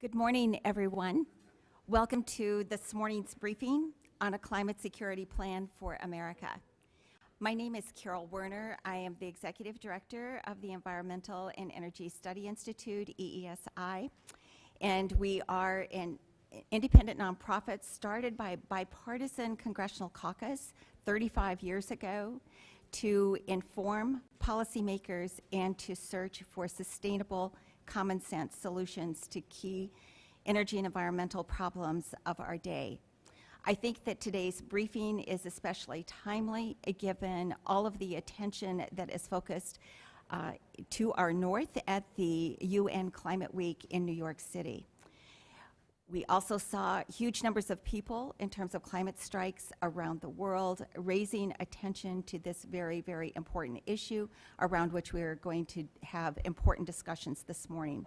Good morning, everyone. Welcome to this morning's briefing on a climate security plan for America. My name is Carol Werner. I am the Executive Director of the Environmental and Energy Study Institute, EESI, and we are an independent nonprofit started by bipartisan congressional caucus 35 years ago to inform policymakers and to search for sustainable common sense solutions to key energy and environmental problems of our day. I think that today's briefing is especially timely uh, given all of the attention that is focused uh, to our north at the UN Climate Week in New York City. We also saw huge numbers of people in terms of climate strikes around the world, raising attention to this very, very important issue around which we are going to have important discussions this morning.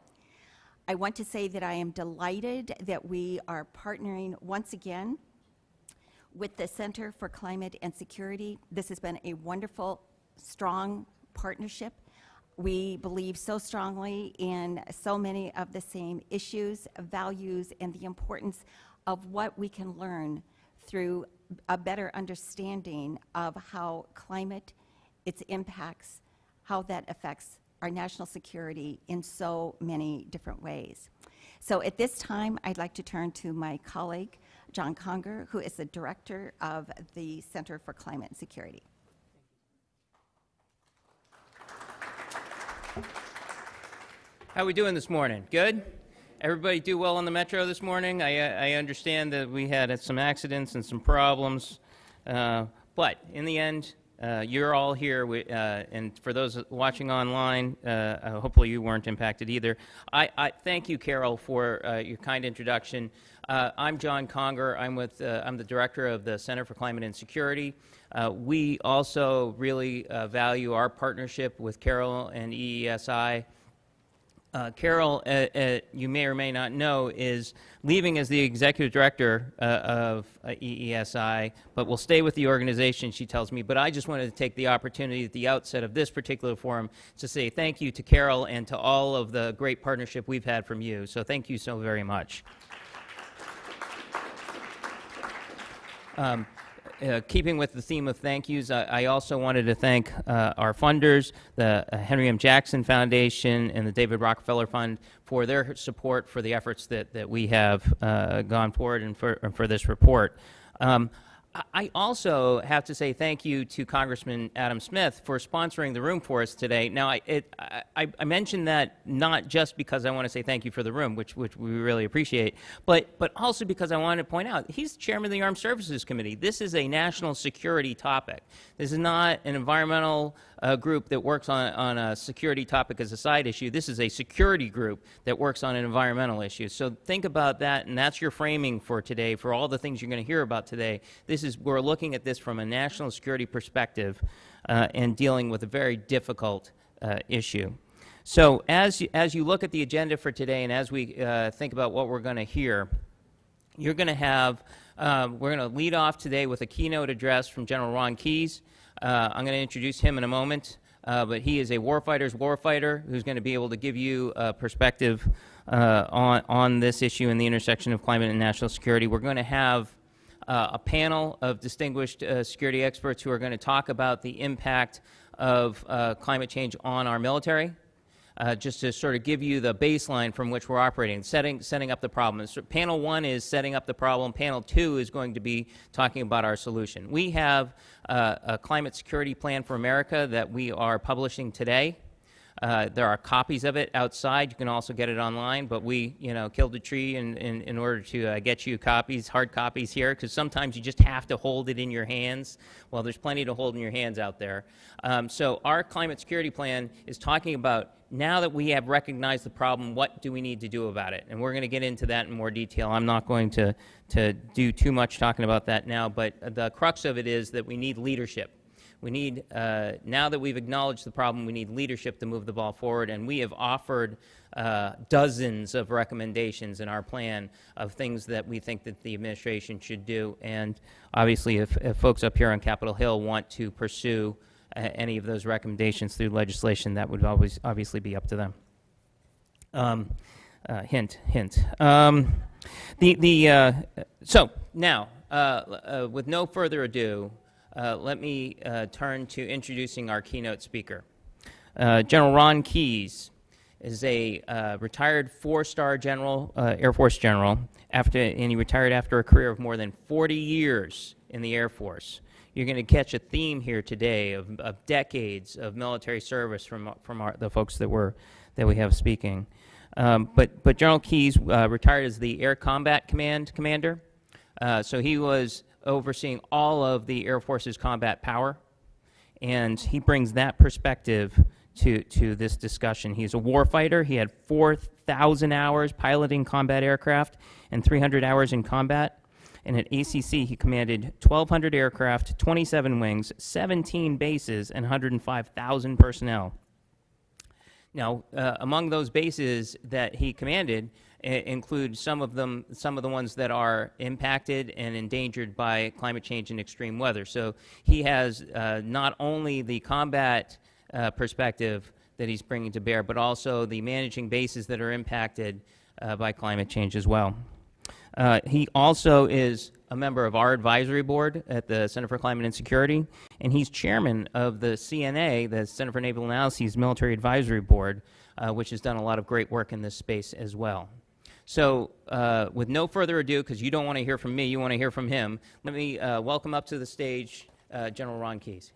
I want to say that I am delighted that we are partnering once again with the Center for Climate and Security. This has been a wonderful, strong partnership we believe so strongly in so many of the same issues, values, and the importance of what we can learn through a better understanding of how climate, its impacts, how that affects our national security in so many different ways. So at this time, I'd like to turn to my colleague, John Conger, who is the director of the Center for Climate Security. How are we doing this morning? Good? Everybody do well on the metro this morning? I, uh, I understand that we had some accidents and some problems, uh, but in the end, uh, you're all here, we, uh, and for those watching online, uh, uh, hopefully you weren't impacted either. I, I thank you, Carol, for your kind introduction. I'm John Conger. I'm with I'm the director of the Center for Climate and Security. we also really value our partnership with Carol and EESI. Uh, Carol, uh, uh, you may or may not know, is leaving as the executive director uh, of uh, EESI, but will stay with the organization, she tells me. But I just wanted to take the opportunity at the outset of this particular forum to say thank you to Carol and to all of the great partnership we've had from you. So thank you so very much. Um, uh, keeping with the theme of thank yous, I, I also wanted to thank uh, our funders, the uh, Henry M. Jackson Foundation and the David Rockefeller Fund, for their support for the efforts that, that we have uh, gone forward and for, for this report. Um, I also have to say thank you to Congressman Adam Smith for sponsoring the room for us today. Now, I, it, I, I, mentioned that not just because I want to say thank you for the room, which, which we really appreciate, but, but also because I want to point out he's the chairman of the Armed Services Committee. This is a national security topic. This is not an environmental uh, group that works on, on a security topic as a side issue. This is a security group that works on an environmental issue. So think about that, and that's your framing for today, for all the things you're going to hear about today. This is, we're looking at this from a national security perspective uh, and dealing with a very difficult uh, issue. So as you, as you look at the agenda for today and as we uh, think about what we're going to hear, you're going to have, um, we're going to lead off today with a keynote address from General Ron Keys. Uh, I'm going to introduce him in a moment, uh, but he is a warfighter's warfighter who's going to be able to give you a perspective uh, on, on this issue in the intersection of climate and national security. We're going to have uh, a panel of distinguished uh, security experts who are going to talk about the impact of uh, climate change on our military uh, just to sort of give you the baseline from which we're operating, setting, setting up the problem. So panel one is setting up the problem. Panel two is going to be talking about our solution. We have uh, a climate security plan for America that we are publishing today. Uh, there are copies of it outside. You can also get it online, but we, you know, killed a tree in, in, in order to uh, get you copies, hard copies here, because sometimes you just have to hold it in your hands. Well, there's plenty to hold in your hands out there. Um, so our climate security plan is talking about now that we have recognized the problem, what do we need to do about it? And we're going to get into that in more detail. I'm not going to, to do too much talking about that now, but the crux of it is that we need leadership. We need, uh, now that we've acknowledged the problem, we need leadership to move the ball forward, and we have offered uh, dozens of recommendations in our plan of things that we think that the administration should do. And obviously, if, if folks up here on Capitol Hill want to pursue uh, any of those recommendations through legislation, that would always obviously be up to them. Um, Uh, hint, hint. Um, the the uh, so now, uh, with no further ado, uh, let me uh, turn to introducing our keynote speaker. Uh, general Ron Keys is a uh, retired four-star general, uh, Air Force general, after, and he retired after a career of more than 40 years in the Air Force. You're going to catch a theme here today of, of decades of military service from, from our, the folks that were that we have speaking. Um, but, but General Keys uh, retired as the Air Combat Command commander. So he was overseeing all of the Air Force's combat power and he brings that perspective to, to this discussion. He's a warfighter. He had 4,000 hours piloting combat aircraft and 300 hours in combat. And at ACC, he commanded 1,200 aircraft, 27 wings, 17 bases, and 105,000 personnel. Now, uh, among those bases that he commanded include some of them, some of the ones that are impacted and endangered by climate change and extreme weather. So he has uh, not only the combat uh, perspective that he's bringing to bear, but also the managing bases that are impacted uh, by climate change as well. Uh, he also is a member of our advisory board at the Center for Climate and Security, and he's chairman of the CNA, the Center for Naval Analyses Military Advisory Board, uh, which has done a lot of great work in this space as well. So, uh, with no further ado, because you don't want to hear from me, you want to hear from him, let me uh, welcome up to the stage uh, General Ron Keys.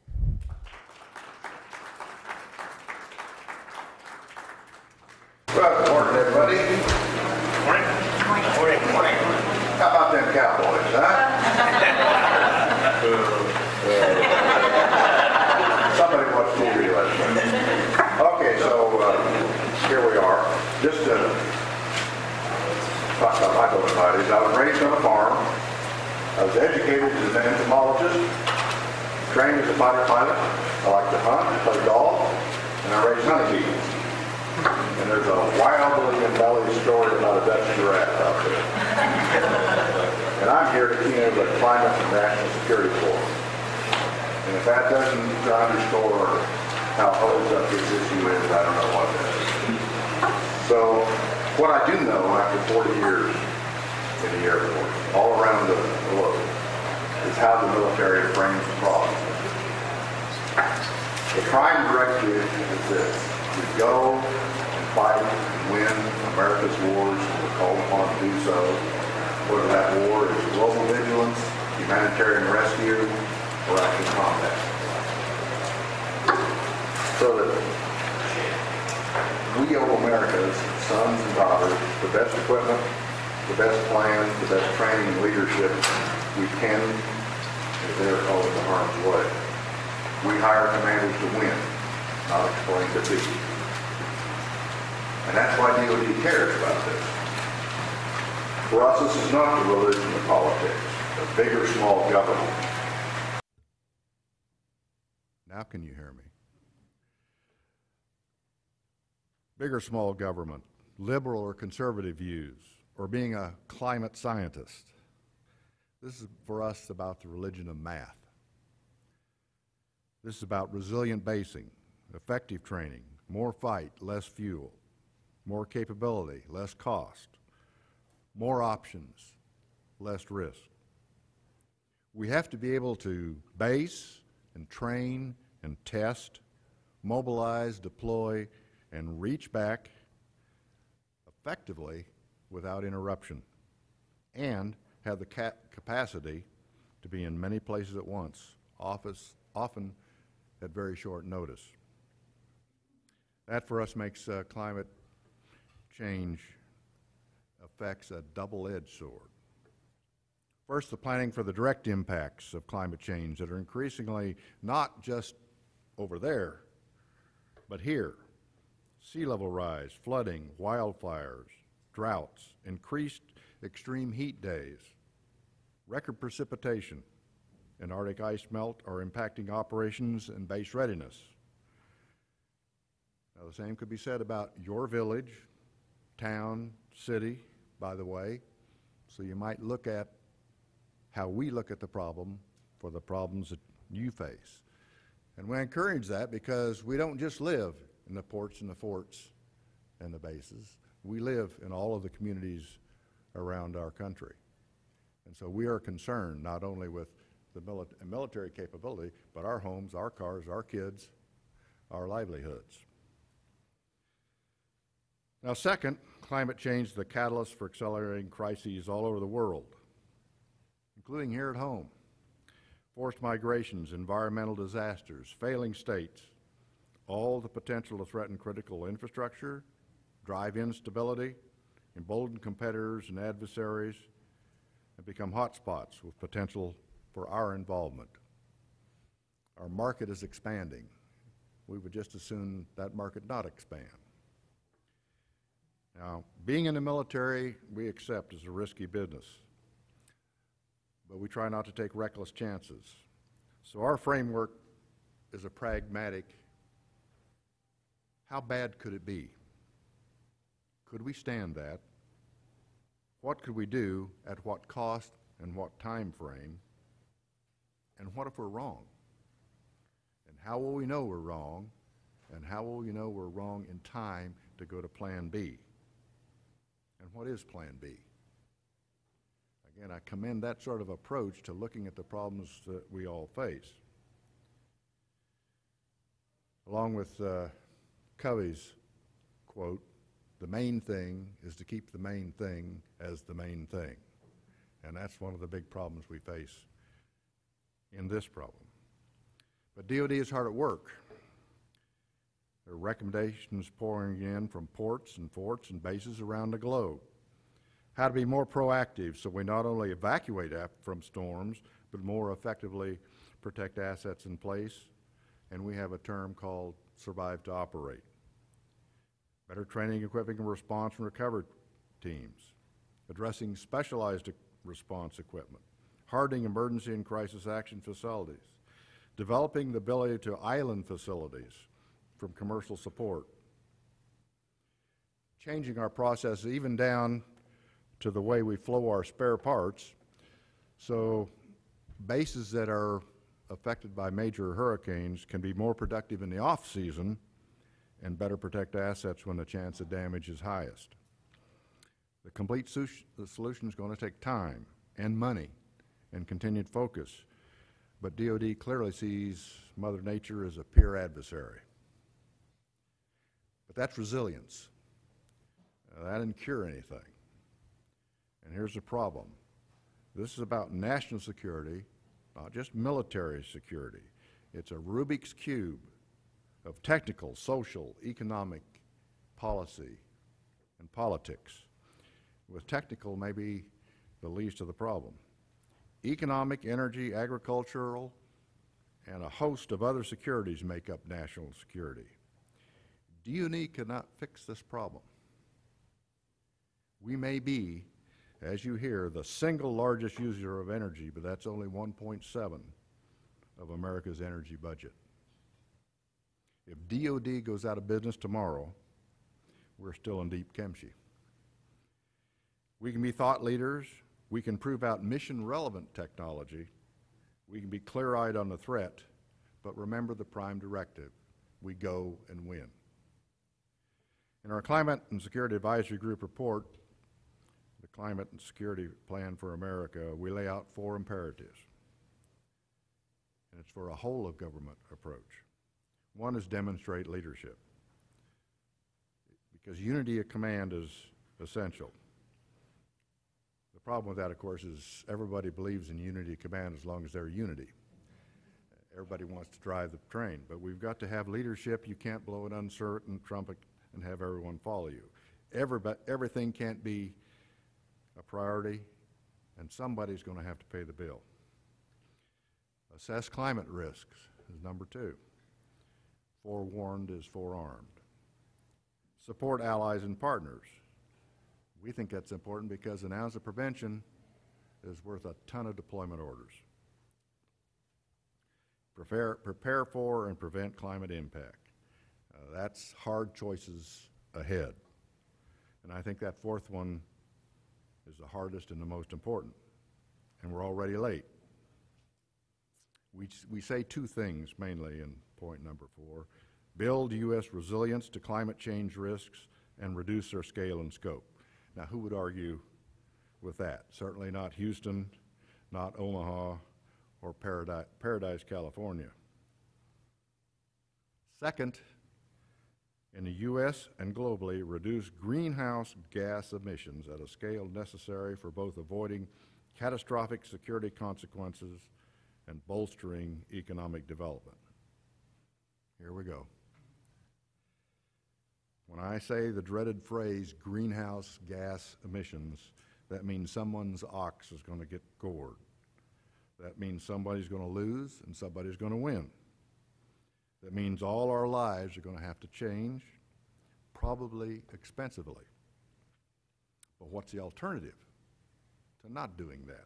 Good morning, everybody. Morning. Morning. Morning. How about them cowboys, huh? Somebody watched TV last night. Okay, so, uh, here we are. Just to talk about my bona fides. I was raised on a farm. I was educated as an entomologist, trained as a fighter pilot. I like to hunt, play golf, and I raise honeybees. And there's a wildly embellished story about a Dutch giraffe out there. And I'm here to keynote the Climate and National Security Forum. And if that doesn't underscore how hosed up this issue is, I don't know what does. So what I do know after 40 years in the Air Force, all around the globe, is how the military frames the problem. The prime directive is this. We go and fight and win America's wars we're called upon to do so. Whether that war is global vigilance, humanitarian rescue, or active combat. So that we owe America's sons and daughters the best equipment, the best plans, the best training and leadership we can if they're called into harm's way. We hire commanders to win, not explain defeat. And that's why DOD cares about this. For us, this is not the religion of politics, of big or small government. Now can you hear me? Big or small government, liberal or conservative views, or being a climate scientist. This is for us about the religion of math. This is about resilient basing, effective training, more fight, less fuel, more capability, less cost, more options, less risk. We have to be able to base and train and test, mobilize, deploy, and reach back effectively without interruption, and have the ca- capacity to be in many places at once, office, often at very short notice. That for us makes uh, climate change affects a double-edged sword. First, the planning for the direct impacts of climate change that are increasingly not just over there, but here. Sea level rise, flooding, wildfires, droughts, increased extreme heat days, record precipitation, and Arctic ice melt are impacting operations and base readiness. Now, the same could be said about your village, town, city, by the way. So you might look at how we look at the problem for the problems that you face. And we encourage that because we don't just live in the ports and the forts and the bases. We live in all of the communities around our country. And so we are concerned not only with the mili- military capability, but our homes, our cars, our kids, our livelihoods. Now, second, climate change is the catalyst for accelerating crises all over the world, including here at home. Forced migrations, environmental disasters, failing states, all the potential to threaten critical infrastructure, drive instability, embolden competitors and adversaries, and become hotspots with potential for our involvement. Our market is expanding. We would just as soon that market not expand. Now, being in the military, we accept is a risky business, but we try not to take reckless chances. So our framework is a pragmatic, how bad could it be? Could we stand that? What could we do at what cost and what time frame? And what if we're wrong? And how will we know we're wrong? And how will we know we're wrong in time to go to Plan B? And what is Plan B? Again, I commend that sort of approach to looking at the problems that we all face. Along with uh, Covey's quote, the main thing is to keep the main thing as the main thing. And that's one of the big problems we face in this problem. But DOD is hard at work. There are recommendations pouring in from ports and forts and bases around the globe. How to be more proactive so we not only evacuate from storms, but more effectively protect assets in place. And we have a term called survive to operate. Better training, equipping, and response and recovery teams. Addressing specialized response equipment. Hardening emergency and crisis action facilities. Developing the ability to island facilities from commercial support. Changing our process even down to the way we flow our spare parts. So bases that are affected by major hurricanes can be more productive in the off-season and better protect assets when the chance of damage is highest. The complete the solution is going to take time and money and continued focus, but DoD clearly sees Mother Nature as a peer adversary. But that's resilience. That didn't cure anything. And here's the problem. This is about national security, not just military security. It's a Rubik's Cube of technical, social, economic, policy, and politics. With technical, maybe the least of the problem. Economic, energy, agricultural, and a host of other securities make up national security. DOD cannot fix this problem. We may be, as you hear, the single largest user of energy, but that's only 1.7 of America's energy budget. If DOD goes out of business tomorrow, we're still in deep kimchi. We can be thought leaders, we can prove out mission-relevant technology, we can be clear-eyed on the threat, but remember the prime directive, we go and win. In our Climate and Security Advisory Group report, Climate and Security Plan for America, we lay out four imperatives. And it's for a whole of government approach. One is demonstrate leadership. Because unity of command is essential. The problem with that, of course, is everybody believes in unity of command as long as they're unity. Everybody wants to drive the train, but we've got to have leadership. You can't blow an uncertain trumpet and have everyone follow you. Everybody, everything can't be a priority, and somebody's going to have to pay the bill. Assess climate risks is number two. Forewarned is forearmed. Support allies and partners. We think that's important because an ounce of prevention is worth a ton of deployment orders. Prepare, prepare for and prevent climate impact. Uh, that's hard choices ahead. And I think that fourth one is the hardest and the most important. And we're already late. We, we say two things mainly in point number four. Build U.S. resilience to climate change risks and reduce their scale and scope. Now, who would argue with that? Certainly not Houston, not Omaha, or Paradise, Paradise, California. Second, in the U.S. and globally, reduce greenhouse gas emissions at a scale necessary for both avoiding catastrophic security consequences and bolstering economic development. Here we go. When I say the dreaded phrase greenhouse gas emissions, that means someone's ox is going to get gored. That means somebody's going to lose and somebody's going to win. That means all our lives are going to have to change, probably expensively. But what's the alternative to not doing that?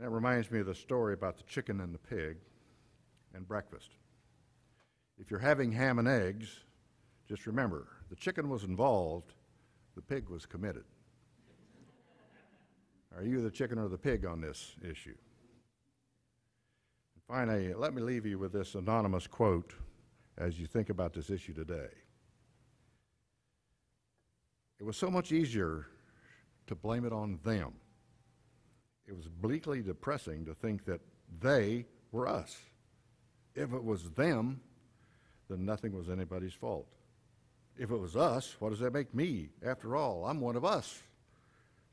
That reminds me of the story about the chicken and the pig and breakfast. If you're having ham and eggs, just remember the chicken was involved, the pig was committed. Are you the chicken or the pig on this issue? Finally, let me leave you with this anonymous quote as you think about this issue today. It was so much easier to blame it on them. It was bleakly depressing to think that they were us. If it was them, then nothing was anybody's fault. If it was us, what does that make me? After all, I'm one of us.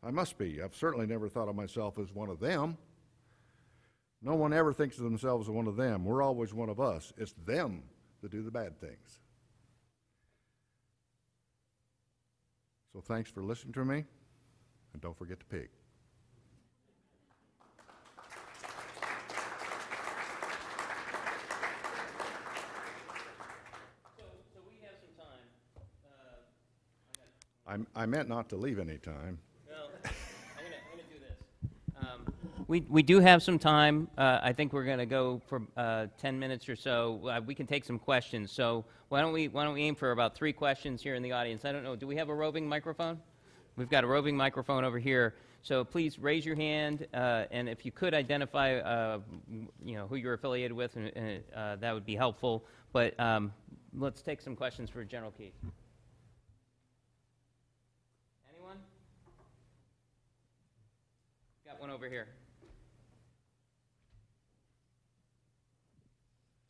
I must be. I've certainly never thought of myself as one of them. No one ever thinks of themselves as one of them. We're always one of us. It's them that do the bad things. So thanks for listening to me, and don't forget to pig. So, so we have some time. Uh, I, I meant not to leave any time. No, I'm gonna, I'm gonna do this. Um, We, we do have some time. Uh, I think we're gonna go for, uh, ten minutes or so. Uh, we can take some questions. So why don't we, why don't we aim for about three questions here in the audience? I don't know, do we have a roving microphone? We've got a roving microphone over here. So please raise your hand, uh, and if you could identify, uh, you know, who you're affiliated with, and, and, uh, that would be helpful. But, um, let's take some questions for General Keys. Anyone? Got one over here.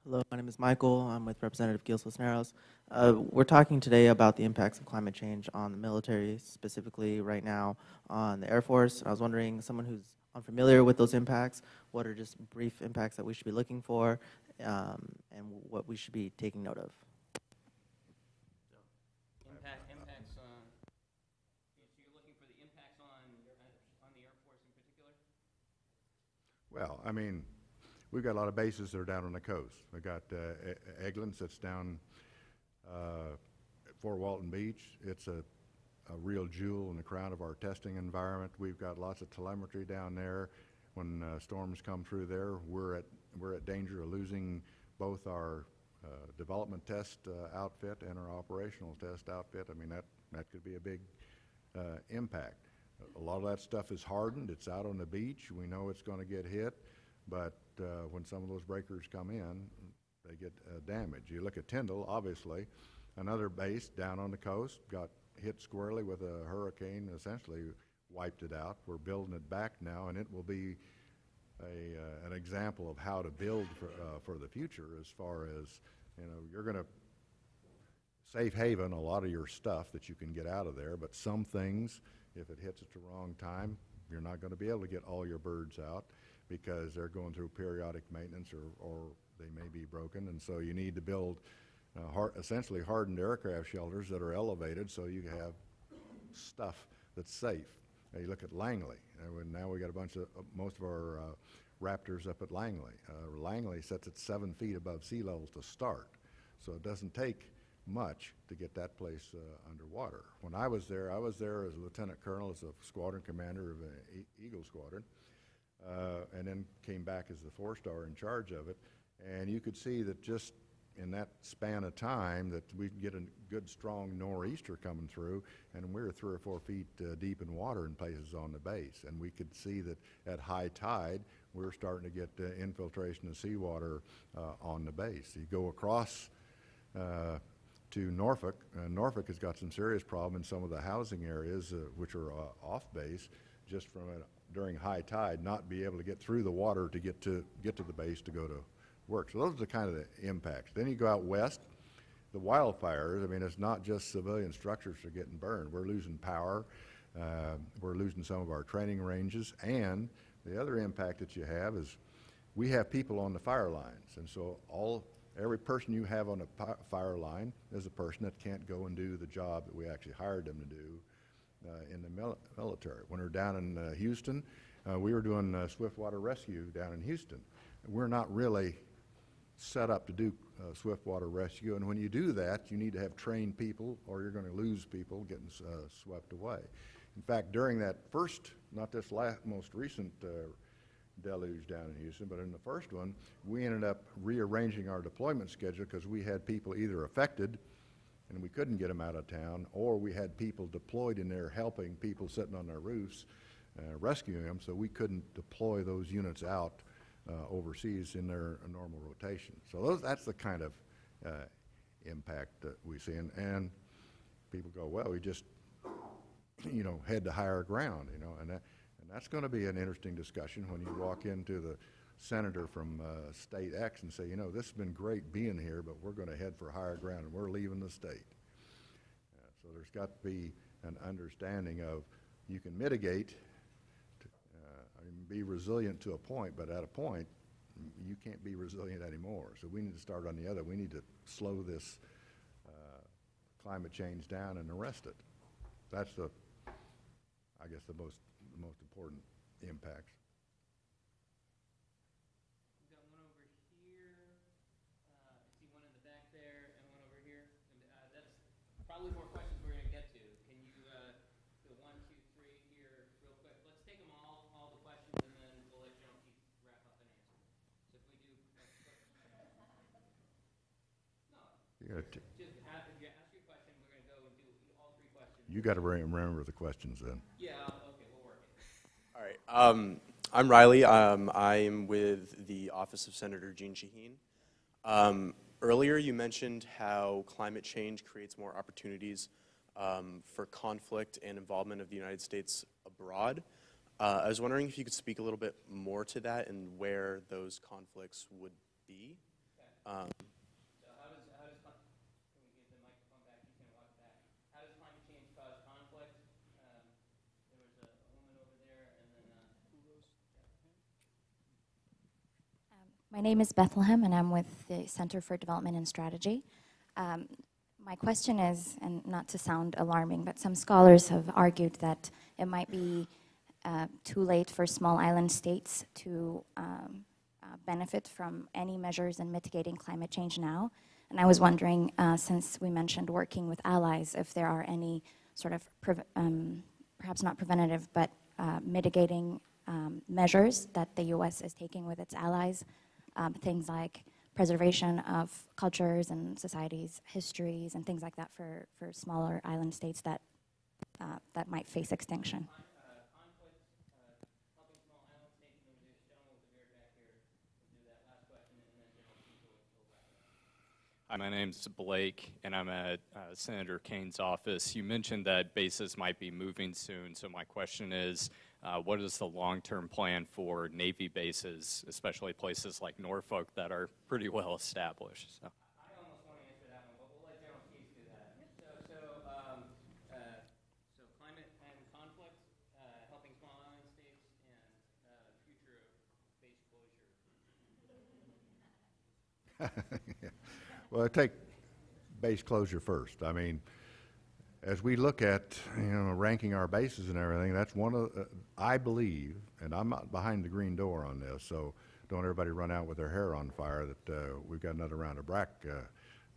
Hello, my name is Michael. I'm with Representative Gil Cisneros. Uh, we're talking today about the impacts of climate change on the military, specifically right now on the Air Force. I was wondering, someone who's unfamiliar with those impacts, what are just brief impacts that we should be looking for, um, and what we should be taking note of? Impact, impacts on, so you're looking for the impacts on, on the Air Force in particular? Well, I mean, we've got a lot of bases that are down on the coast. We've got uh, Eglin's that's down uh, Fort Walton Beach. It's a, a real jewel in the crown of our testing environment. We've got lots of telemetry down there. When uh, storms come through there, we're at, we're at danger of losing both our uh, development test uh, outfit and our operational test outfit. I mean, that, that could be a big uh, impact. A lot of that stuff is hardened, it's out on the beach, we know it's going to get hit, but uh, when some of those breakers come in, they get uh, damaged. You look at Tyndall, obviously, another base down on the coast, got hit squarely with a hurricane, essentially wiped it out. We're building it back now, and it will be a, uh, an example of how to build for, uh, for the future as far as, you know, you're going to safe haven a lot of your stuff that you can get out of there, but some things, if it hits at the wrong time, you're not going to be able to get all your birds out because they're going through periodic maintenance or, or they may be broken. And so you need to build uh, essentially hardened aircraft shelters that are elevated so you have stuff that's safe. Now you look at Langley. Now we got a bunch of uh, most of our uh, Raptors up at Langley. Uh, Langley sits at seven feet above sea level to start, so it doesn't take much to get that place uh, underwater. When I was there, I was there as a lieutenant colonel, as a squadron commander of a E- Eagle Squadron, uh, and then came back as the four-star in charge of it. And you could see that just in that span of time, that we'd get a good, strong nor'easter coming through, and we were three or four feet uh, deep in water in places on the base. And we could see that at high tide, we are starting to get uh, infiltration of seawater uh, on the base. You go across uh, to Norfolk. Uh, Norfolk has got some serious problem in some of the housing areas, uh, which are off base, just from a, during high tide, not be able to get through the water to get to get to the base to go to work. So those are the kind of the impacts. Then you go out west, the wildfires. I mean, it's not just civilian structures are getting burned. We're losing power. Uh, we're losing some of our training ranges, and the other impact that you have is we have people on the fire lines, and so all every person you have on a fire line is a person that can't go and do the job that we actually hired them to do in the mil- military. When we were down in uh, Houston, uh, we were doing uh, swift water rescue down in Houston. We're not really set up to do uh, swift water rescue, and when you do that, you need to have trained people, or you're going to lose people getting uh, swept away. In fact, during that first, not this last, most recent uh, deluge down in Houston, but in the first one, we ended up rearranging our deployment schedule because we had people either affected and we couldn't get them out of town, or we had people deployed in there helping people sitting on their roofs, uh, rescuing them, so we couldn't deploy those units out uh, overseas in their normal rotation. So those, that's the kind of uh, impact that we see. And, and people go, well, we just, you know, head to higher ground, you know, and that, and that's going to be an interesting discussion when you walk into the senator from uh, state X and say, you know, this has been great being here, but we're going to head for higher ground and we're leaving the state. Uh, so there's got to be an understanding of you can mitigate, to, uh, mean, be resilient to a point, but at a point, you can't be resilient anymore. So we need to start on the other. We need to slow this uh, climate change down and arrest it. That's the, I guess, the most, the most important impacts. We've got one over here, uh, I see one in the back there, and one over here. And, uh, that's probably more questions we're gonna get to. Can you, uh, go one, two, three here, real quick? Let's take them all, all the questions, and then we'll let General Keys wrap up and answer. So if we do, no, You gotta t- just ask, if you ask your question, we're gonna go and do all three questions. You got to remember the questions then. Yeah, okay, we'll work it. All right. Um, I'm Riley. Um, I'm with the Office of Senator Jeanne Shaheen. Um, earlier, you mentioned how climate change creates more opportunities um, for conflict and involvement of the United States abroad. Uh, I was wondering if you could speak a little bit more to that and where those conflicts would be. Um, So how does, how does, cli- can we get the microphone back, you can walk back. How does climate change cause conflict? Um, there was a a woman over there, and then, uh, who goes? My name is Bethlehem, and I'm with the Center for Development and Strategy. Um, my question is, and not to sound alarming, but some scholars have argued that it might be uh, too late for small island states to um, uh, benefit from any measures in mitigating climate change now. And I was wondering, uh, since we mentioned working with allies, if there are any sort of, um, perhaps not preventative, but uh, mitigating um, measures that the U.S. is taking with its allies, um, things like preservation of cultures and societies, histories, and things like that for, for smaller island states that, uh, that might face extinction. Hi, my name's Blake, and I'm at uh, Senator Kaine's office. You mentioned that bases might be moving soon, so my question is, uh, what is the long-term plan for Navy bases, especially places like Norfolk that are pretty well established? So. I almost want to answer that one, but we'll let General Keys do that. So, so, um, uh, so climate and conflict, uh, helping small island states, and, uh, future of base closure. Well, I take base closure first. I mean, as we look at, you know, ranking our bases and everything, that's one of, uh, I believe, and I'm not behind the green door on this, so don't everybody run out with their hair on fire that uh, we've got another round of BRAC uh,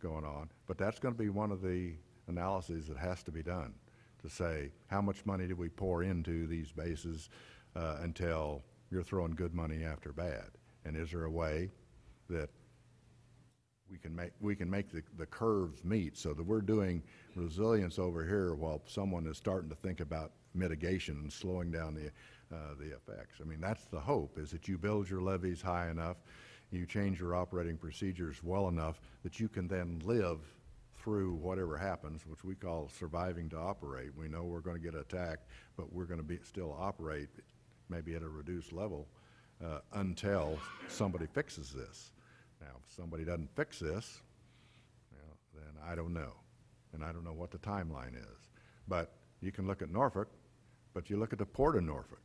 going on. But that's going to be one of the analyses that has to be done to say, how much money do we pour into these bases uh, until you're throwing good money after bad? And is there a way that we can make, we can make the, the curves meet so that we're doing resilience over here while someone is starting to think about mitigation and slowing down the, uh, the effects. I mean, that's the hope, is that you build your levees high enough, you change your operating procedures well enough that you can then live through whatever happens, which we call surviving to operate. We know we're going to get attacked, but we're going to be, still operate, maybe at a reduced level, uh, until somebody fixes this. Now, if somebody doesn't fix this, you know, then I don't know. And I don't know what the timeline is. But you can look at Norfolk, but you look at the port of Norfolk.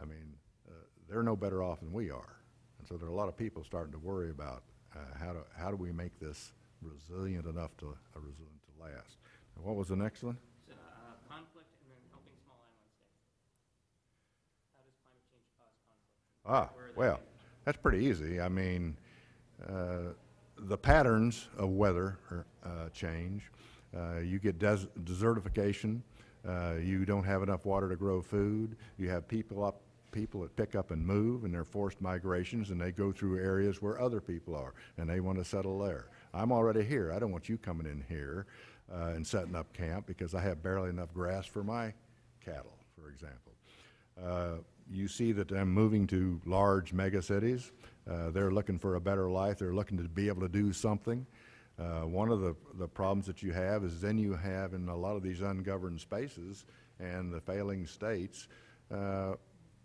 I mean, uh, they're no better off than we are. And so there are a lot of people starting to worry about uh, how, do, how do we make this resilient enough to, uh, resilient to last. And what was the next one? conflict and then helping small island states. How does climate change cause conflict? Ah, well, that's pretty easy. I mean, uh, the patterns of weather are, uh, change. Uh, you get des- desertification. Uh, you don't have enough water to grow food. You have people up, people that pick up and move, and they're forced migrations, and they go through areas where other people are, and they want to settle there. I'm already here. I don't want you coming in here uh, and setting up camp because I have barely enough grass for my cattle, for example. Uh, You see that I'm moving to large megacities. Uh, They're looking for a better life. They're looking to be able to do something. Uh, One of the, the problems that you have is then you have in a lot of these ungoverned spaces and the failing states, uh,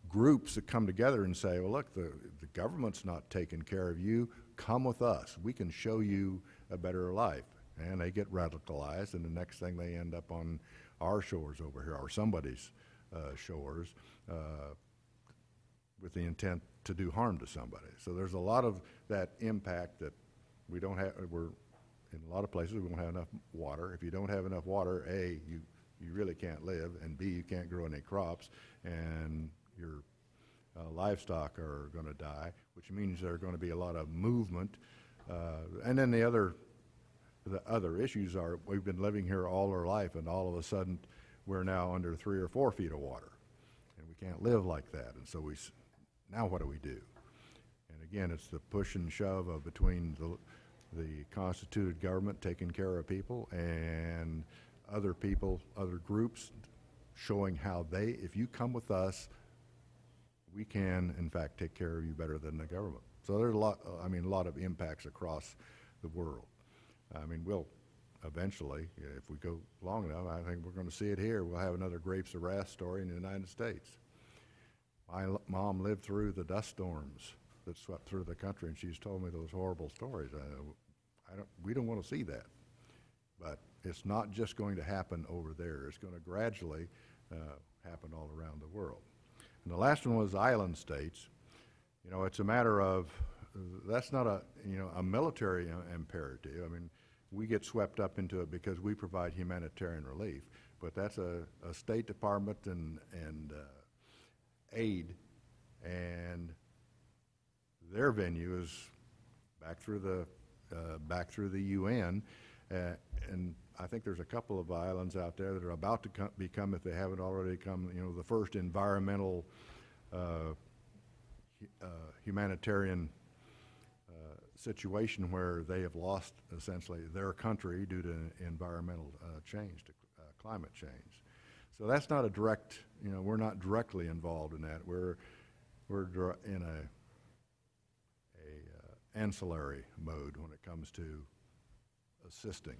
groups that come together and say, well, look, the, the government's not taking care of you. Come with us. We can show you a better life. And they get radicalized, and the next thing they end up on our shores over here, or somebody's uh, shores, uh, with the intent to do harm to somebody. So there's a lot of that impact that we don't have, we're, in a lot of places, we don't have enough water. If you don't have enough water, A, you, you really can't live, and B, you can't grow any crops, and your uh, livestock are going to die, which means there are going to be a lot of movement. Uh, And then the other, the other issues are, we've been living here all our life, and all of a sudden, we're now under three or four feet of water. And we can't live like that, and so we, now what do we do? And again, it's the push and shove of between the, the constituted government taking care of people and other people, other groups showing how they, if you come with us, we can, in fact, take care of you better than the government. So there's a lot, I mean, a lot of impacts across the world. I mean, we'll eventually, if we go long enough, I think we're going to see it here. We'll have another grapes of wrath story in the United States. My mom lived through the dust storms that swept through the country, and she's told me those horrible stories. I, I don't, we don't want to see that. But it's not just going to happen over there. It's going to gradually uh, happen all around the world. And the last one was island states. You know, it's a matter of, that's not a, you know, a military imperative. I mean, we get swept up into it because we provide humanitarian relief, but that's a, a State Department and, and uh, aid, and their venue is back through the, uh, back through the UN. Uh, and I think there's a couple of islands out there that are about to co- become, if they haven't already come, you know, the first environmental, uh, uh, humanitarian uh, situation where they have lost essentially their country due to environmental uh, change, to climate change. So that's not a direct, you know, we're not directly involved in that. We're, we're in a, a uh, ancillary mode when it comes to assisting.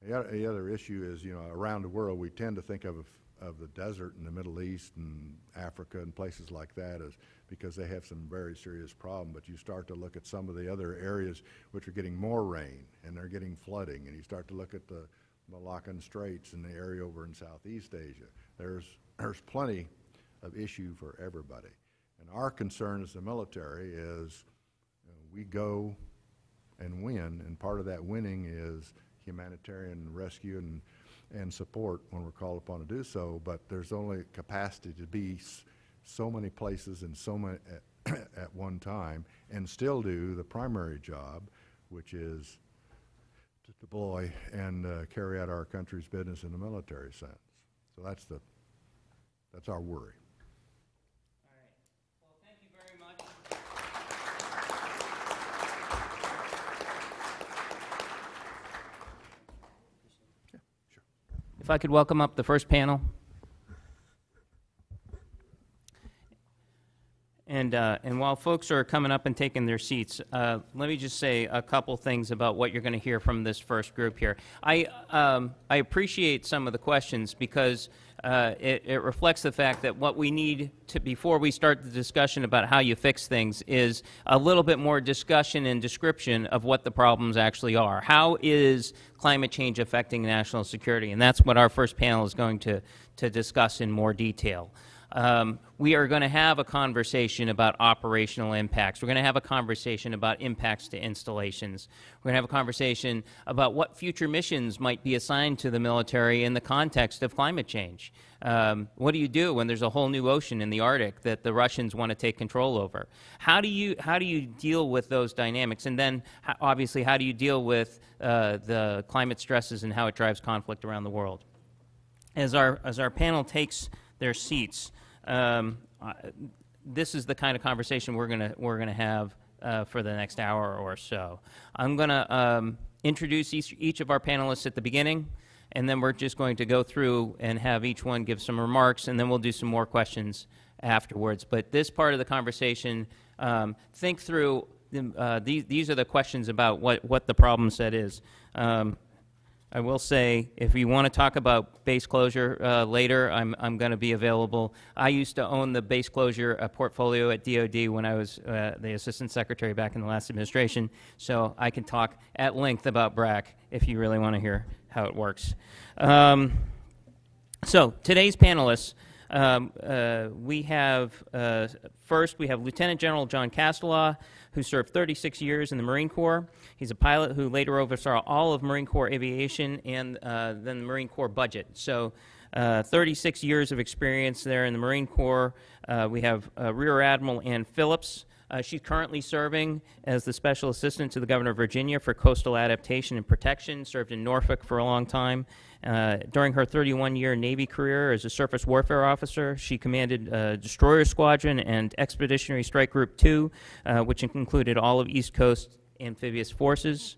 The other, the other issue is, you know, around the world, we tend to think of, of the desert in the Middle East and Africa and places like that as, because they have some very serious problem. But you start to look at some of the other areas which are getting more rain and they're getting flooding. And you start to look at the Malaccan Straits and the area over in Southeast Asia. There's, there's plenty of issue for everybody. And our concern as the military is, you know, we go and win, and part of that winning is humanitarian rescue and, and support when we're called upon to do so, but there's only capacity to be so many places and so many, at, at one time, and still do the primary job, which is to deploy and uh, carry out our country's business in the military sense. So that's the, that's our worry. All right. Well, thank you very much. If I could welcome up the first panel. And uh, and while folks are coming up and taking their seats, uh, let me just say a couple things about what you're going to hear from this first group here. I, um, I appreciate some of the questions because uh, it, it reflects the fact that what we need to, before we start the discussion about how you fix things, is a little bit more discussion and description of what the problems actually are. How is climate change affecting national security? And that's what our first panel is going to, to discuss in more detail. Um, we are going to have a conversation about operational impacts. We're going to have a conversation about impacts to installations. We're going to have a conversation about what future missions might be assigned to the military in the context of climate change. Um, what do you do when there's a whole new ocean in the Arctic that the Russians want to take control over? How do you how do you deal with those dynamics? And then, obviously, how do you deal with uh, the climate stresses and how it drives conflict around the world? as our as our panel takes their seats, um, uh, this is the kind of conversation we're gonna we're gonna have uh, for the next hour or so. I'm gonna um, introduce each each of our panelists at the beginning, and then we're just going to go through and have each one give some remarks, and then we'll do some more questions afterwards. But this part of the conversation, um, think through. Uh, these, these are the questions about what, what the problem set is. Um, I will say, if you want to talk about base closure uh, later, I'm, I'm going to be available. I used to own the base closure uh, portfolio at DoD when I was uh, the assistant secretary back in the last administration, so I can talk at length about BRAC if you really want to hear how it works. Um, so today's panelists, um, uh, we have uh, first we have Lieutenant General John Castellaw, who served 36 years in the Marine Corps. He's a pilot who later oversaw all of Marine Corps aviation and uh, then the Marine Corps budget. So. Uh, 36 years of experience there in the Marine Corps. Uh, we have uh, Rear Admiral Ann Phillips, uh, she's currently serving as the special assistant to the governor of Virginia for coastal adaptation and protection. Served in Norfolk for a long time. Uh, during her 31-year Navy career as a surface warfare officer, she commanded uh, Destroyer Squadron and Expeditionary Strike Group 2, uh, which included all of East Coast amphibious forces.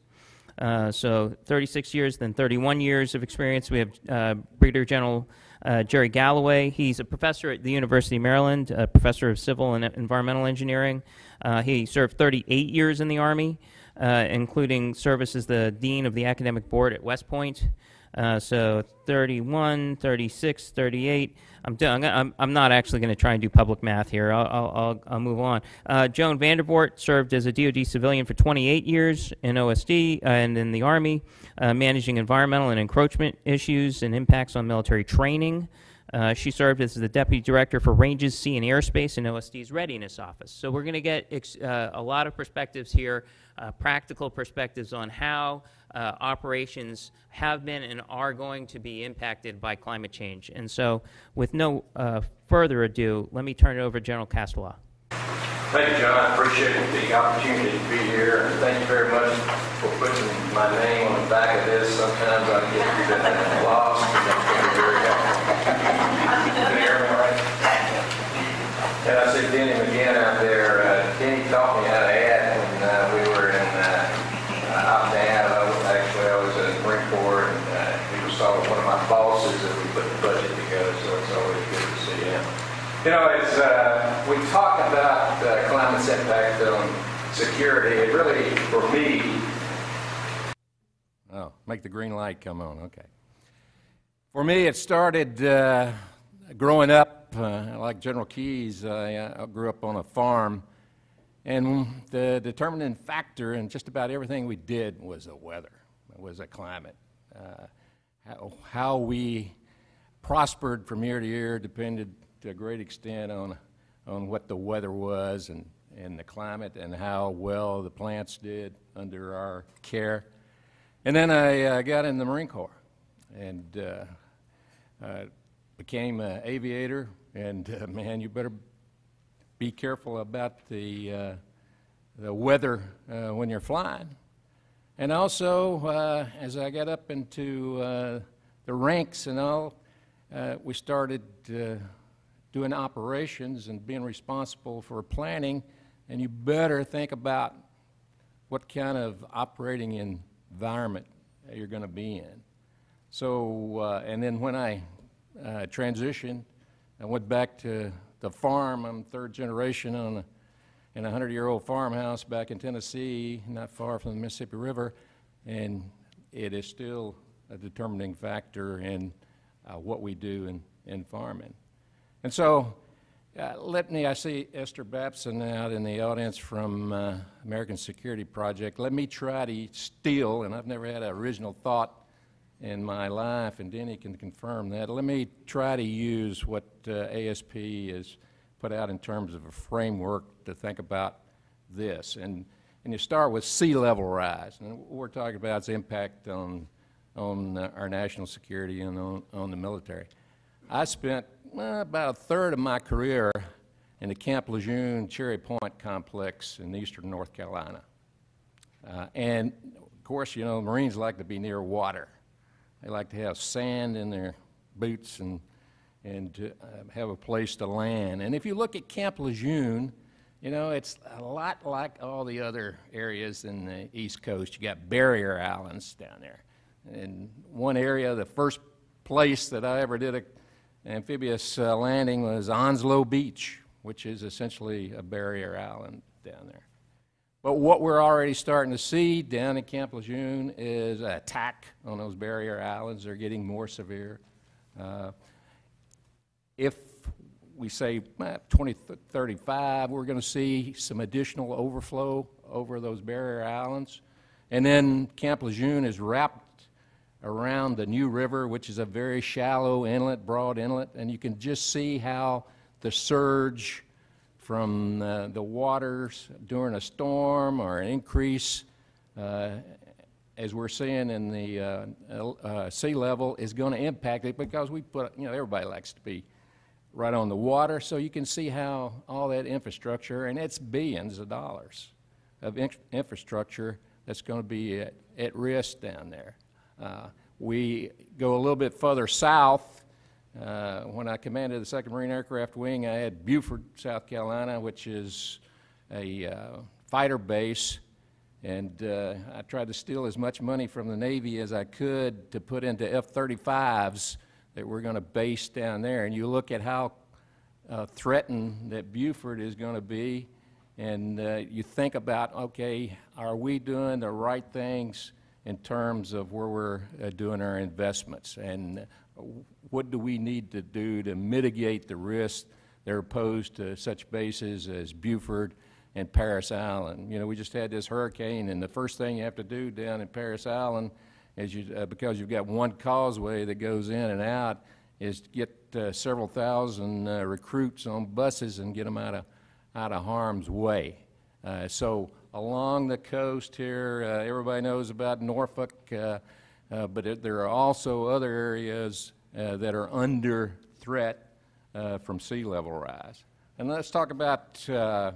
Uh, so 36 years, then 31 years of experience. We have uh, Brigadier General uh, Jerry Galloway. He's a professor at the University of Maryland, a professor of civil and environmental engineering. Uh, he served 38 years in the Army, uh, including service as the dean of the academic board at West Point. Uh, so 31, 36, 38. I'm, do- I'm, I'm, not actually going to try and do public math here. I'll, I'll, I'll, move on. Uh, Joan Vandervoort served as a DoD civilian for 28 years in OSD uh, and in the Army, uh, managing environmental and encroachment issues and impacts on military training. Uh, she served as the deputy director for Ranges, Sea, and Airspace in OSD's Readiness Office. So we're going to get a lot of perspectives here, uh, practical perspectives on how uh, operations have been and are going to be impacted by climate change. And so, with no uh, further ado, let me turn it over to General Castellaw. Thank you, John. I appreciate the opportunity to be here, and thank you very much for putting my name on the back of this. Sometimes I get lost, and that's going to be very helpful. Can you hear me all right? And I see Denny McGinn out there. Uh, Denny taught me how to add when uh, we were in uh, uh, OPNAV. I was, actually, I was in the Marine Corps, and uh, he was sort of one of my bosses as we put the budget together, so it's always good to see him. You know, it's, uh, we talk about uh, climate's impact on security. It really, for me, Oh, make the green light come on, okay. For me, it started uh, growing up, uh, like General Keys, I uh, grew up on a farm, and the determining factor in just about everything we did was the weather, It was the climate. Uh, how, how we prospered from year to year depended to a great extent on, on what the weather was and, and the climate and how well the plants did under our care. And then I uh, got in the Marine Corps and uh, uh, became an aviator. And uh, man, you better be careful about the, uh, the weather uh, when you're flying. And also, as I got up into the ranks and all, we started doing operations and being responsible for planning. And you better think about what kind of operating environment you're going to be in. So, uh, and then when I uh, transitioned, I went back to the farm. I'm third generation on a, in a 100-year-old farmhouse back in Tennessee, not far from the Mississippi River, and it is still a determining factor in uh, what we do in, in farming. And so, uh, let me, I see Esther Babson out in the audience from uh, American Security Project. Let me try to steal, and I've never had an original thought in my life, and Denny can confirm that. Let me try to use what uh, ASP has put out in terms of a framework to think about this. And, and you start with sea level rise. And what we're talking about is impact on, on uh, our national security and on, on the military. I spent well, about a third of my career in the Camp Lejeune Cherry Point complex in eastern North Carolina. Uh, and of course, you know, Marines like to be near water. They like to have sand in their boots and, and to, uh, have a place to land. And if you look at Camp Lejeune, you know, it's a lot like all the other areas in the East Coast. You got barrier islands down there. In one area, the first place that I ever did a amphibious uh, landing was Onslow Beach, which is essentially a barrier island down there. But what we're already starting to see down in Camp Lejeune is an attack on those barrier islands. They're getting more severe. Uh, if we say eh, 2035, we're going to see some additional overflow over those barrier islands. And then Camp Lejeune is wrapped around the New River, which is a very shallow inlet, broad inlet, and you can just see how the surge from uh, the waters during a storm or an increase, uh, as we're seeing in the uh, uh sea level, is going to impact it because we put, you know, everybody likes to be right on the water, so you can see how all that infrastructure, and it's billions of dollars of in infrastructure that's going to be at, at risk down there. Uh, we go a little bit further south. Uh, when I commanded the 2nd Marine Aircraft Wing, I had Beaufort, South Carolina, which is a uh, fighter base, and uh, I tried to steal as much money from the Navy as I could to put into F-35s that we're going to base down there. And you look at how uh, threatened that Beaufort is going to be, and you think about, okay, are we doing the right things in terms of where we're uh, doing our investments? And what do we need to do to mitigate the risks that are posed to such bases as Beaufort and Parris Island? You know, we just had this hurricane, and the first thing you have to do down in Parris Island is you, uh, because you've got one causeway that goes in and out, is to get uh, several thousand uh, recruits on buses and get them out of, out of harm's way. Uh, so along the coast here, uh, everybody knows about Norfolk, uh, but it, there are also other areas uh, that are under threat uh, from sea level rise. And let's talk about uh,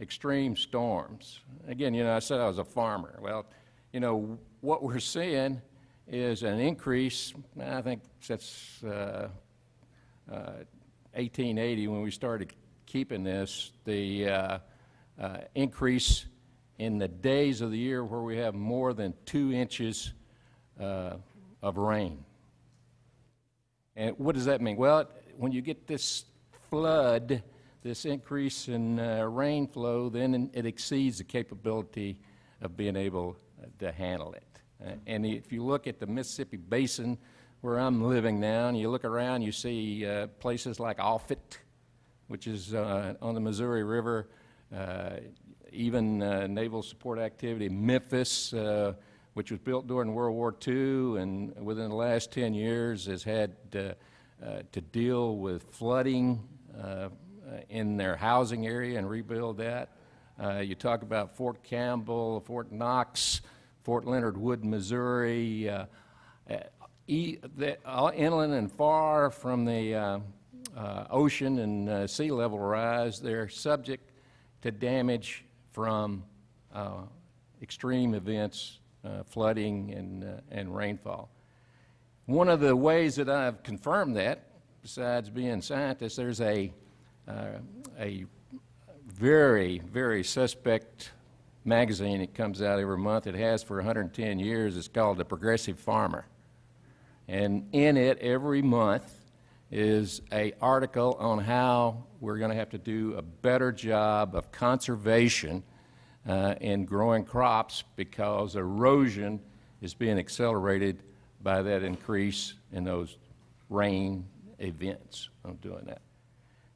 extreme storms. Again, you know, I said I was a farmer. Well, you know, what we're seeing is an increase, I think since 1880 uh, when we started keeping this, the uh, uh, increase in the days of the year where we have more than two inches of rain. And what does that mean? Well, when you get this flood, this increase in uh, rain flow, then it exceeds the capability of being able to handle it. Uh, and if you look at the Mississippi Basin, where I'm living now, and you look around, you see uh, places like Offutt, which is uh, on the Missouri River, uh, even uh, naval support activity, Memphis, which was built during World War II and within the last 10 years has had uh, uh, to deal with flooding uh, in their housing area and rebuild that. Uh, you talk about Fort Campbell, Fort Knox, Fort Leonard Wood, Missouri, uh, e the, inland and far from the ocean and sea level rise, they're subject to damage from extreme events uh, flooding and, uh, and rainfall. One of the ways that I've confirmed that, besides being scientist, there's a, uh, a very, very suspect magazine that comes out every month. It has for 110 years. It's called The Progressive Farmer. And in it, every month, is a article on how we're going to have to do a better job of conservation uh, in growing crops because erosion is being accelerated by that increase in those rain events of doing that.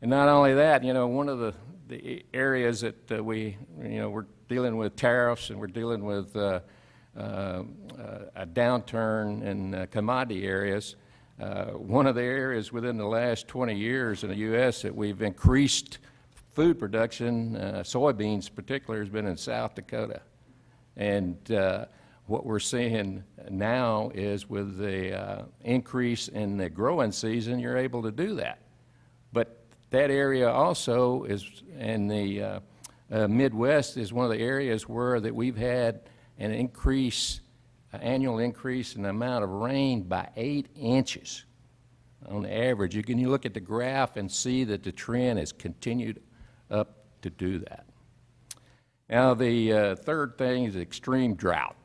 And not only that, you know, one of the, the areas that uh, we, you know, we're dealing with tariffs and we're dealing with uh, uh, uh, a downturn in uh, commodity areas. Uh, one of the areas within the last 20 years in the U.S. that we've increased food production, uh, soybeans particularly, has been in South Dakota. And uh, what we're seeing now is with the uh, increase in the growing season, you're able to do that. But that area also is, in the uh, uh, Midwest, is one of the areas where that we've had an increase, annual increase in the amount of rain by eight inches on average. You can you look at the graph and see that the trend has continued up to do that. Now, the uh, third thing is extreme drought.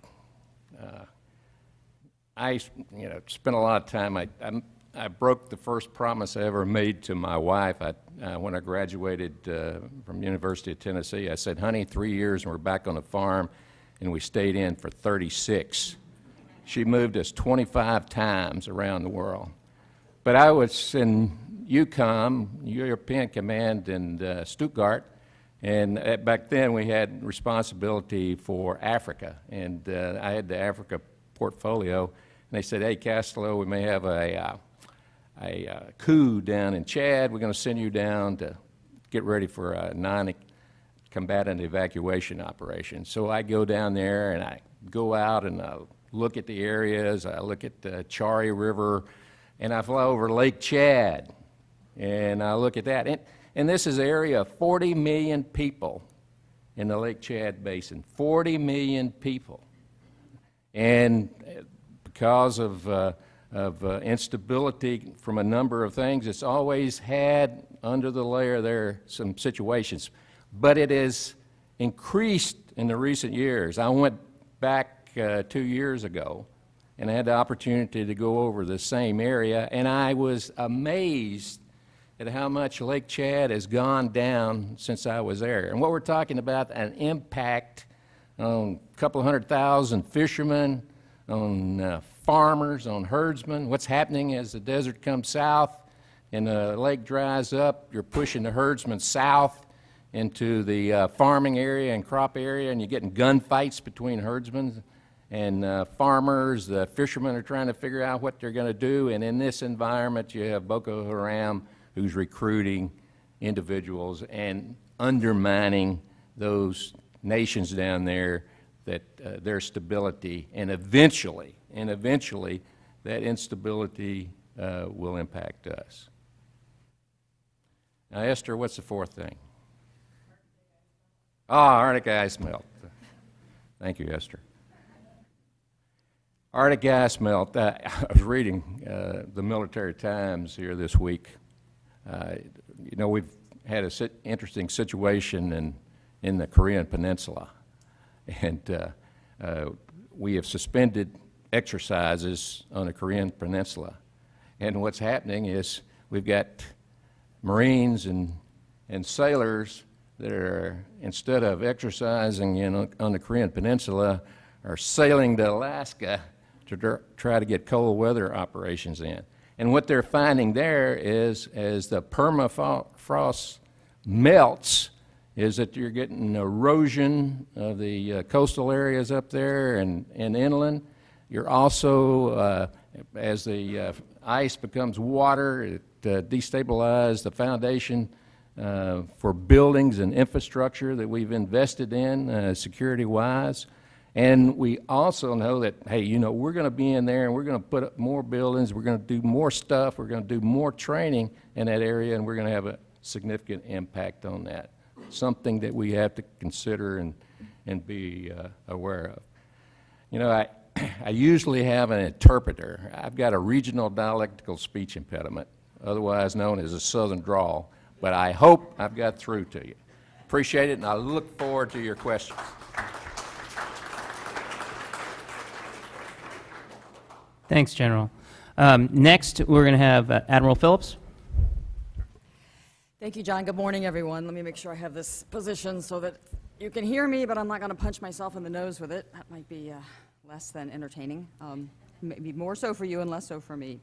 Uh, I, you know, spent a lot of time. I, I'm, I broke the first promise I ever made to my wife I, uh, when I graduated uh, from University of Tennessee. I said, "Honey, three years and we're back on the farm," and we stayed in for 36. She moved us 25 times around the world. But I was in EUCOM, European Command in uh, Stuttgart, and uh, back then we had responsibility for Africa, and uh, I had the Africa portfolio. And they said, "Hey, Castellaw, we may have a uh, a uh, coup down in Chad. We're going to send you down to get ready for a non-combatant evacuation operation." So I go down there and I go out and I look at the areas. I look at the Chari River and I fly over Lake Chad, and I look at that. And, and this is an area of 40 million people in the Lake Chad Basin. 40 million people. And because of, uh, of uh, instability from a number of things, it's always had under the layer there some situations. But it has increased in the recent years. I went back uh, two years ago and I had the opportunity to go over the same area, and I was amazed at how much Lake Chad has gone down since I was there. And what we're talking about, an impact on a couple hundred thousand fishermen, on uh, farmers, on herdsmen, what's happening as the desert comes south and the lake dries up, you're pushing the herdsmen south into the uh, farming area and crop area, and you're getting gunfights between herdsmen and uh, farmers, the fishermen are trying to figure out what they're going to do. And in this environment, you have Boko Haram who's recruiting individuals and undermining those nations down there that uh, their stability and eventually and eventually that instability uh, will impact us. Now, Esther, what's the fourth thing? Ah, Arctic ice melt. Thank you, Esther. Arctic gas melt. Uh, I was reading uh, the Military Times here this week. Uh, you know, we've had an si interesting situation in, in the Korean Peninsula, and uh, uh, we have suspended exercises on the Korean Peninsula. And what's happening is we've got Marines and, and sailors that are, instead of exercising know, on the Korean Peninsula, are sailing to Alaska to try to get cold weather operations in. And what they're finding there is as the permafrost melts, is that you're getting erosion of the uh, coastal areas up there and, and inland. You're also, uh, as the uh, ice becomes water, it uh, destabilizes the foundation uh, for buildings and infrastructure that we've invested in uh, security-wise. And we also know that, hey, you know, we're going to be in there and we're going to put up more buildings, we're going to do more stuff, we're going to do more training in that area, and we're going to have a significant impact on that. Something that we have to consider and, and be uh, aware of. You know, I, I usually have an interpreter. I've got a regional dialectical speech impediment, otherwise known as a southern drawl, but I hope I've got through to you. Appreciate it, and I look forward to your questions. Thanks, General. Um, Next, we're going to have uh, Admiral Phillips. Thank you, John. Good morning, everyone. Let me make sure I have this position so that you can hear me, but I'm not going to punch myself in the nose with it. That might be uh, less than entertaining. Um, maybe more so for you and less so for me.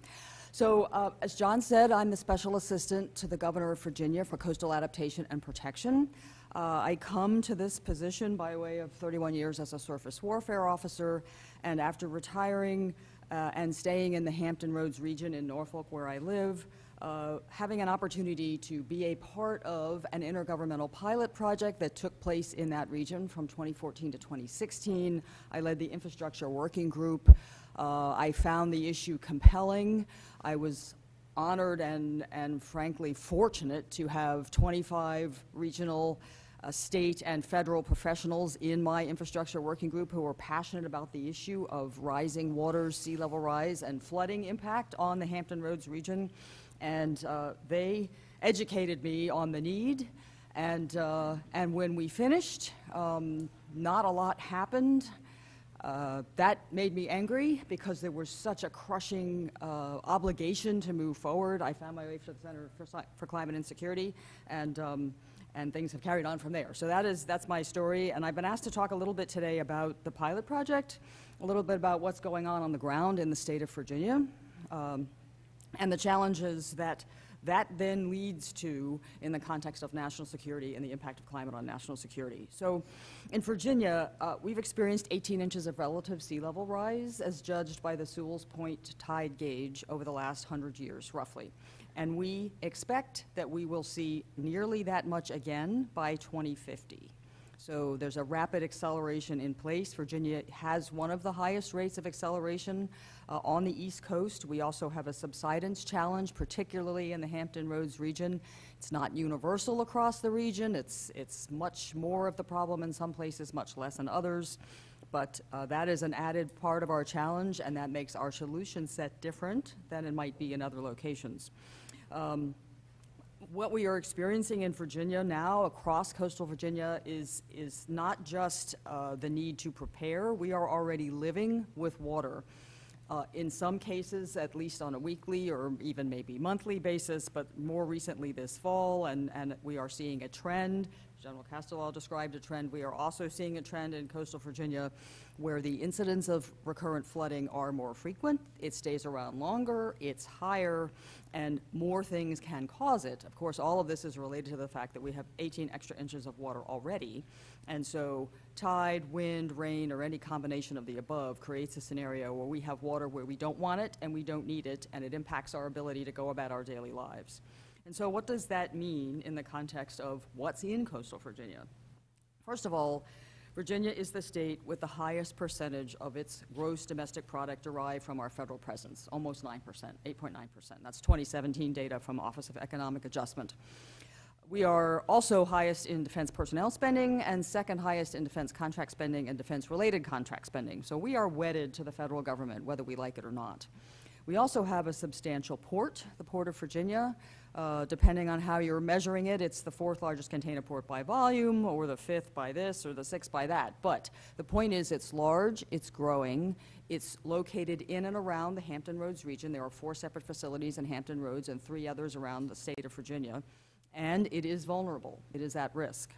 So, uh, as John said, I'm the special assistant to the governor of Virginia for coastal adaptation and protection. Uh, I come to this position by way of 31 years as a surface warfare officer, and after retiring uh, and staying in the Hampton Roads region in Norfolk, where I live, uh, having an opportunity to be a part of an intergovernmental pilot project that took place in that region from 2014 to 2016. I led the infrastructure working group. Uh, I found the issue compelling. I was honored and, and frankly fortunate to have 25 regional, uh, state, and federal professionals in my infrastructure working group who are passionate about the issue of rising waters, sea level rise, and flooding impact on the Hampton Roads region. And uh, they educated me on the need. And, uh, and when we finished, um, not a lot happened. Uh, that made me angry because there was such a crushing uh, obligation to move forward. I found my way to the Center for, for Climate and Security, and, um, and things have carried on from there. So that is, that's my story, and I've been asked to talk a little bit today about the pilot project, a little bit about what's going on on the ground in the state of Virginia, um, and the challenges that that then leads to in the context of national security and the impact of climate on national security. So in Virginia, uh, we've experienced 18 inches of relative sea level rise as judged by the Sewell's Point tide gauge over the last 100 years, roughly. And we expect that we will see nearly that much again by 2050. So there's a rapid acceleration in place. Virginia has one of the highest rates of acceleration uh, on the East Coast. We also have a subsidence challenge, particularly in the Hampton Roads region. It's not universal across the region. It's, it's much more of the problem in some places, much less in others. But uh, that is an added part of our challenge, and that makes our solution set different than it might be in other locations. Um, what we are experiencing in Virginia now, across coastal Virginia, is, is not just uh, the need to prepare. We are already living with water. Uh, in some cases, at least on a weekly or even maybe monthly basis, but more recently this fall, and, and we are seeing a trend. General Castellaw described a trend. We are also seeing a trend in coastal Virginia where the incidents of recurrent flooding are more frequent, it stays around longer, it's higher, and more things can cause it. Of course, all of this is related to the fact that we have 18 extra inches of water already, and so tide, wind, rain, or any combination of the above creates a scenario where we have water where we don't want it and we don't need it, and it impacts our ability to go about our daily lives. And so what does that mean in the context of what's in coastal Virginia? First of all, Virginia is the state with the highest percentage of its gross domestic product derived from our federal presence, almost 9%, 8.9%. That's 2017 data from Office of Economic Adjustment. We are also highest in defense personnel spending and second highest in defense contract spending and defense-related contract spending. So we are wedded to the federal government, whether we like it or not. We also have a substantial port, the Port of Virginia. Uh, depending on how you're measuring it, it's the fourth largest container port by volume, or the fifth by this, or the sixth by that. But the point is, it's large, it's growing, it's located in and around the Hampton Roads region. There are four separate facilities in Hampton Roads and three others around the state of Virginia. And it is vulnerable, it is at risk.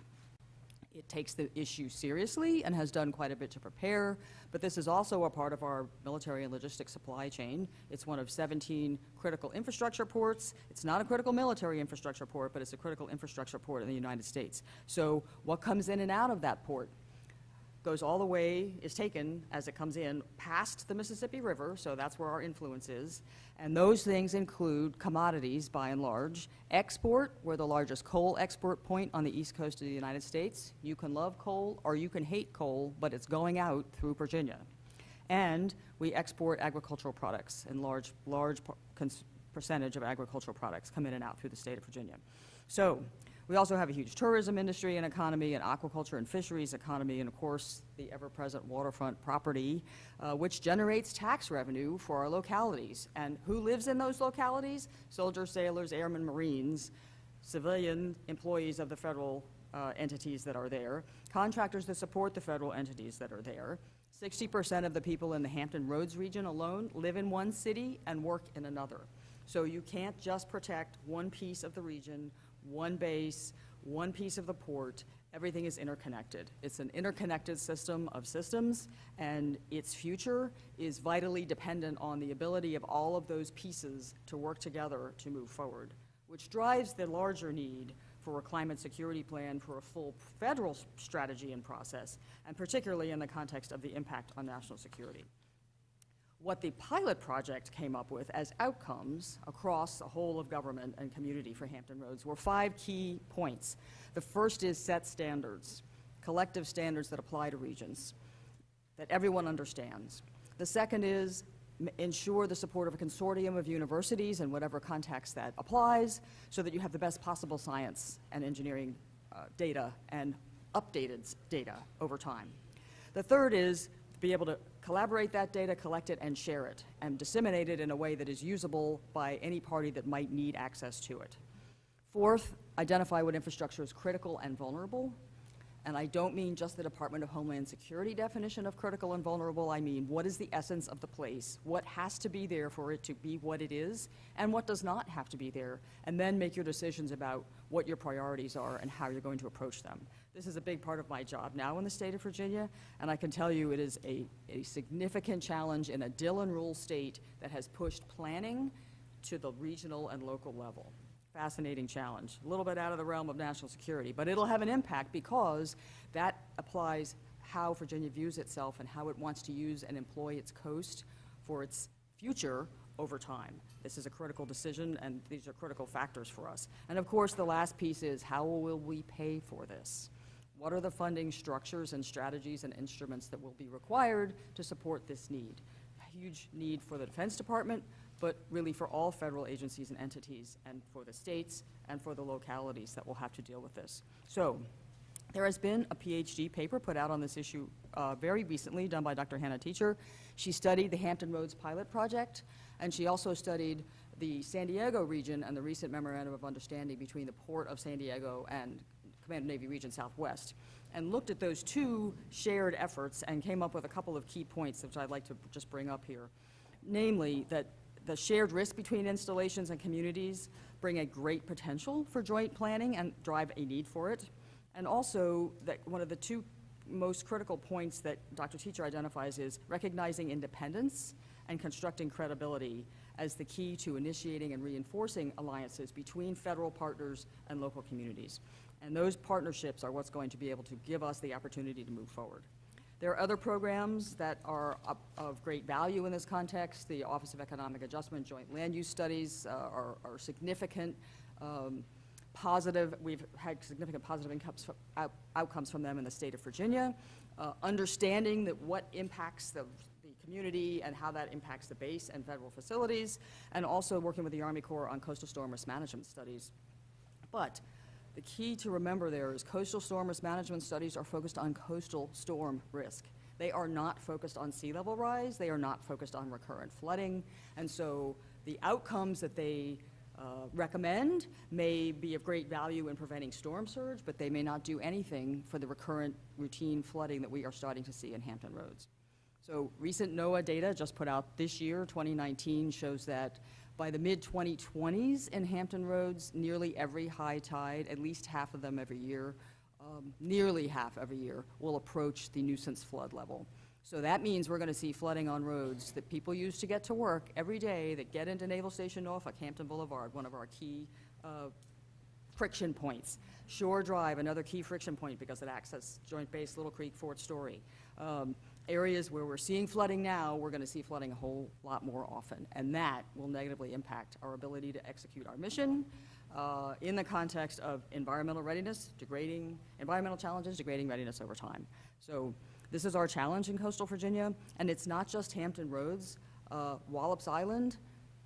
It takes the issue seriously and has done quite a bit to prepare, but this is also a part of our military and logistics supply chain. It's one of 17 critical infrastructure ports. It's not a critical military infrastructure port, but it's a critical infrastructure port in the United States. So what comes in and out of that port goes all the way, is taken as it comes in past the Mississippi River, so that's where our influence is. And those things include commodities by and large. Export, we're the largest coal export point on the east coast of the United States. You can love coal or you can hate coal, but it's going out through Virginia. And we export agricultural products, and large, large percentage of agricultural products come in and out through the state of Virginia. So we also have a huge tourism industry and economy, and aquaculture and fisheries economy, and of course, the ever-present waterfront property, uh, which generates tax revenue for our localities. And who lives in those localities? Soldiers, sailors, airmen, Marines, civilian employees of the federal uh, entities that are there, contractors that support the federal entities that are there. 60% of the people in the Hampton Roads region alone live in one city and work in another. So you can't just protect one piece of the region, one base, one piece of the port. Everything is interconnected. It's an interconnected system of systems, and its future is vitally dependent on the ability of all of those pieces to work together to move forward, which drives the larger need for a climate security plan for a full federal strategy and process, and particularly in the context of the impact on national security what the pilot project came up with as outcomes across the whole of government and community for Hampton Roads were five key points. The first is set standards, collective standards that apply to regions, that everyone understands. The second is ensure the support of a consortium of universities in whatever context that applies, so that you have the best possible science and engineering uh, data and updated data over time. The third is to be able to collaborate that data, collect it, and share it, and disseminate it in a way that is usable by any party that might need access to it. Fourth, identify what infrastructure is critical and vulnerable. And I don't mean just the Department of Homeland Security definition of critical and vulnerable. I mean, what is the essence of the place? What has to be there for it to be what it is? And what does not have to be there? And then make your decisions about what your priorities are and how you're going to approach them. This is a big part of my job now in the state of Virginia, and I can tell you it is a, a significant challenge in a Dillon rule state that has pushed planning to the regional and local level fascinating challenge, a little bit out of the realm of national security, but it'll have an impact because that applies how Virginia views itself and how it wants to use and employ its coast for its future over time. This is a critical decision, and these are critical factors for us. And of course, the last piece is how will we pay for this? What are the funding structures and strategies and instruments that will be required to support this need? A huge need for the Defense Department, but really for all federal agencies and entities, and for the states and for the localities that will have to deal with this. So, there has been a PhD paper put out on this issue uh, very recently, done by Dr. Hannah Teicher. She studied the Hampton Roads pilot project, and she also studied the San Diego region and the recent memorandum of understanding between the Port of San Diego and Command Navy Region Southwest, and looked at those two shared efforts and came up with a couple of key points, which I'd like to just bring up here. Namely, that the shared risk between installations and communities bring a great potential for joint planning and drive a need for it. And also, that one of the two most critical points that Dr. Teicher identifies is recognizing independence and constructing credibility as the key to initiating and reinforcing alliances between federal partners and local communities. And those partnerships are what's going to be able to give us the opportunity to move forward. There are other programs that are of- great value in this context. The Office of Economic Adjustment Joint Land Use Studies uh, are are significant, um, positive, we've had significant positive out- outcomes from them in the state of Virginia. Uh, Understanding that what impacts the the community and how that impacts the base and federal facilities, and also working with the Army Corps on coastal storm risk management studies. But the key to remember there is coastal storm risk management studies are focused on coastal storm risk. They are not focused on sea level rise, they are not focused on recurrent flooding, and so the outcomes that they uh, recommend may be of great value in preventing storm surge, but they may not do anything for the recurrent routine flooding that we are starting to see in Hampton Roads. So recent NOAA data just put out this year, 2019, shows that by the mid-2020s in Hampton Roads, nearly every high tide, at least half of them every year, um, nearly half every year, will approach the nuisance flood level. So that means we're going to see flooding on roads that people use to get to work every day, that get into Naval Station Norfolk, Hampton Boulevard, one of our key uh, friction points. Shore Drive, another key friction point because it accesses Joint Base Little Creek, Fort Story. Um, Areas where we're seeing flooding now, we're going to see flooding a whole lot more often. And that will negatively impact our ability to execute our mission uh, in the context of environmental readiness, degrading, environmental challenges, degrading readiness over time. So this is our challenge in coastal Virginia, and it's not just Hampton Roads. Uh, Wallops Island,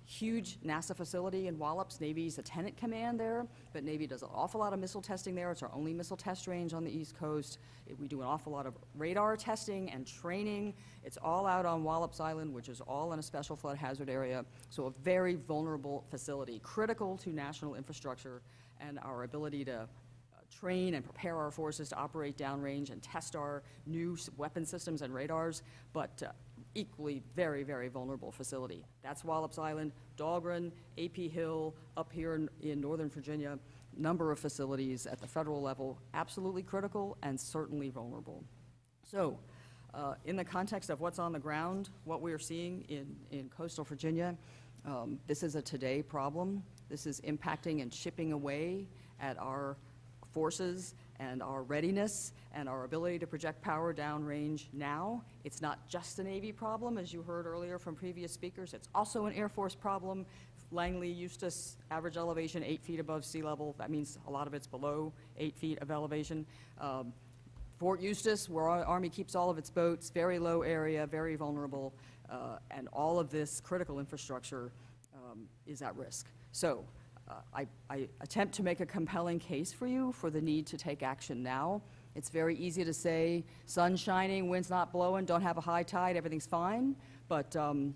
huge NASA facility in Wallops. Navy's a tenant command there, but Navy does an awful lot of missile testing there. It's our only missile test range on the East Coast. It- We do an awful lot of radar testing and training. It's all out on Wallops Island, which is all in a special flood hazard area. So a very vulnerable facility, critical to national infrastructure and our ability to uh, train and prepare our forces to operate downrange and test our new weapon systems and radars, but uh, equally very, very vulnerable facility. That's Wallops Island, Dahlgren, AP Hill, up here in, in Northern Virginia, number of facilities at the federal level, absolutely critical and certainly vulnerable. So, uh, in the context of what's on the ground, what we're seeing in, in coastal Virginia, um, this is a today problem. This is impacting and chipping away at our forces and our readiness and our ability to project power downrange now. It's not just a Navy problem, as you heard earlier from previous speakers. It's also an Air Force problem. Langley, Eustis, average elevation eight feet above sea level. That means a lot of it's below eight feet of elevation. Um, Fort Eustis, where our Army keeps all of its boats, very low area, very vulnerable, uh, and all of this critical infrastructure um, is at risk. So I, I attempt to make a compelling case for you for the need to take action now. It's very easy to say, sun shining, wind's not blowing, don't have a high tide, everything's fine, but um,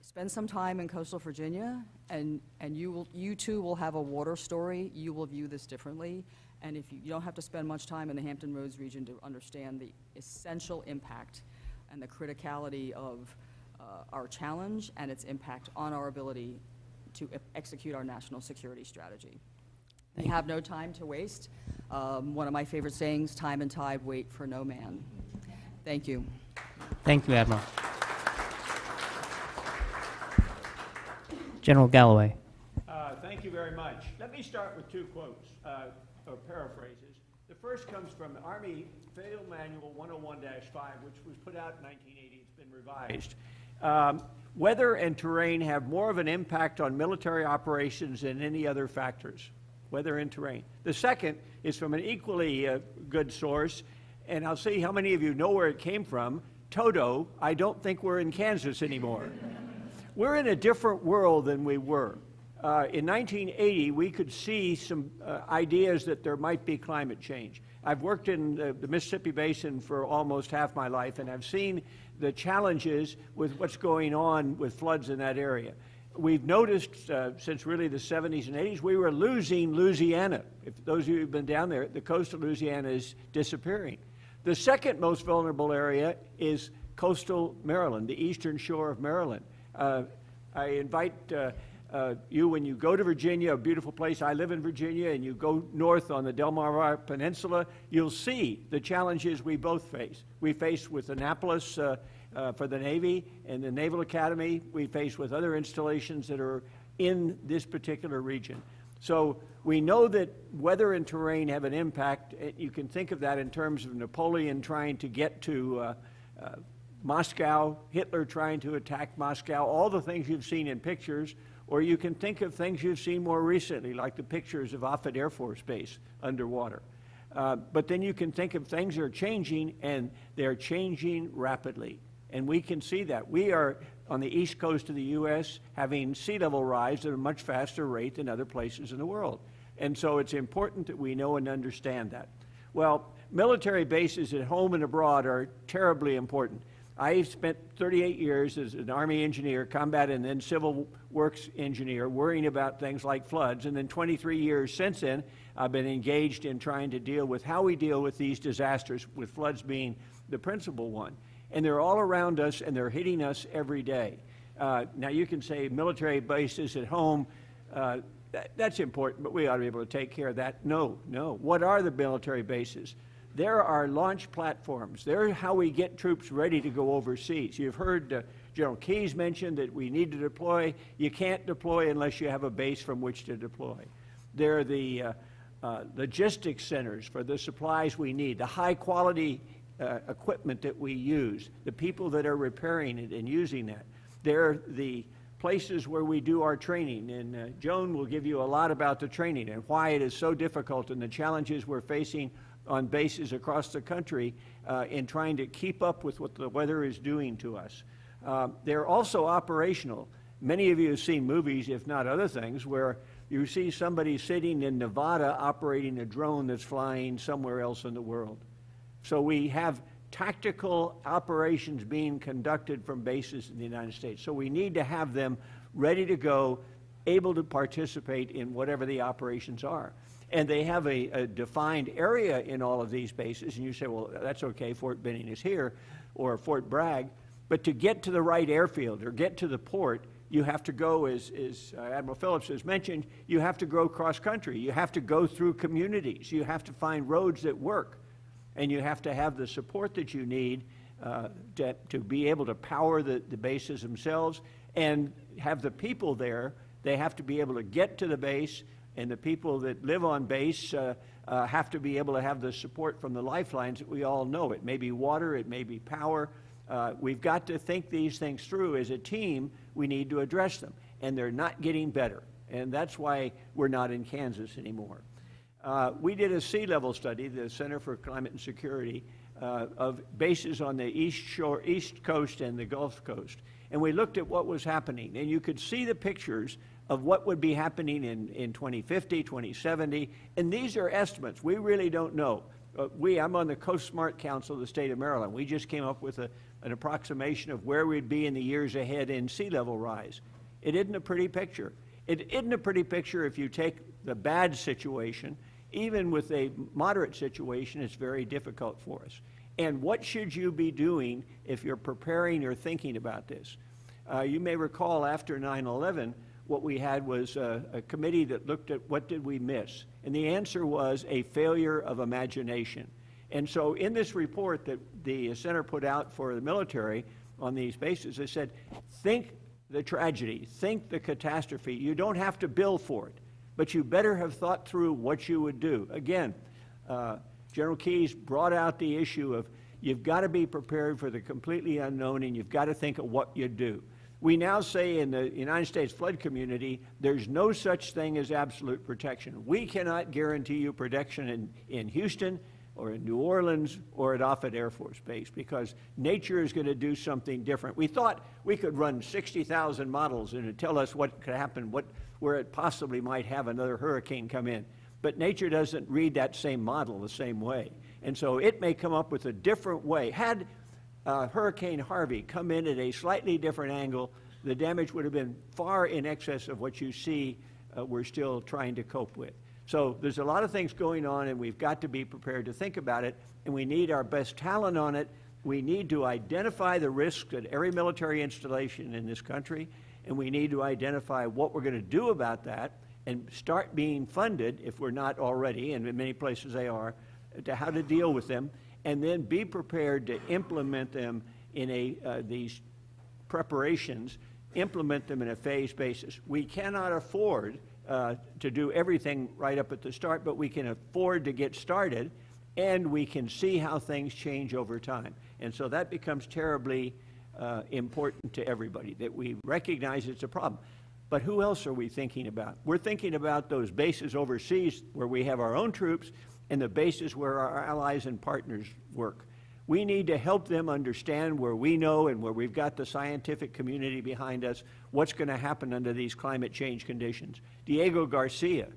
spend some time in coastal Virginia, and, and you will, you too will have a water story. You will view this differently. And if you, you don't have to spend much time in the Hampton Roads region to understand the essential impact and the criticality of uh, our challenge and its impact on our ability to execute our national security strategy. We have no time to waste. Um, one of my favorite sayings, time and tide wait for no man. Thank you. Thank you, Admiral. General Galloway. Uh, Thank you very much. Let me start with two quotes, uh, or paraphrases. The first comes from the Army Field Manual 101-5, which was put out in 1980. It's been revised. Um, Weather and terrain have more of an impact on military operations than any other factors, weather and terrain. The second is from an equally uh, good source, and I'll see how many of you know where it came from. Toto, I don't think we're in Kansas anymore. We're in a different world than we were. Uh, in 1980, we could see some uh, ideas that there might be climate change. I've worked in the, the Mississippi Basin for almost half my life, and I've seen the challenges with what's going on with floods in that area. We've noticed uh, since really the 70s and 80s, we were losing Louisiana. If those of you who've been down there, the coast of Louisiana is disappearing. The second most vulnerable area is coastal Maryland, the eastern shore of Maryland. Uh, I invite uh, uh, you, when you go to Virginia, a beautiful place, I live in Virginia, and you go north on the Delmarva Peninsula, you'll see the challenges we both face. We face with Annapolis uh, uh, for the Navy and the Naval Academy. We face with other installations that are in this particular region. So we know that weather and terrain have an impact. Uh, You can think of that in terms of Napoleon trying to get to uh, Moscow, Hitler trying to attack Moscow, all the things you've seen in pictures, or you can think of things you've seen more recently, like the pictures of Offutt Air Force Base underwater. Uh, but then you can think of things that are changing, and they're changing rapidly. And we can see that. We are on the east coast of the U.S. having sea level rise at a much faster rate than other places in the world. And so it's important that we know and understand that. Well, military bases at home and abroad are terribly important. I spent 38 years as an Army engineer, combat and then civil works engineer, worrying about things like floods. And then 23 years since then, I've been engaged in trying to deal with how we deal with these disasters, with floods being the principal one. And they're all around us and they're hitting us every day. Uh, now, you can say military bases at home, uh, that, that's important, but we ought to be able to take care of that. No, no. What are the military bases? There are launch platforms. They're how we get troops ready to go overseas. You've heard uh, General Keys mention that we need to deploy. You can't deploy unless you have a base from which to deploy. They're the uh, uh, logistics centers for the supplies we need, the high quality uh, equipment that we use, the people that are repairing it and using that. They're the places where we do our training. And uh, Joan will give you a lot about the training and why it is so difficult and the challenges we're facing on bases across the country uh, in trying to keep up with what the weather is doing to us. Uh, they're also operational. Many of you have seen movies, if not other things, where you see somebody sitting in Nevada operating a drone that's flying somewhere else in the world. So we have tactical operations being conducted from bases in the United States. So we need to have them ready to go, able to participate in whatever the operations are. And they have a, a defined area in all of these bases, and you say, well, that's okay, Fort Benning is here, or Fort Bragg. But to get to the right airfield or get to the port, you have to go, as, as uh, Admiral Phillips has mentioned, you have to go cross country. You have to go through communities. You have to find roads that work. And you have to have the support that you need uh, to, to be able to power the, the bases themselves and have the people there. They have to be able to get to the base, and the people that live on base uh, uh, have to be able to have the support from the lifelines that we all know. It may be water, it may be power. Uh, we've got to think these things through. As a team, we need to address them, and they're not getting better. And that's why we're not in Kansas anymore. Uh, we did a sea level study, the Center for Climate and Security, uh, of bases on the east shore, east coast and the Gulf Coast. And we looked at what was happening. And you could see the pictures of what would be happening in, in 2050, 2070. And these are estimates. We really don't know. Uh, we, I'm on the Coast Smart Council of the state of Maryland. We just came up with a, an approximation of where we'd be in the years ahead in sea level rise. It isn't a pretty picture. It isn't a pretty picture if you take the bad situation. Even with a moderate situation, it's very difficult for us. And what should you be doing if you're preparing or thinking about this? Uh, you may recall after 9 11, what we had was a, a, committee that looked at what did we miss. And the answer was a failure of imagination. And so in this report that the center put out for the military on these bases, they said, think the tragedy, think the catastrophe. You don't have to bill for it, but you better have thought through what you would do. Again, uh, General Keys brought out the issue of you've got to be prepared for the completely unknown and you've got to think of what you'd do. We now say in the United States flood community, there's no such thing as absolute protection. We cannot guarantee you protection in, in Houston or in New Orleans or at Offutt Air Force Base because nature is going to do something different. We thought we could run 60,000 models and it'd tell us what could happen, what, where it possibly might have another hurricane come in. But nature doesn't read that same model the same way. And so it may come up with a different way. Had uh, Hurricane Harvey come in at a slightly different angle, the damage would have been far in excess of what you see uh, we're still trying to cope with. So there's a lot of things going on, and we've got to be prepared to think about it, and we need our best talent on it. We need to identify the risks at every military installation in this country, and we need to identify what we're going to do about that and start being funded, if we're not already, and in many places they are, to how to deal with them and then be prepared to implement them in a, uh, these preparations, implement them in a phased basis. We cannot afford uh, to do everything right up at the start, but we can afford to get started and we can see how things change over time. And so that becomes terribly uh, important to everybody, that we recognize it's a problem. But who else are we thinking about? We're thinking about those bases overseas where we have our own troops and the bases where our allies and partners work. We need to help them understand where we know and where we've got the scientific community behind us what's going to happen under these climate change conditions. Diego Garcia,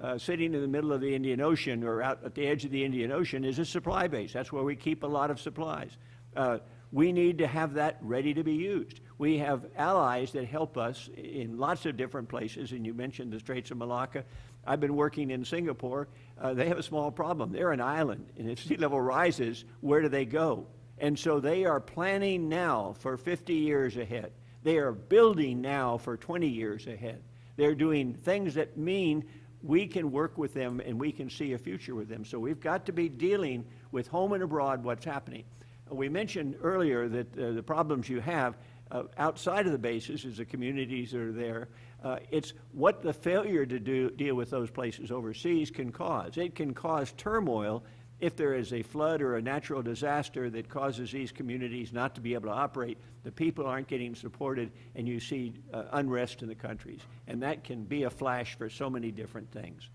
uh, sitting in the middle of the Indian Ocean or out at the edge of the Indian Ocean, is a supply base. That's where we keep a lot of supplies. Uh, we need to have that ready to be used. We have allies that help us in lots of different places, and you mentioned the Straits of Malacca. I've been working in Singapore. Uh, they have a small problem. They're an island, and if sea level rises, where do they go? And so they are planning now for 50 years ahead. They are building now for 20 years ahead. They're doing things that mean we can work with them and we can see a future with them. So we've got to be dealing with home and abroad what's happening. We mentioned earlier that uh, the problems you have uh, outside of the bases is the communities that are there uh, it's what the failure to do, deal with those places overseas can cause. It can cause turmoil if there is a flood or a natural disaster that causes these communities not to be able to operate. The people aren't getting supported, and you see uh, unrest in the countries. And that can be a flash for so many different things.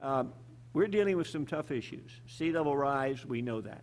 Um, we're dealing with some tough issues. Sea level rise, we know that.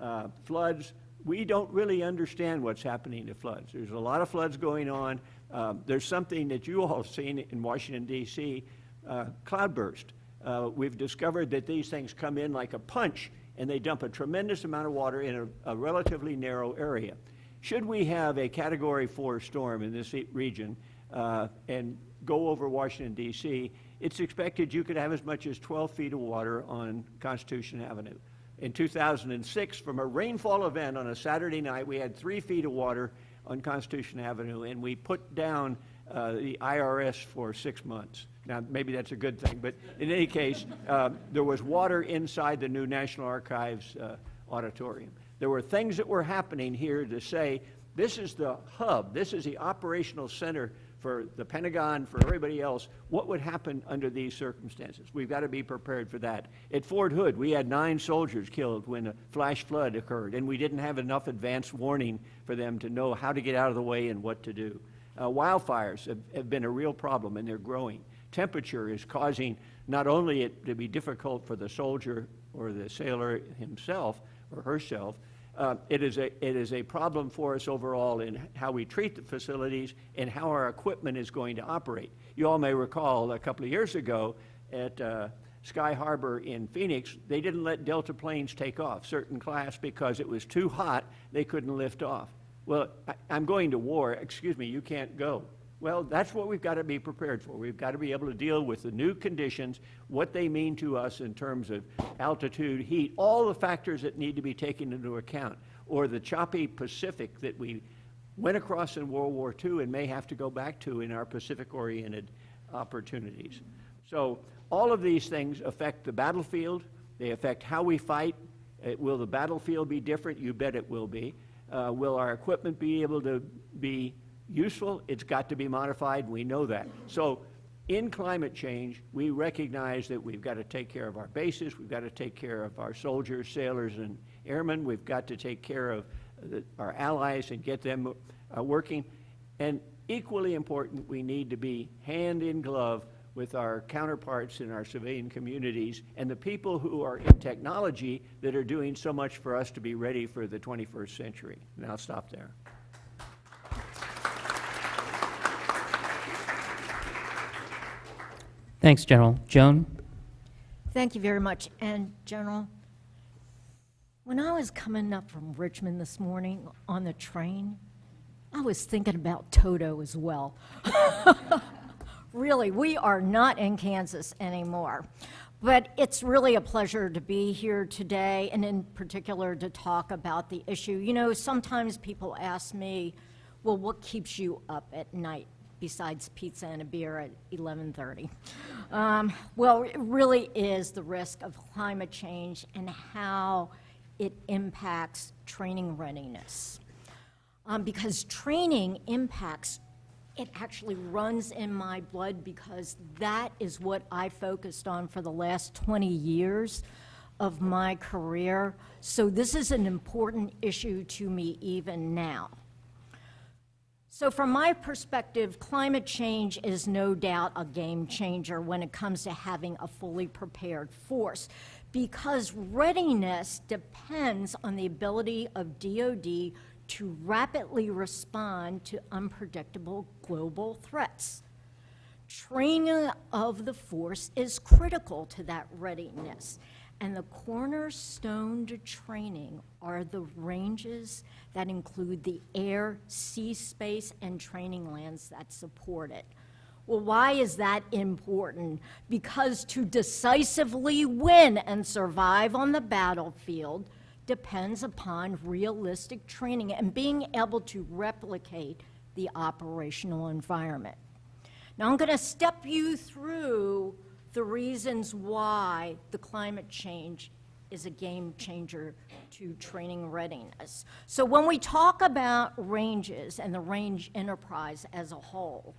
Uh, floods, we don't really understand what's happening to floods. There's a lot of floods going on. Um, there's something that you all have seen in Washington, D.C., uh, cloudburst. Uh, we've discovered that these things come in like a punch and they dump a tremendous amount of water in a, a relatively narrow area. Should we have a Category 4 storm in this region uh, and go over Washington, D.C., it's expected you could have as much as 12 feet of water on Constitution Avenue. In 2006, from a rainfall event on a Saturday night, we had three feet of water on Constitution Avenue, and we put down uh, the IRS for six months. Now, maybe that's a good thing, but in any case, uh, there was water inside the new National Archives uh, auditorium. There were things that were happening here to say, this is the hub, this is the operational center for the Pentagon, for everybody else. What would happen under these circumstances? We've got to be prepared for that. At Fort Hood, we had nine soldiers killed when a flash flood occurred, and we didn't have enough advance warning for them to know how to get out of the way and what to do. Uh, wildfires have, have been a real problem, and they're growing. Temperature is causing not only it to be difficult for the soldier or the sailor himself or herself, uh, it, is a, it is a problem for us overall in how we treat the facilities and how our equipment is going to operate. You all may recall a couple of years ago at uh, Sky Harbor in Phoenix, they didn't let Delta planes take off, certain class, because it was too hot, they couldn't lift off. Well, I, I'm going to war, excuse me, you can't go. Well, that's what we've got to be prepared for. We've got to be able to deal with the new conditions, what they mean to us in terms of altitude, heat, all the factors that need to be taken into account, or the choppy Pacific that we went across in World War II and may have to go back to in our Pacific oriented opportunities. So, all of these things affect the battlefield, they affect how we fight. Uh, will the battlefield be different? You bet it will be. Uh, will our equipment be able to be useful, it's got to be modified, we know that. So in climate change, we recognize that we've got to take care of our bases, we've got to take care of our soldiers, sailors, and airmen, we've got to take care of the, our allies and get them uh, working. And equally important, we need to be hand in glove with our counterparts in our civilian communities and the people who are in technology that are doing so much for us to be ready for the 21st century. And I'll stop there. Thanks, General. Joan? Thank you very much. And, General, when I was coming up from Richmond this morning on the train, I was thinking about Toto as well. really, we are not in Kansas anymore. But it's really a pleasure to be here today, and in particular to talk about the issue. You know, sometimes people ask me, well, what keeps you up at night? Besides pizza and a beer at 11:30. Um, well, it really is the risk of climate change and how it impacts training readiness. Um, because training impacts, it actually runs in my blood because that is what I focused on for the last 20 years of my career. So this is an important issue to me even now. So, from my perspective, climate change is no doubt a game changer when it comes to having a fully prepared force because readiness depends on the ability of DoD to rapidly respond to unpredictable global threats. Training of the force is critical to that readiness. And the cornerstone to training are the ranges that include the air, sea space, and training lands that support it. Well, why is that important? Because to decisively win and survive on the battlefield depends upon realistic training and being able to replicate the operational environment. Now, I'm going to step you through the reasons why the climate change is a game changer to training readiness. So when we talk about ranges and the range enterprise as a whole,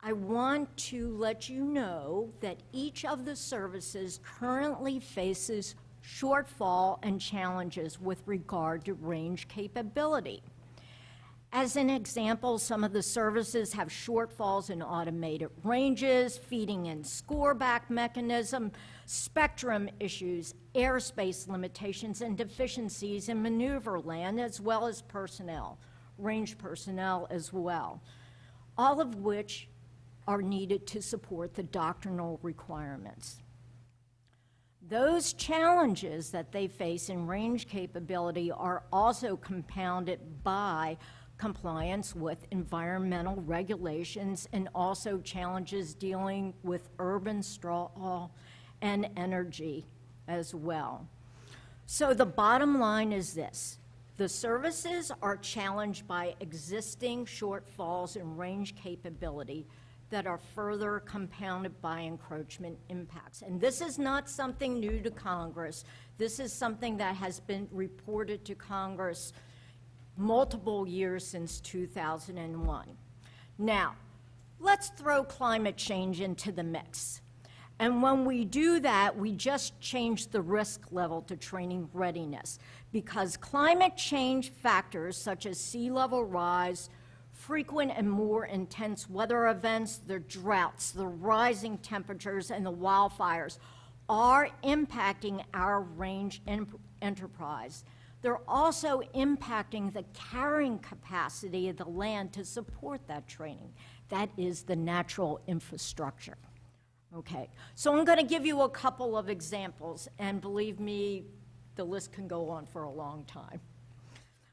I want to let you know that each of the services currently faces shortfall and challenges with regard to range capability. As an example, some of the services have shortfalls in automated ranges, feeding and scoreback mechanism, spectrum issues, airspace limitations, and deficiencies in maneuver land, as well as personnel, range personnel as well, all of which are needed to support the doctrinal requirements. Those challenges that they face in range capability are also compounded by compliance with environmental regulations and also challenges dealing with urban sprawl and energy as well. So the bottom line is this. The services are challenged by existing shortfalls in range capability that are further compounded by encroachment impacts. And this is not something new to Congress. This is something that has been reported to Congress multiple years since 2001. Now, let's throw climate change into the mix. And when we do that, we just change the risk level to training readiness because climate change factors such as sea level rise, frequent and more intense weather events, the droughts, the rising temperatures, and the wildfires are impacting our range enterprise. They're also impacting the carrying capacity of the land to support that training. That is the natural infrastructure. Okay, so I'm going to give you a couple of examples, and believe me, the list can go on for a long time.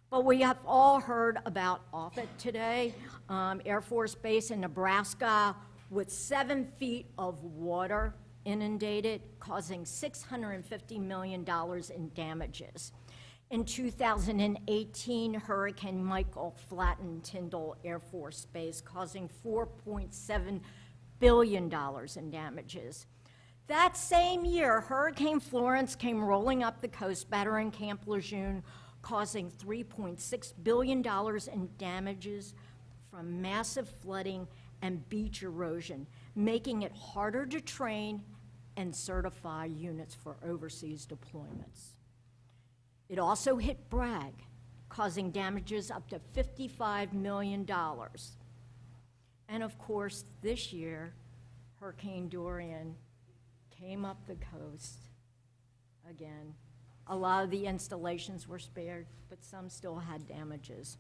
But we have all heard about Offutt today, um, Air Force Base in Nebraska, with seven feet of water inundated, causing $650 million in damages. In 2018, Hurricane Michael flattened Tyndall Air Force Base, causing 4.7 billion dollars in damages. That same year, Hurricane Florence came rolling up the coast, battering Camp Lejeune, causing $3.6 billion in damages from massive flooding and beach erosion, making it harder to train and certify units for overseas deployments. It also hit Bragg, causing damages up to $55 million. And of course, this year, Hurricane Dorian came up the coast again. A lot of the installations were spared, but some still had damages.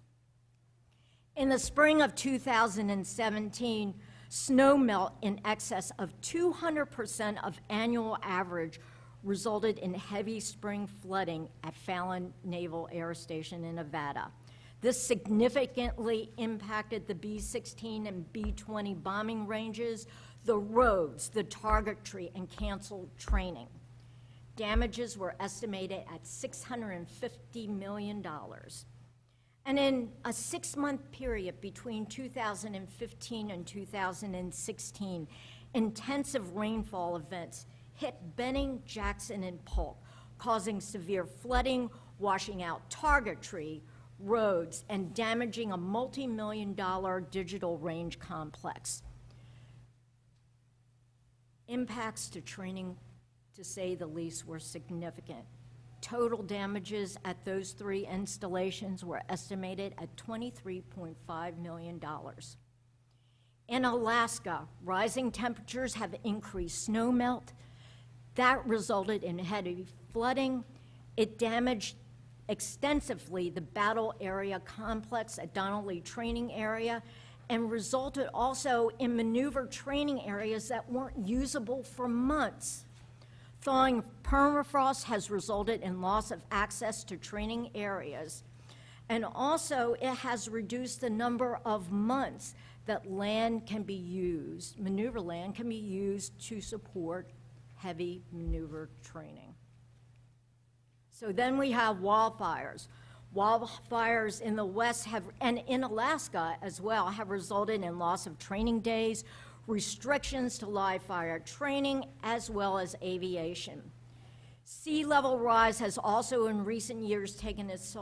In the spring of 2017, snowmelt in excess of 200% of annual average resulted in heavy spring flooding at Fallon Naval Air Station in Nevada. This significantly impacted the B 16 and B 20 bombing ranges, the roads, the targetry, and canceled training. Damages were estimated at $650 million. And in a six month period between 2015 and 2016, intensive rainfall events hit Benning, Jackson, and Polk, causing severe flooding, washing out targetry, roads, and damaging a multi million dollar digital range complex. Impacts to training, to say the least, were significant. Total damages at those three installations were estimated at $23.5 million. In Alaska, rising temperatures have increased snowmelt. That resulted in heavy flooding. It damaged extensively the battle area complex at Donnelly Training Area and resulted also in maneuver training areas that weren't usable for months. Thawing permafrost has resulted in loss of access to training areas. And also, it has reduced the number of months that land can be used, maneuver land can be used to support heavy maneuver training. So then we have wildfires. Wildfires in the west have, and in Alaska as well, have resulted in loss of training days, restrictions to live fire training, as well as aviation. Sea level rise has also in recent years taken its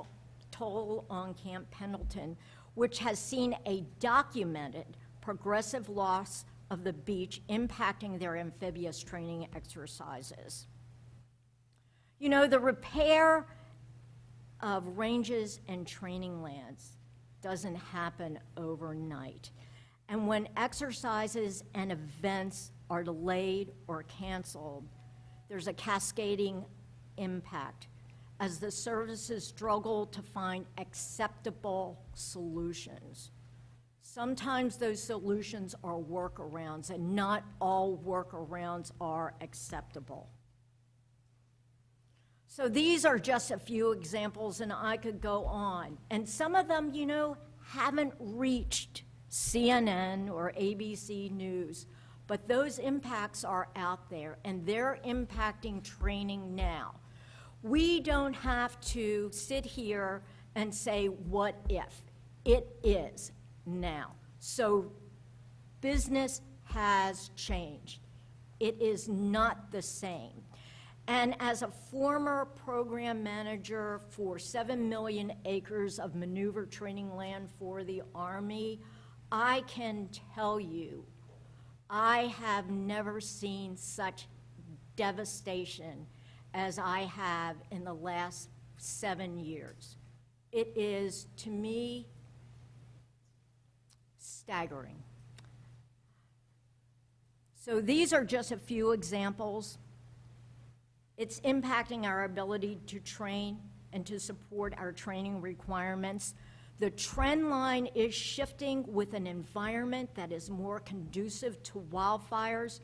toll on Camp Pendleton, which has seen a documented progressive loss of the beach impacting their amphibious training exercises. You know, the repair of ranges and training lands doesn't happen overnight. And when exercises and events are delayed or canceled, there's a cascading impact as the services struggle to find acceptable solutions. Sometimes those solutions are workarounds, and not all workarounds are acceptable. So these are just a few examples, and I could go on. And some of them, you know, haven't reached CNN or ABC News, but those impacts are out there and they're impacting training now. We don't have to sit here and say, what if? It is now. So business has changed. It is not the same. And as a former program manager for 7 million acres of maneuver training land for the Army, I can tell you, I have never seen such devastation as I have in the last seven years. It is, to me, staggering. So these are just a few examples. It's impacting our ability to train and to support our training requirements. The trend line is shifting with an environment that is more conducive to wildfires,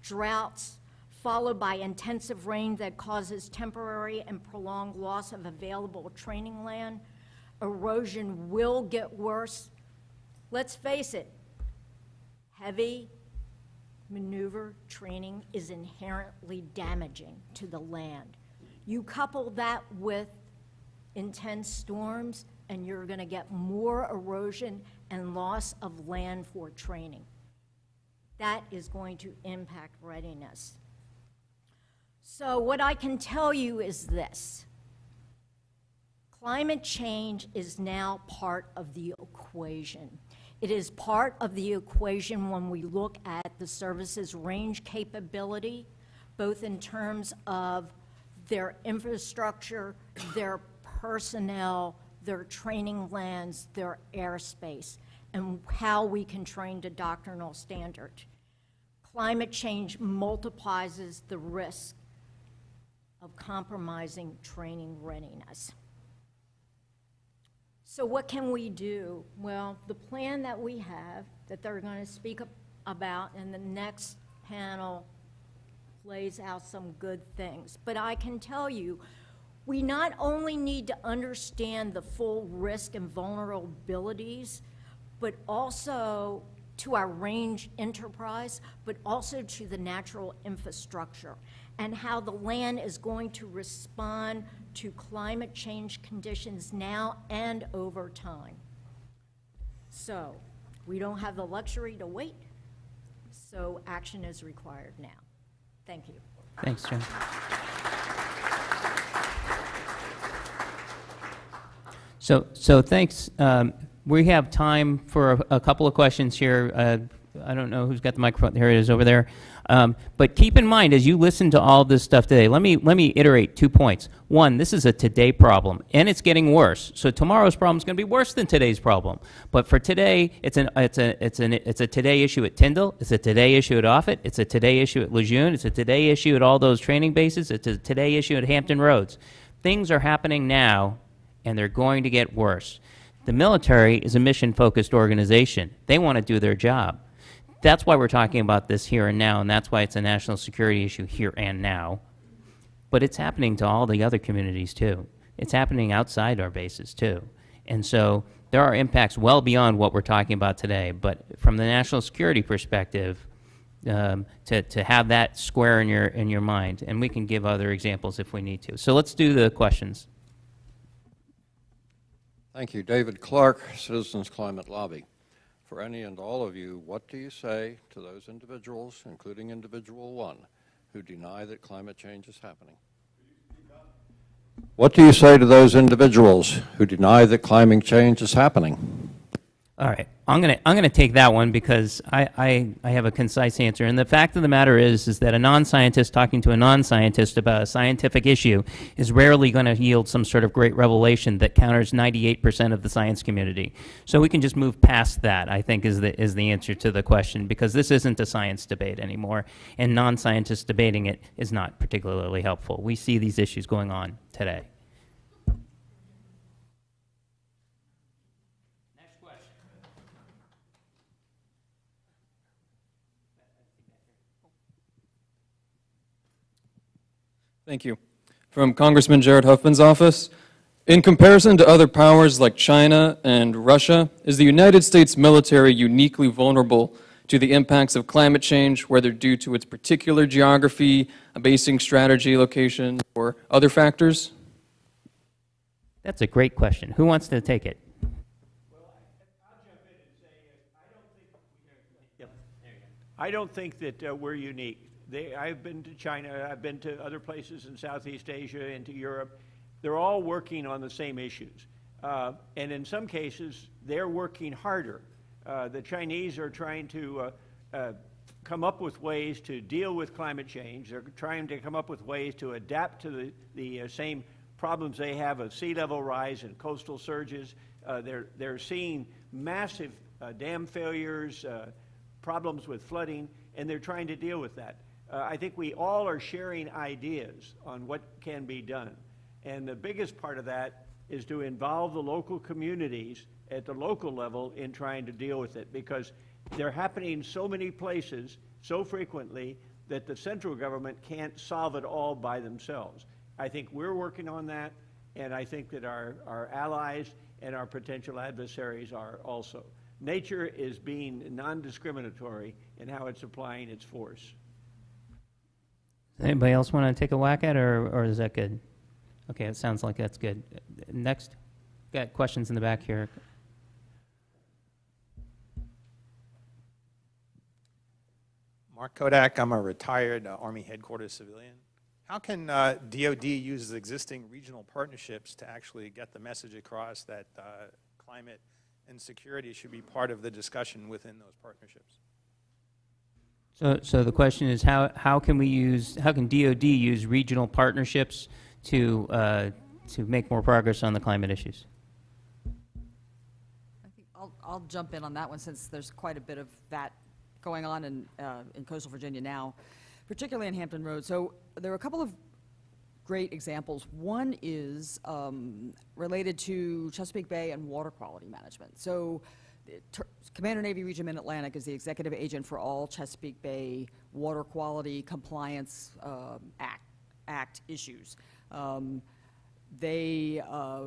droughts, followed by intensive rain that causes temporary and prolonged loss of available training land. Erosion will get worse. Let's face it, heavy maneuver training is inherently damaging to the land. You couple that with intense storms, and you're going to get more erosion and loss of land for training. That is going to impact readiness. So, what I can tell you is this climate change is now part of the equation. It is part of the equation when we look at the service's range capability, both in terms of their infrastructure, their personnel, their training lands, their airspace, and how we can train to doctrinal standard. Climate change multiplies the risk of compromising training readiness. So what can we do? Well, the plan that we have that they're going to speak about in the next panel lays out some good things. But I can tell you, we not only need to understand the full risk and vulnerabilities, but also to our range enterprise, but also to the natural infrastructure and how the land is going to respond to climate change conditions now and over time. So, we don't have the luxury to wait, so action is required now. Thank you. Thanks, Jim. So, so thanks. Um, we have time for a, a couple of questions here. Uh, I don't know who's got the microphone. Here it is over there. Um, but keep in mind, as you listen to all this stuff today, let me let me iterate two points. One, this is a today problem, and it's getting worse. So tomorrow's problem is going to be worse than today's problem. But for today, it's an it's a it's an it's a today issue at Tyndall. It's a today issue at Offutt. It's a today issue at Lejeune. It's a today issue at all those training bases. It's a today issue at Hampton Roads. Things are happening now, and they're going to get worse. The military is a mission focused organization. They want to do their job. That's why we're talking about this here and now, and that's why it's a national security issue here and now. But it's happening to all the other communities too. It's happening outside our bases too. And so there are impacts well beyond what we're talking about today. But from the national security perspective, um, to, to have that square in your, in your mind, and we can give other examples if we need to. So let's do the questions. Thank you. David Clark, Citizens Climate Lobby. For any and all of you, what do you say to those individuals, including individual one, who deny that climate change is happening? What do you say to those individuals who deny that climate change is happening? All right, I'm gonna I'm gonna take that one because I, I, I have a concise answer. And the fact of the matter is is that a non-scientist talking to a non-scientist about a scientific issue is rarely going to yield some sort of great revelation that counters 98% of the science community. So we can just move past that. I think is the is the answer to the question because this isn't a science debate anymore, and non-scientists debating it is not particularly helpful. We see these issues going on today. Thank you. From Congressman Jared Huffman's office, In comparison to other powers like China and Russia, is the United States military uniquely vulnerable to the impacts of climate change, whether due to its particular geography, a basing strategy, location, or other factors? That's a great question. Who wants to take it? I don't think that uh, we're unique. They, I've been to China, I've been to other places in Southeast Asia, into Europe. They're all working on the same issues. Uh, and in some cases, they're working harder. Uh, the Chinese are trying to uh, uh, come up with ways to deal with climate change. They're trying to come up with ways to adapt to the, the uh, same problems they have of sea level rise and coastal surges. Uh, they're, they're seeing massive dam failures, problems with flooding, and they're trying to deal with that. Uh, I think we all are sharing ideas on what can be done. And the biggest part of that is to involve the local communities at the local level in trying to deal with it because they're happening so many places so frequently that the central government can't solve it all by themselves. I think we're working on that, and I think that our, our allies and our potential adversaries are also. Nature is being non discriminatory in how it's applying its force. Anybody else want to take a whack at it, or, or is that good? Okay, it sounds like that's good. Next, got questions in the back here. Mark Kodak, I'm a retired uh, Army headquarters civilian. How can uh, DoD use existing regional partnerships to actually get the message across that uh, climate and security should be part of the discussion within those partnerships? So, so the question is, how, how can we use, how can DoD use regional partnerships to, uh, to make more progress on the climate issues? I think I'll, I'll jump in on that one since there's quite a bit of that going on in, uh, in coastal Virginia now, particularly in Hampton Road. So there are a couple of great examples. One is um, related to Chesapeake Bay and water quality management. So Commander Navy Region Mid-Atlantic is the executive agent for all Chesapeake Bay water quality compliance um, act, act issues. Um, they uh,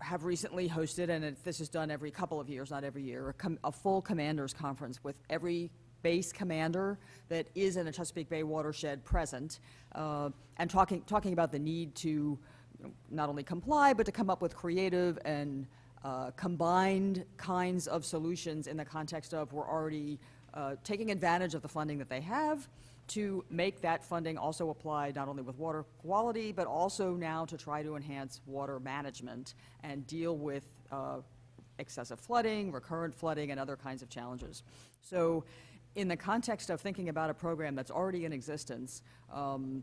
have recently hosted, and this is done every couple of years, not every year, a, a full commanders conference with every base commander that is in a Chesapeake Bay watershed present, uh, and talking talking about the need to you know, not only comply but to come up with creative and uh, combined kinds of solutions in the context of we're already uh, taking advantage of the funding that they have to make that funding also apply not only with water quality, but also now to try to enhance water management and deal with uh, excessive flooding, recurrent flooding, and other kinds of challenges. So in the context of thinking about a program that's already in existence, um,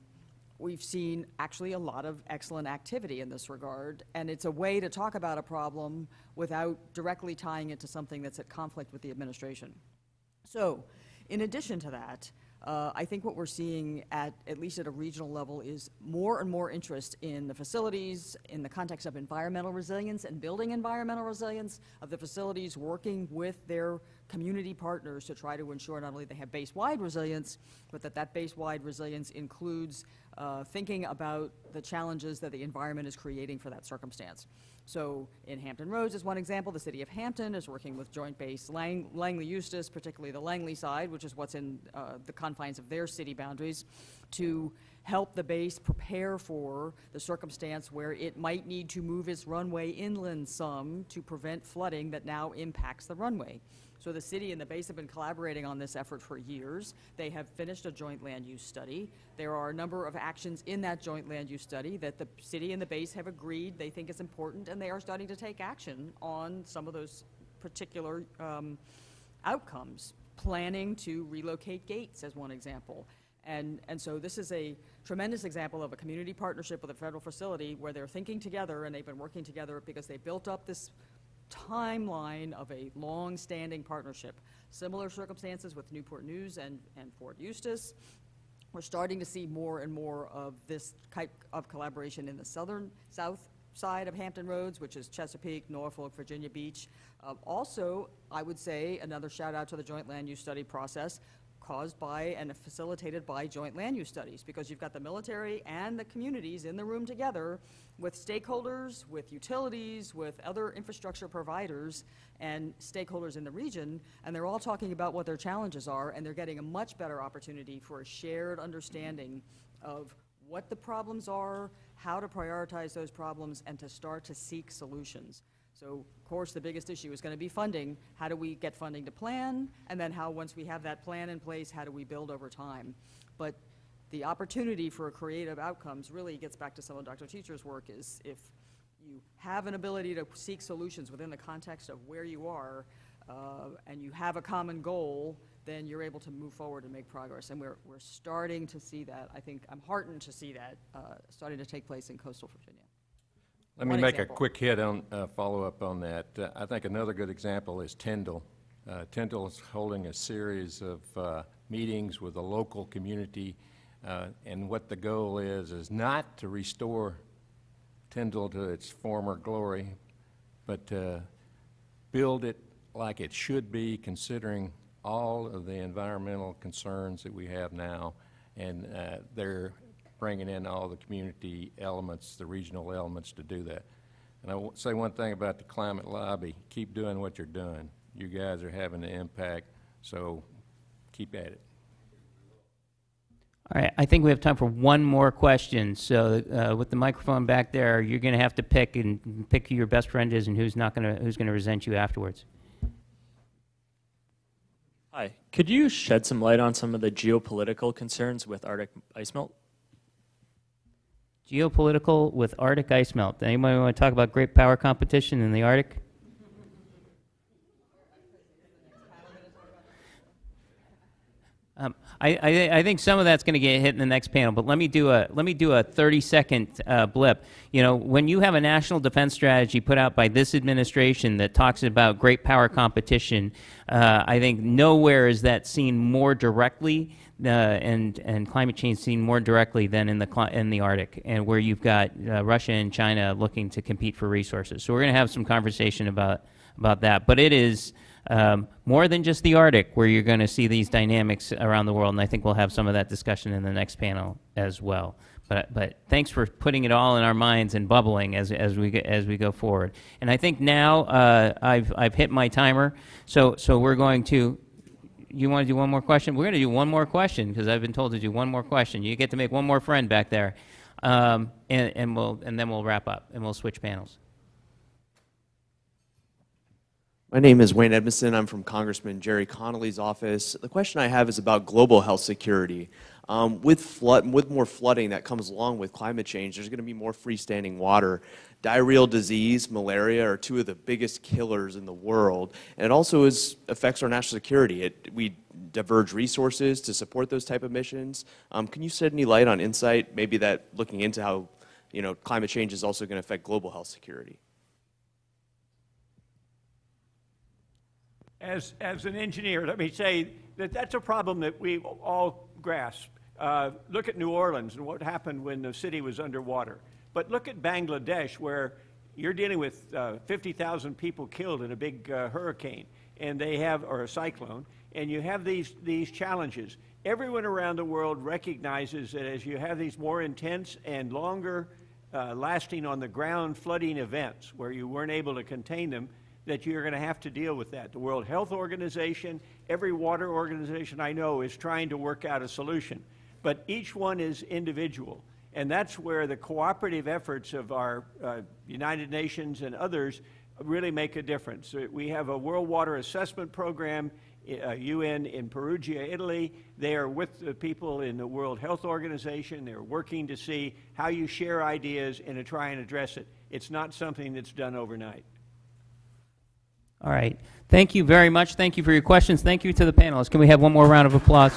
we've seen actually a lot of excellent activity in this regard, and it's a way to talk about a problem without directly tying it to something that's at conflict with the administration. So, in addition to that, uh, I think what we're seeing at, at least at a regional level, is more and more interest in the facilities in the context of environmental resilience and building environmental resilience of the facilities working with their community partners to try to ensure not only they have base-wide resilience, but that that base-wide resilience includes uh, thinking about the challenges that the environment is creating for that circumstance. So in Hampton Roads is one example. The city of Hampton is working with Joint Base Lang- Langley Eustis, particularly the Langley side, which is what's in uh, the confines of their city boundaries, to help the base prepare for the circumstance where it might need to move its runway inland some to prevent flooding that now impacts the runway. So the city and the base have been collaborating on this effort for years. They have finished a joint land use study. There are a number of actions in that joint land use study that the city and the base have agreed they think is important, and they are starting to take action on some of those particular um, outcomes. Planning to relocate gates, as one example. And, and so this is a tremendous example of a community partnership with a federal facility where they're thinking together and they've been working together because they built up this timeline of a long-standing partnership. Similar circumstances with Newport News and, and Fort Eustis. We're starting to see more and more of this type of collaboration in the southern, south side of Hampton Roads, which is Chesapeake, Norfolk, Virginia Beach. Uh, also, I would say, another shout out to the joint land use study process, caused by and facilitated by joint land use studies, because you've got the military and the communities in the room together with stakeholders, with utilities, with other infrastructure providers, and stakeholders in the region, and they're all talking about what their challenges are, and they're getting a much better opportunity for a shared understanding of what the problems are, how to prioritize those problems, and to start to seek solutions. So, of course, the biggest issue is going to be funding. How do we get funding to plan? And then how, once we have that plan in place, how do we build over time? But the opportunity for creative outcomes really gets back to some of Dr. Teicher's work is if you have an ability to seek solutions within the context of where you are, uh, and you have a common goal, then you're able to move forward and make progress. And we're, we're starting to see that. I think I'm heartened to see that uh, starting to take place in coastal Virginia. Let me One make example. a quick hit on, uh, follow-up on that. Uh, I think another good example is Tyndall. Uh, Tyndall is holding a series of uh, meetings with the local community, uh, and what the goal is, is not to restore Tyndall to its former glory, but to build it like it should be, considering all of the environmental concerns that we have now. And uh, they're bringing in all the community elements, the regional elements to do that. And I will say one thing about the climate lobby, keep doing what you're doing. You guys are having an impact, so keep at it. All right, I think we have time for one more question. So uh, with the microphone back there, you're going to have to pick and pick who your best friend is and who's not going to who's going to resent you afterwards. Hi. Could you shed some light on some of the geopolitical concerns with Arctic ice melt? Geopolitical with Arctic ice melt. Anybody want to talk about great power competition in the Arctic? Um, I, I, I think some of that's going to get hit in the next panel, but let me do a let me do a 30 second uh, blip. You know, when you have a national defense strategy put out by this administration that talks about great power competition, uh, I think nowhere is that seen more directly uh, and and climate change seen more directly than in the in the Arctic, and where you've got uh, Russia and China looking to compete for resources. So we're going to have some conversation about about that, but it is um, more than just the Arctic, where you're going to see these dynamics around the world, and I think we'll have some of that discussion in the next panel as well. But, but thanks for putting it all in our minds and bubbling as, as, we, as we go forward. And I think now uh, I've, I've hit my timer, so, so we're going to, you want to do one more question? We're going to do one more question because I've been told to do one more question. You get to make one more friend back there, um, and, and, we'll, and then we'll wrap up and we'll switch panels. My name is Wayne Edmondson. I'm from Congressman Gerry Connolly's office. The question I have is about global health security. Um, with flood, with more flooding that comes along with climate change, there's going to be more freestanding water. Diarrheal disease, malaria are two of the biggest killers in the world, and it also is, affects our national security. It, we diverge resources to support those type of missions. Um, can you shed any light on insight, maybe that looking into how, you know, climate change is also going to affect global health security? As, as an engineer, let me say that that's a problem that we all grasp. Uh, look at New Orleans and what happened when the city was underwater. But look at Bangladesh, where you're dealing with uh, 50,000 people killed in a big uh, hurricane, and they have, or a cyclone, and you have these, these challenges. Everyone around the world recognizes that as you have these more intense and longer uh, lasting on the ground flooding events where you weren't able to contain them, that you're going to have to deal with that. The World Health Organization, every water organization I know is trying to work out a solution, but each one is individual. And that's where the cooperative efforts of our uh, United Nations and others really make a difference. Uh, We have a World Water Assessment Program, uh, UN in Perugia, Italy. They are with the people in the World Health Organization. They're working to see how you share ideas and to try and address it. It's not something that's done overnight. All right. Thank you very much. Thank you for your questions. Thank you to the panelists. Can we have one more round of applause?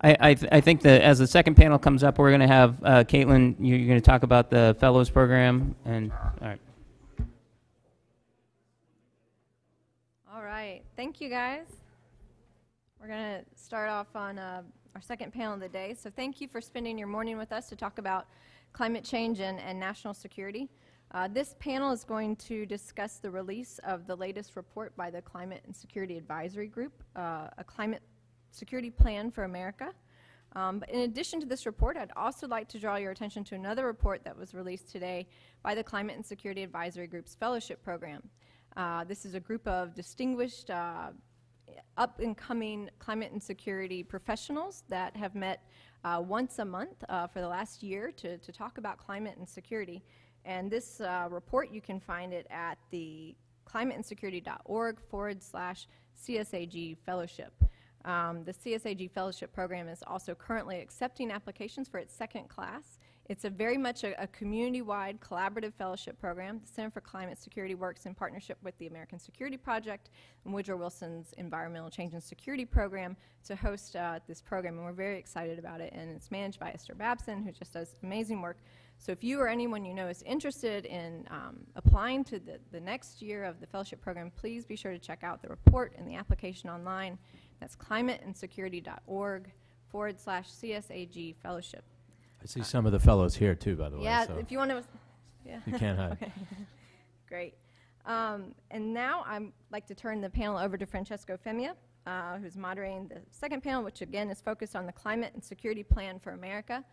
I, I, th- I think that as the second panel comes up, we're going to have uh, Caitlin. You're going to talk about the fellows program, and all right. All right. Thank you, guys. We're going to start off on uh, our second panel of the day. So, thank you for spending your morning with us to talk about climate change and, and national security. Uh, This panel is going to discuss the release of the latest report by the Climate and Security Advisory Group, uh, a climate security plan for America. Um, But in addition to this report, I'd also like to draw your attention to another report that was released today by the Climate and Security Advisory Group's fellowship program. Uh, This is a group of distinguished uh, up-and-coming climate and security professionals that have met uh, once a month uh, for the last year to, to talk about climate and security. And this uh, report, you can find it at the climateandsecurity.org forward slash CSAG fellowship. Um, the CSAG fellowship program is also currently accepting applications for its second class. It's a very much a, a community-wide collaborative fellowship program. The Center for Climate Security works in partnership with the American Security Project and Woodrow Wilson's Environmental Change and Security Program to host uh, this program, and we're very excited about it. And it's managed by Esther Babson, who just does amazing work. So if you or anyone you know is interested in um, applying to the, the next year of the fellowship program, please be sure to check out the report and the application online. That's climateandsecurity.org forward slash CSAG fellowship. I see some of the fellows here too, by the way. Yeah, so if you want to, yeah. You can't hide. okay. Great. Um, and now I'd like to turn the panel over to Francesco Femia, uh, who's moderating the second panel, which again is focused on the Climate and Security Plan for America.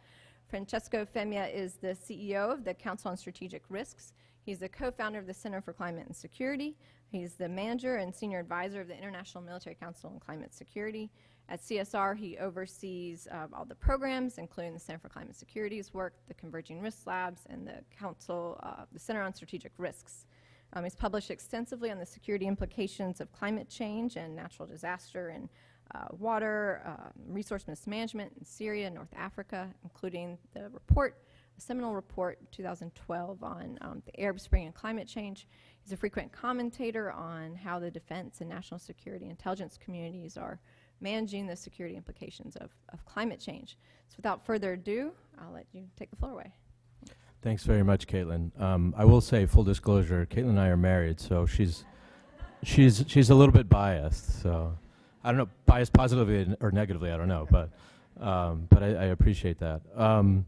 Francesco Femia is the CEO of the Council on Strategic Risks. He's the co-founder of the Center for Climate and Security. He's the manager and senior advisor of the International Military Council on Climate Security. At CSR, he oversees uh, all the programs, including the Center for Climate Security's work, the Converging Risk Labs, and the Council, uh, the Center on Strategic Risks. Um, he's published extensively on the security implications of climate change and natural disaster and uh, water, uh, resource mismanagement in Syria and North Africa, including the report, a seminal report, 2012, on um, the Arab Spring and climate change. He's a frequent commentator on how the defense and national security intelligence communities are managing the security implications of, of climate change. So without further ado, I'll let you take the floor away. Thanks very much, Caitlin. Um, I will say, full disclosure, Caitlin and I are married, so she's she's she's a little bit biased. So I don't know, biased positively or negatively, I don't know, but um, but I, I, appreciate that. Um,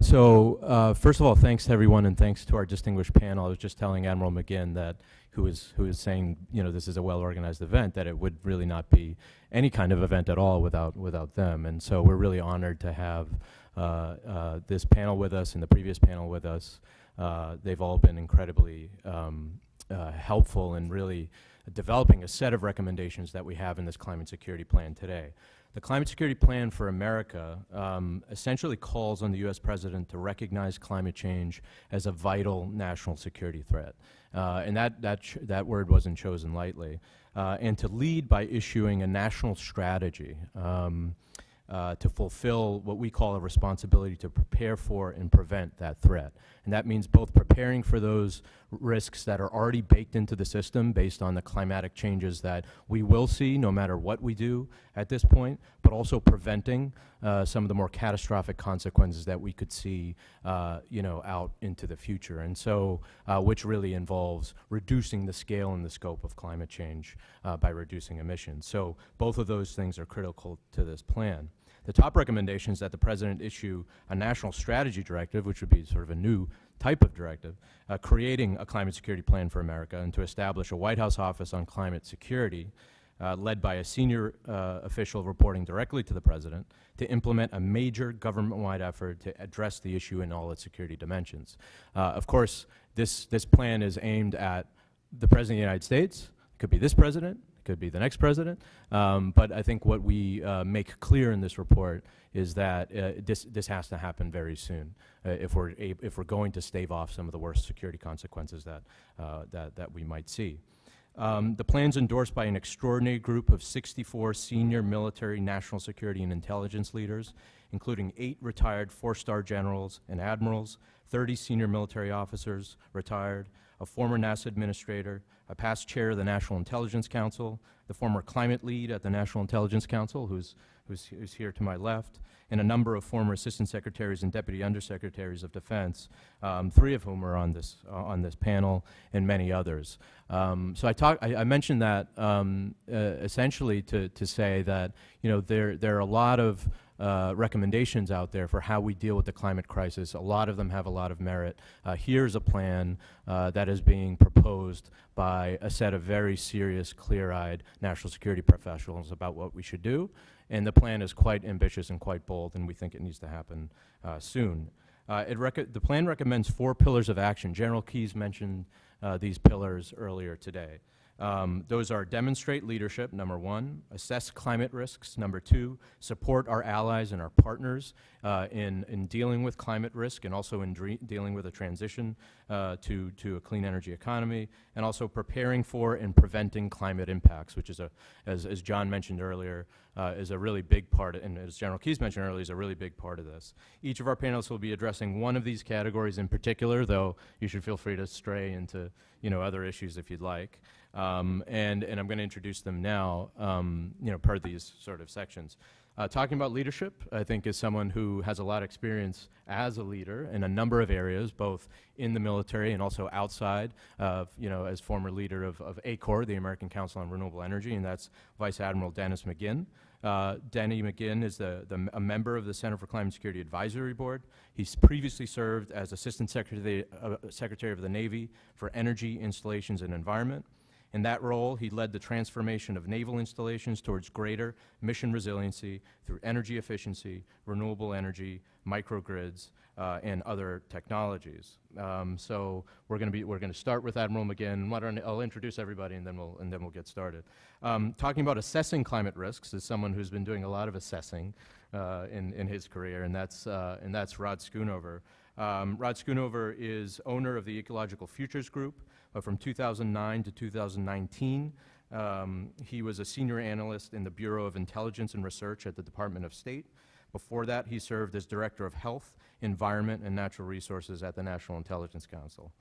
so uh, first of all, thanks to everyone, and thanks to our distinguished panel. I was just telling Admiral McGinn that who was who was saying, you know, this is a well-organized event, that it would really not be any kind of event at all without without them. And so we're really honored to have uh, uh, this panel with us and the previous panel with us. Uh, they've all been incredibly um, uh, helpful in really developing a set of recommendations that we have in this climate security plan today. The Climate Security Plan for America um, essentially calls on the U.S. President to recognize climate change as a vital national security threat. Uh, and that, that, that word wasn't chosen lightly. Uh, and to lead by issuing a national strategy. Um, uh, to fulfill what we call a responsibility to prepare for and prevent that threat. And that means both preparing for those risks that are already baked into the system based on the climatic changes that we will see no matter what we do at this point, but also preventing uh, some of the more catastrophic consequences that we could see, uh, you know, out into the future. And so, uh, which really involves reducing the scale and the scope of climate change uh, by reducing emissions. So both of those things are critical to this plan. The top recommendation is that the President issue a national strategy directive, which would be sort of a new type of directive, uh, creating a climate security plan for America and to establish a White House office on climate security uh, led by a senior uh, official reporting directly to the President to implement a major government-wide effort to address the issue in all its security dimensions. Uh, of course, this, this plan is aimed at the President of the United States, it could be this President, could be the next president. Um, but I think what we uh, make clear in this report is that uh, this, this has to happen very soon uh, if, we're if we're going to stave off some of the worst security consequences that, uh, that, that we might see. Um, the plan's endorsed by an extraordinary group of 64 senior military, national security, and intelligence leaders, including eight retired four-star generals and admirals, 30 senior military officers retired, a former NASA administrator, a past chair of the National Intelligence Council, the former climate lead at the National Intelligence Council, who's, who's, who's here to my left, and a number of former assistant secretaries and deputy undersecretaries of defense, um, three of whom are on this, uh, on this panel, and many others. Um, so I, talk, I, I mentioned that um, uh, essentially to, to say that you know, there, there are a lot of uh, recommendations out there for how we deal with the climate crisis. A lot of them have a lot of merit. Uh, here's a plan uh, that is being proposed by a set of very serious, clear-eyed national security professionals about what we should do. And the plan is quite ambitious and quite bold, and we think it needs to happen uh, soon. Uh, the plan recommends four pillars of action. General Keys mentioned uh, these pillars earlier today. Um, those are demonstrate leadership, number one, assess climate risks, number two, support our allies and our partners uh, in, in dealing with climate risk and also in dealing with a transition uh, to, to a clean energy economy, and also preparing for and preventing climate impacts, which is, a, as, as John mentioned earlier, uh, is a really big part, and as General Keys mentioned earlier, is a really big part of this. Each of our panelists will be addressing one of these categories in particular, though you should feel free to stray into you know, other issues if you'd like. Um, and, and I'm going to introduce them now, um, you know, per these sort of sections. Uh, talking about leadership, I think, is someone who has a lot of experience as a leader in a number of areas, both in the military and also outside of, you know, as former leader of, of ACORE, the American Council on Renewable Energy, and that's Vice Admiral Dennis McGinn. Uh, Denny McGinn is the, the, a member of the Center for Climate Security Advisory Board. He's previously served as Assistant Secretary, uh, Secretary of the Navy for Energy, Installations, and Environment. In that role, he led the transformation of naval installations towards greater mission resiliency through energy efficiency, renewable energy, microgrids, uh, and other technologies. Um, so we're going to be we're going to start with Admiral McGinn. I'll introduce everybody and then we'll and then we'll get started. Um, talking about assessing climate risks is someone who's been doing a lot of assessing uh, in in his career, and that's uh, and that's Rod Schoonover. Um, Rod Schoonover is owner of the Ecological Futures Group. Uh, from 2009 to 2019, um, he was a senior analyst in the Bureau of Intelligence and Research at the Department of State. Before that, he served as Director of Health, Environment, and Natural Resources at the National Intelligence Council.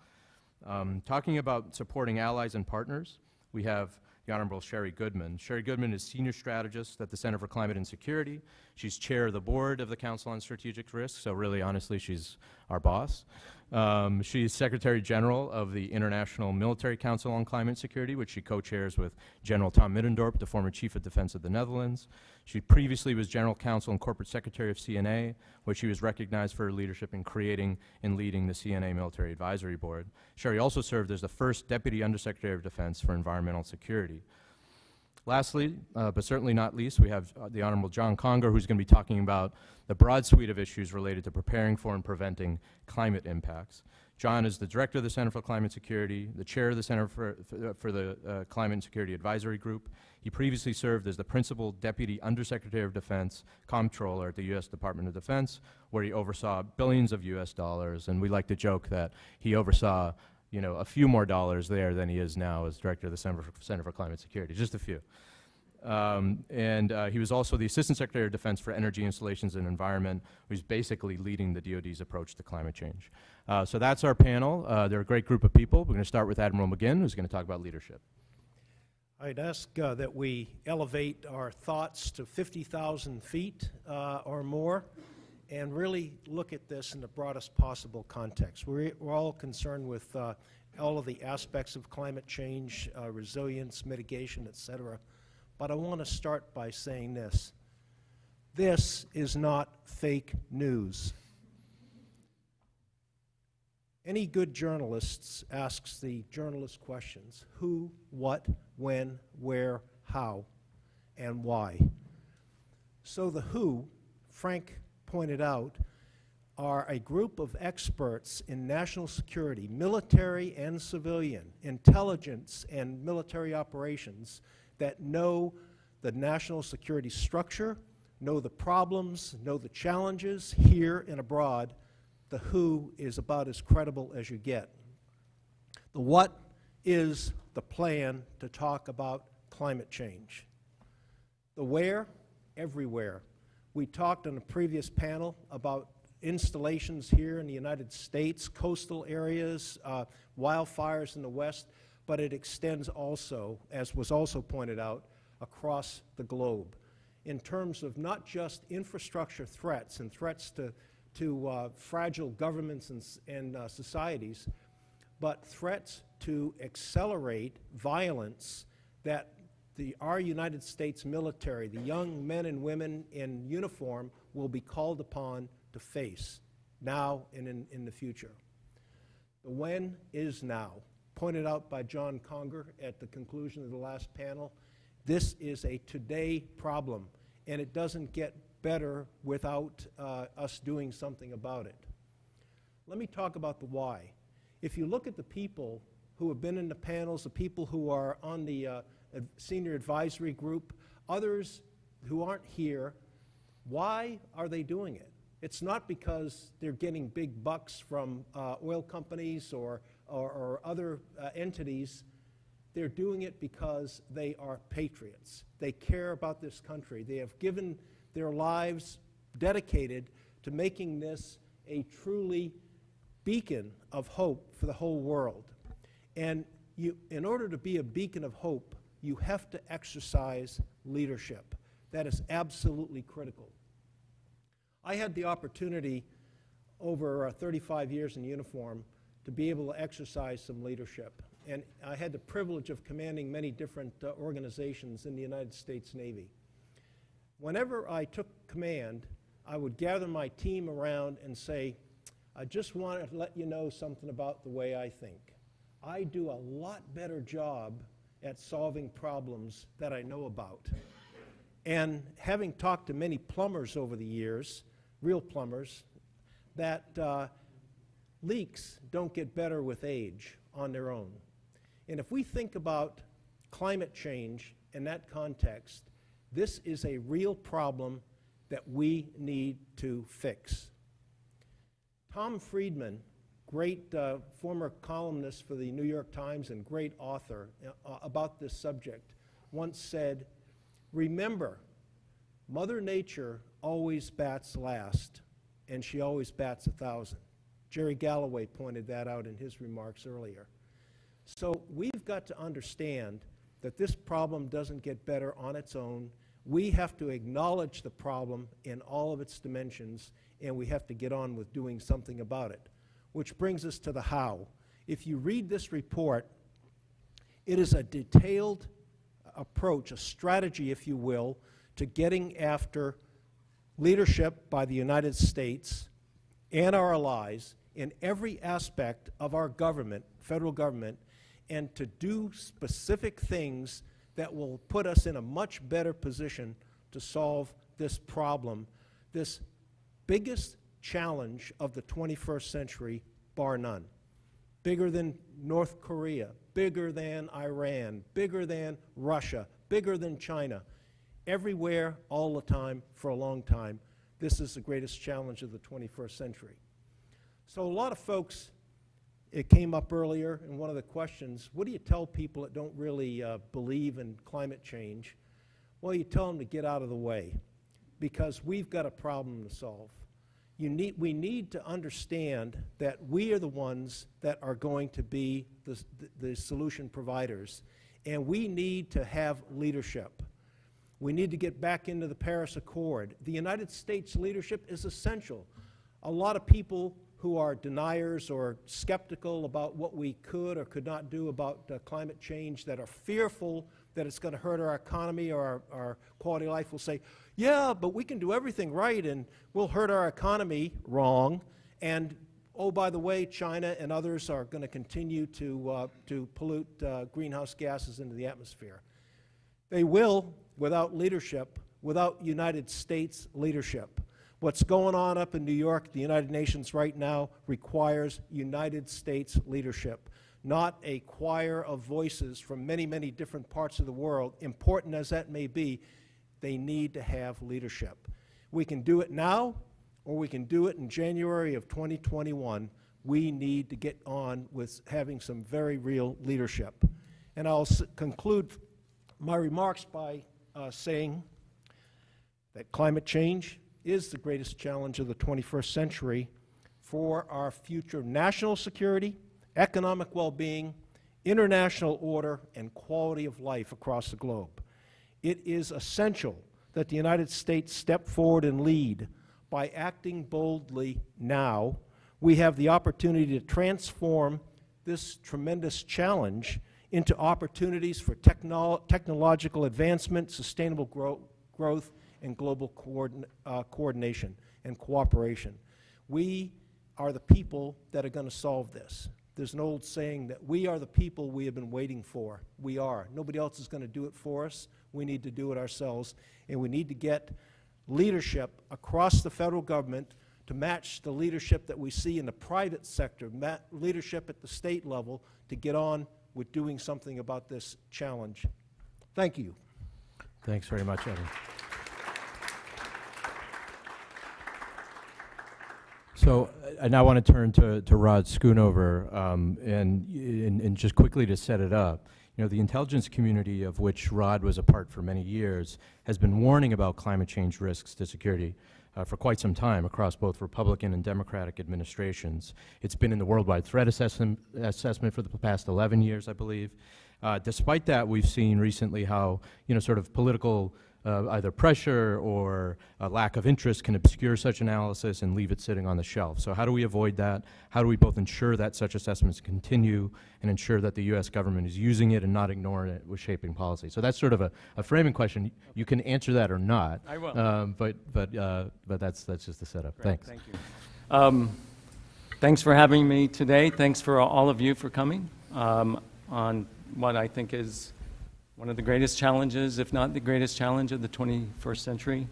Um, talking about supporting allies and partners, we have the Honorable Sherri Goodman. Sherri Goodman is Senior Strategist at the Center for Climate and Security. She's Chair of the Board of the Council on Strategic Risk, so really, honestly, she's our boss. Um, she's Secretary General of the International Military Council on Climate Security, which she co-chairs with General Tom Middendorp, the former Chief of Defense of the Netherlands. She previously was General Counsel and Corporate Secretary of CNA, where she was recognized for her leadership in creating and leading the CNA Military Advisory Board. Sherri also served as the first Deputy Undersecretary of Defense for Environmental Security. Lastly, uh, but certainly not least, we have uh, the Honorable John Conger, who's going to be talking about the broad suite of issues related to preparing for and preventing climate impacts. John is the director of the Center for Climate Security, the chair of the Center for, for, the uh, Climate and Security Advisory Group. He previously served as the principal deputy undersecretary of defense comptroller at the U.S. Department of Defense, where he oversaw billions of U.S. dollars. And we like to joke that he oversaw you know, a few more dollars there than he is now as director of the Center for, Center for Climate Security, just a few. Um, and uh, he was also the Assistant Secretary of Defense for Energy Installations and Environment, who's basically leading the DoD's approach to climate change. Uh, so that's our panel. Uh, they're a great group of people. We're going to start with Admiral McGinn, who's going to talk about leadership. I'd ask uh, that we elevate our thoughts to 50,000 feet uh, or more and really look at this in the broadest possible context. We're, we're all concerned with uh, all of the aspects of climate change, uh, resilience, mitigation, et cetera. But I want to start by saying this. This is not fake news. Any good journalist asks the journalist questions who, what, when, where, how, and why. So the who, Frank pointed out, are a group of experts in national security, military and civilian, intelligence and military operations that know the national security structure, know the problems, know the challenges here and abroad. The who is about as credible as you get. The what is the plan to talk about climate change. The where, everywhere. We talked on a previous panel about installations here in the United States, coastal areas, uh, wildfires in the West, but it extends also, as was also pointed out, across the globe. In terms of not just infrastructure threats and threats to, to uh, fragile governments and, and uh, societies, but threats to accelerate violence that the, our United States military, the young men and women in uniform, will be called upon to face now and in, in the future. The when is now. Pointed out by John Conger at the conclusion of the last panel, this is a today problem, and it doesn't get better without uh, us doing something about it. Let me talk about the why. If you look at the people who have been in the panels, the people who are on the uh, senior advisory group, others who aren't here, why are they doing it? It's not because they're getting big bucks from uh, oil companies or, or, or other uh, entities. They're doing it because they are patriots. They care about this country. They have given their lives dedicated to making this a truly beacon of hope for the whole world. And you, in order to be a beacon of hope, you have to exercise leadership. That is absolutely critical. I had the opportunity over uh, 35 years in uniform to be able to exercise some leadership. And I had the privilege of commanding many different uh, organizations in the United States Navy. Whenever I took command, I would gather my team around and say, I just want to let you know something about the way I think. I do a lot better job at solving problems that I know about. And having talked to many plumbers over the years, real plumbers, that uh, leaks don't get better with age on their own. And if we think about climate change in that context, this is a real problem that we need to fix. Tom Friedman, great uh, former columnist for the New York Times and great author uh, about this subject, once said, Remember, Mother Nature always bats last, and she always bats a thousand. Gerry Galloway pointed that out in his remarks earlier. So we've got to understand that this problem doesn't get better on its own. We have to acknowledge the problem in all of its dimensions, and we have to get on with doing something about it. Which brings us to the how. If you read this report, it is a detailed approach, a strategy, if you will, to getting after leadership by the United States and our allies in every aspect of our government, federal government, and to do specific things that will put us in a much better position to solve this problem, this biggest challenge of the 21st century, bar none. Bigger than North Korea, bigger than Iran, bigger than Russia, bigger than China. Everywhere, all the time, for a long time, this is the greatest challenge of the 21st century. So a lot of folks, it came up earlier in one of the questions, what do you tell people that don't really uh, believe in climate change? Well, you tell them to get out of the way because we've got a problem to solve. You need, we need to understand that we are the ones that are going to be the, the, the solution providers, and we need to have leadership. We need to get back into the Paris Accord. The United States leadership is essential. A lot of people who are deniers or skeptical about what we could or could not do about uh, climate change, that are fearful that it's going to hurt our economy or our, our quality of life, will say, yeah, but we can do everything right and we'll hurt our economy wrong. And oh, by the way, China and others are going to continue to, uh, to pollute uh, greenhouse gases into the atmosphere. They will without leadership, without United States leadership. What's going on up in New York, the United Nations right now, requires United States leadership, not a choir of voices from many, many different parts of the world. Important as that may be, they need to have leadership. We can do it now, or we can do it in January of 2021. We need to get on with having some very real leadership. And I'll conclude my remarks by uh, saying that climate change is the greatest challenge of the 21st century for our future national security, economic well-being, international order, and quality of life across the globe. It is essential that the United States step forward and lead by acting boldly now. We have the opportunity to transform this tremendous challenge into opportunities for technolo technological advancement, sustainable grow growth, and global coordin- uh, coordination and cooperation. We are the people that are going to solve this. There's an old saying that we are the people we have been waiting for. We are. Nobody else is going to do it for us. We need to do it ourselves. And we need to get leadership across the federal government to match the leadership that we see in the private sector, leadership at the state level to get on with doing something about this challenge. Thank you. Thanks very much, Evan. So I now want to turn to, to Rod Schoonover, um, and, and, and just quickly to set it up. You know, the intelligence community of which Rod was a part for many years has been warning about climate change risks to security uh, for quite some time across both Republican and Democratic administrations. It's been in the worldwide threat assessment, assessment for the past 11 years, I believe. Uh, despite that, we've seen recently how, you know, sort of political uh, either pressure or a lack of interest can obscure such analysis and leave it sitting on the shelf. So how do we avoid that? How do we both ensure that such assessments continue and ensure that the U.S. government is using it and not ignoring it with shaping policy? So that's sort of a, a framing question. You can answer that or not. I will. Um, but but uh, but that's that's just the setup. Great, Thanks. Thank you. Um, thanks for having me today. Thanks for all of you for coming um, on what I think is one of the greatest challenges, if not the greatest challenge of the 21st century.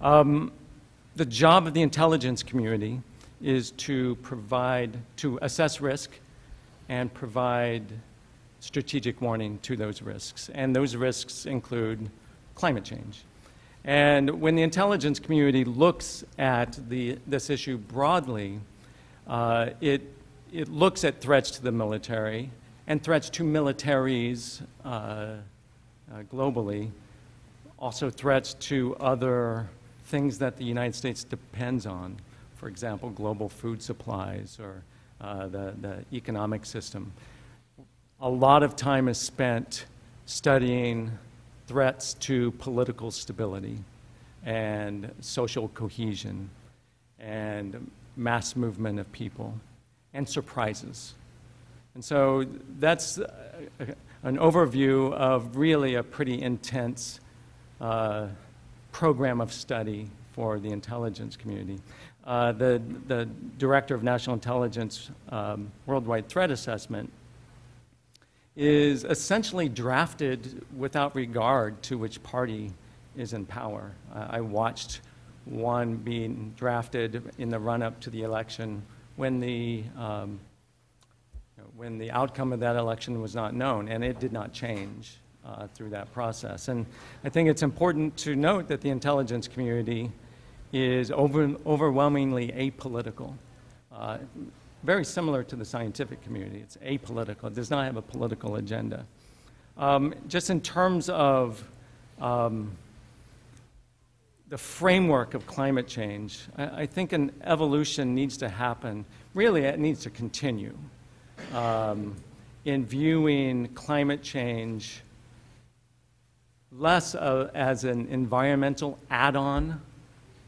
Um, the job of the intelligence community is to provide, to assess risk and provide strategic warning to those risks. And those risks include climate change. And when the intelligence community looks at the, this issue broadly, uh, it, it looks at threats to the military and threats to militaries uh, globally, also threats to other things that the United States depends on, for example, global food supplies or uh, the, the economic system. A lot of time is spent studying threats to political stability and social cohesion and mass movement of people and surprises. And so that's uh, an overview of really a pretty intense uh, program of study for the intelligence community. Uh, the, the director of national intelligence um, worldwide threat assessment is essentially drafted without regard to which party is in power. Uh, I watched one being drafted in the run up to the election when the um, when the outcome of that election was not known, and it did not change uh, through that process. And I think it's important to note that the intelligence community is over, overwhelmingly apolitical. Uh, very similar to the scientific community. It's apolitical, it does not have a political agenda. Um, just in terms of um, the framework of climate change, I, I, think an evolution needs to happen. Really, it needs to continue um, in viewing climate change less as an environmental add on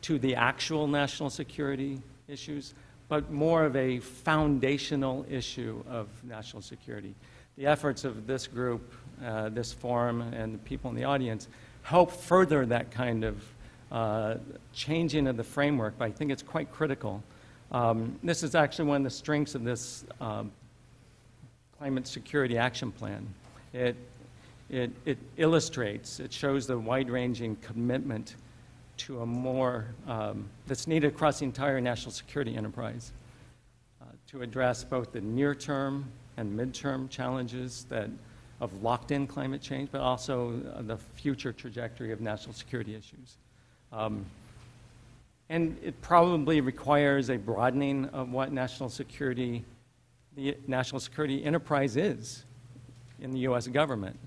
to the actual national security issues, but more of a foundational issue of national security. The efforts of this group, uh, this forum, and the people in the audience help further that kind of uh, changing of the framework, but I think it's quite critical. Um, this is actually one of the strengths of this um, Climate Security Action Plan. It, it, it illustrates, it shows the wide-ranging commitment to a more, um, that's needed across the entire national security enterprise uh, to address both the near-term and mid-term challenges that, of locked-in climate change, but also uh, the future trajectory of national security issues. Um, and it probably requires a broadening of what national security the national security enterprise is in the U.S. government.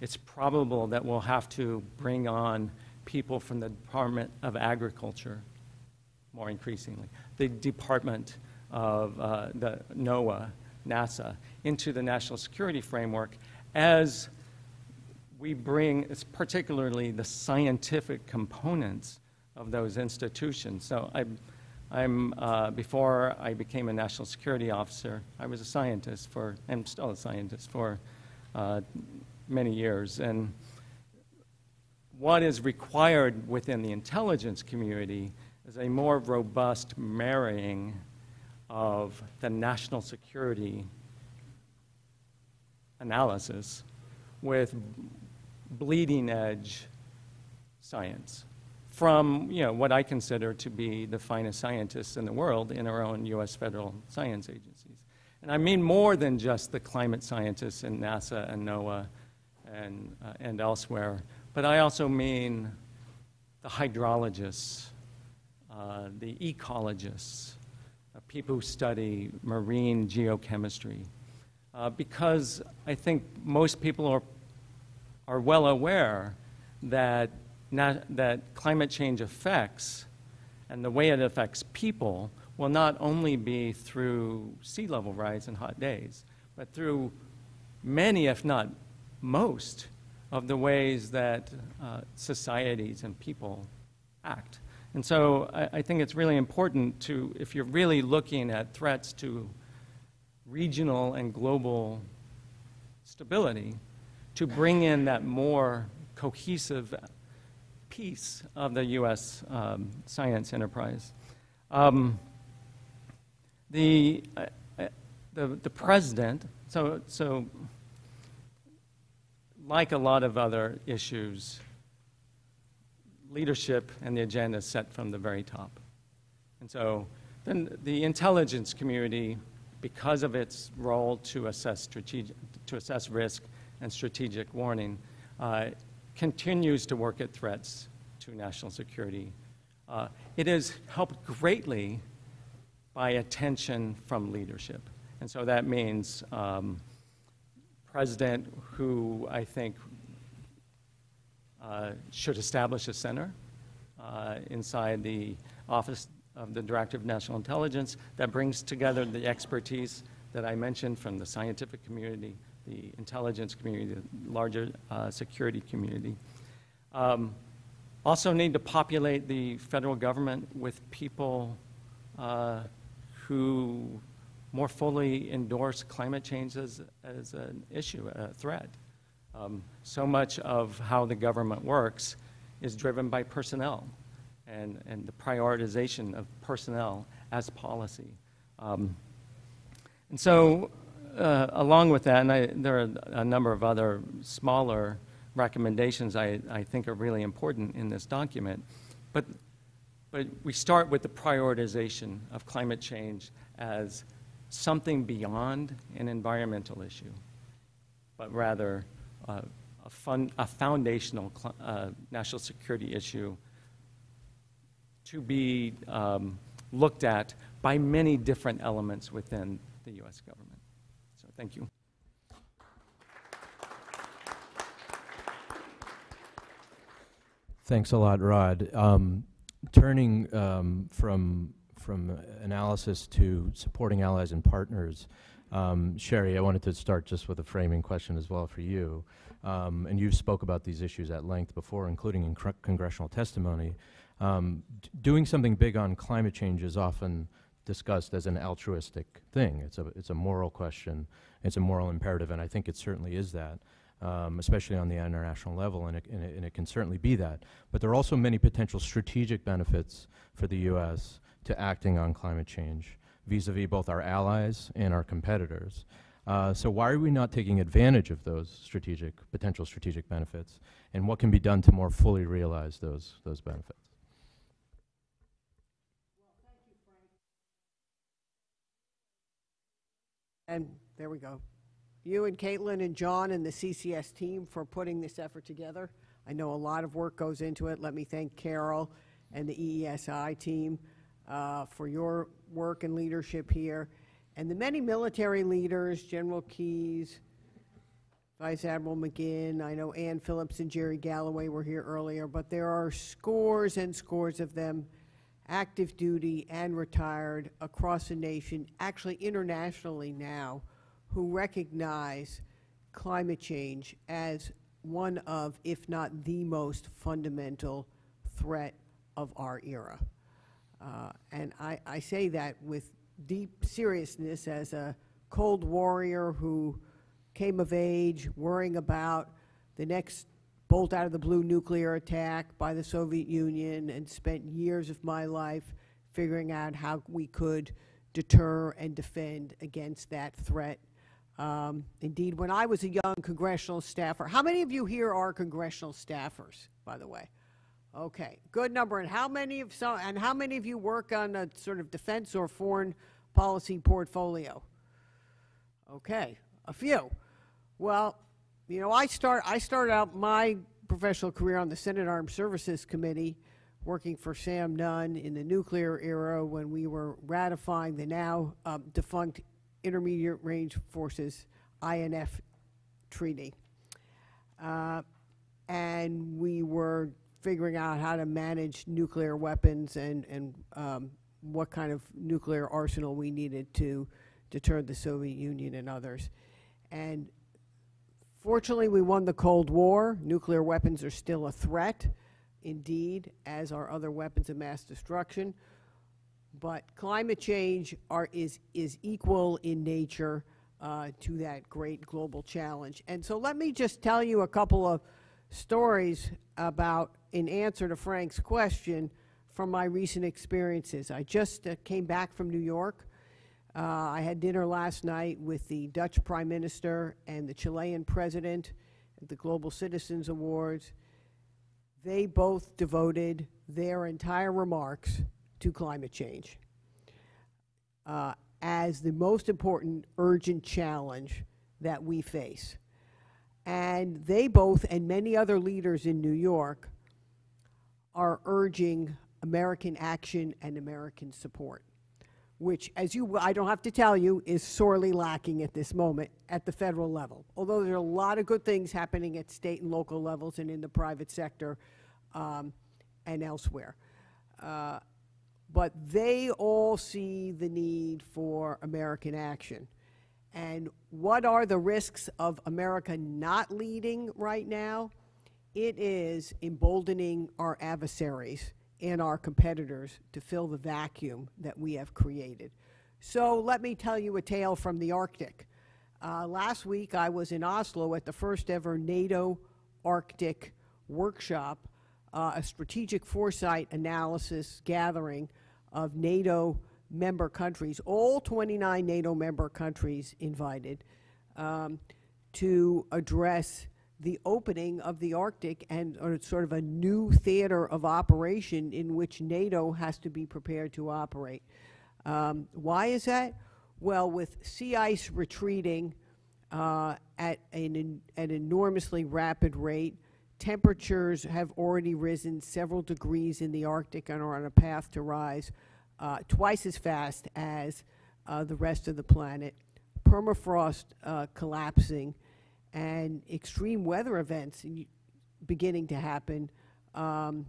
It's probable that we'll have to bring on people from the Department of Agriculture more increasingly, the Department of uh, the NOAA, NASA, into the national security framework as we bring, particularly the scientific components of those institutions. So I I'm, uh, before I became a national security officer, I was a scientist for, and still a scientist for uh, many years. And what is required within the intelligence community is a more robust marrying of the national security analysis with bleeding edge science from you know what I consider to be the finest scientists in the world in our own U.S. federal science agencies, and I mean more than just the climate scientists in NASA and NOAA and uh, and elsewhere, but I also mean the hydrologists, uh, the ecologists, uh, people who study marine geochemistry, uh, because I think most people are are well aware that that climate change affects and the way it affects people will not only be through sea level rise and hot days, but through many, if not most, of the ways that uh, societies and people act. And so I, I, think it's really important to, if you're really looking at threats to regional and global stability, to bring in that more cohesive piece of the U.S. Um, science enterprise. Um, the, uh, uh, the, the president, so, so like a lot of other issues, leadership and the agenda is set from the very top. And so then the intelligence community, because of its role to assess, strategic, to assess risk and strategic warning, uh, continues to work at threats to national security. Uh, it is helped greatly by attention from leadership. And so that means um, president who I think uh, should establish a center uh, inside the Office of the Director of National Intelligence that brings together the expertise that I mentioned from the scientific community, the intelligence community, the larger uh, security community. Um, also need to populate the federal government with people uh, who more fully endorse climate change as, as an issue, a threat. Um, so much of how the government works is driven by personnel and, and the prioritization of personnel as policy. Um, and so, uh, along with that, and I, there are a number of other smaller recommendations I, I think are really important in this document. But, but we start with the prioritization of climate change as something beyond an environmental issue, but rather uh, a, fun, a foundational uh, national security issue to be um, looked at by many different elements within the U.S. government. Thank you. Thanks a lot, Rod. Um, turning um, from from analysis to supporting allies and partners, um, Sherri, I wanted to start just with a framing question as well for you. Um, and you spoke about these issues at length before, including in congressional testimony. Um, doing something big on climate change is often discussed as an altruistic thing. It's a, it's a moral question. It's a moral imperative, and I think it certainly is that um, especially on the international level, and it, and, it, and it, can certainly be that. But there are also many potential strategic benefits for the U.S. to acting on climate change vis-a-vis both our allies and our competitors. Uh, so why are we not taking advantage of those strategic, potential strategic benefits, and what can be done to more fully realize those, those benefits? And there we go you and Caitlin and John and the CCS team for putting this effort together. I know a lot of work goes into it. Let me thank Carol and the EESI team uh, for your work and leadership here. And the many military leaders, General Keys, Vice Admiral McGinn, I know Ann Phillips and Gerry Galloway were here earlier, but there are scores and scores of them, active duty and retired, across the nation, actually internationally now, who recognize climate change as one of, if not the most fundamental threat of our era. Uh, and I, I say that with deep seriousness as a cold warrior who came of age worrying about the next bolt out of the blue nuclear attack by the Soviet Union and spent years of my life figuring out how we could deter and defend against that threat. Um, indeed, when I was a young congressional staffer, how many of you here are congressional staffers, by the way? Okay, good number. And how many of some, and how many of you work on a sort of defense or foreign policy portfolio? Okay, a few. Well, you know, I start I started out my professional career on the Senate Armed Services Committee, working for Sam Nunn in the nuclear era when we were ratifying the now um, defunct Intermediate Range Forces INF treaty. Uh, and we were figuring out how to manage nuclear weapons and, and um, what kind of nuclear arsenal we needed to deter the Soviet Union and others. And fortunately, we won the Cold War. Nuclear weapons are still a threat, indeed, as are other weapons of mass destruction. But climate change are, is, is equal in nature uh, to that great global challenge. And so let me just tell you a couple of stories about, in answer to Frank's question, from my recent experiences. I just uh, came back from New York. Uh, I had dinner last night with the Dutch Prime Minister and the Chilean President at the Global Citizens Awards. They both devoted their entire remarks to climate change uh, as the most important urgent challenge that we face. And they both, and many other leaders in New York, are urging American action and American support, which, as you, I don't have to tell you, is sorely lacking at this moment at the federal level. Although there are a lot of good things happening at state and local levels and in the private sector um, and elsewhere. Uh, but they all see the need for American action. And what are the risks of America not leading right now? It is emboldening our adversaries and our competitors to fill the vacuum that we have created. So let me tell you a tale from the Arctic. Uh, last week I was in Oslo at the first ever NATO Arctic workshop, uh, a strategic foresight analysis gathering of NATO member countries, all 29 NATO member countries invited, um, to address the opening of the Arctic and uh, sort of a new theater of operation in which NATO has to be prepared to operate. Um, why is that? Well, with sea ice retreating uh, at an, an enormously rapid rate, temperatures have already risen several degrees in the Arctic and are on a path to rise uh, twice as fast as uh, the rest of the planet, permafrost uh, collapsing, and extreme weather events beginning to happen um,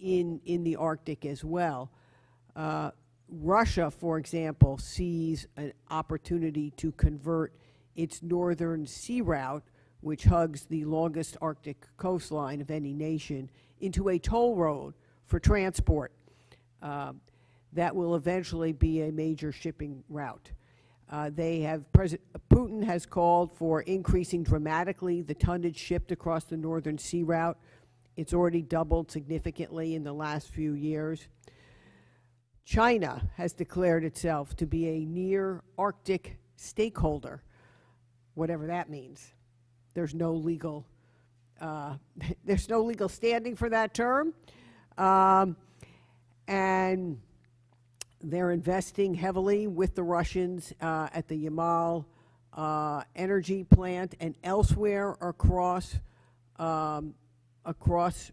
in, in the Arctic as well. Uh, Russia, for example, sees an opportunity to convert its northern sea route, which hugs the longest Arctic coastline of any nation, into a toll road for transport. Uh, that will eventually be a major shipping route. Uh, they have, President Putin has called for increasing dramatically the tonnage shipped across the northern sea route. It's already doubled significantly in the last few years. China has declared itself to be a near Arctic stakeholder, whatever that means. There's no legal, uh, there's no legal standing for that term. Um, and they're investing heavily with the Russians uh, at the Yamal uh, energy plant and elsewhere across um, across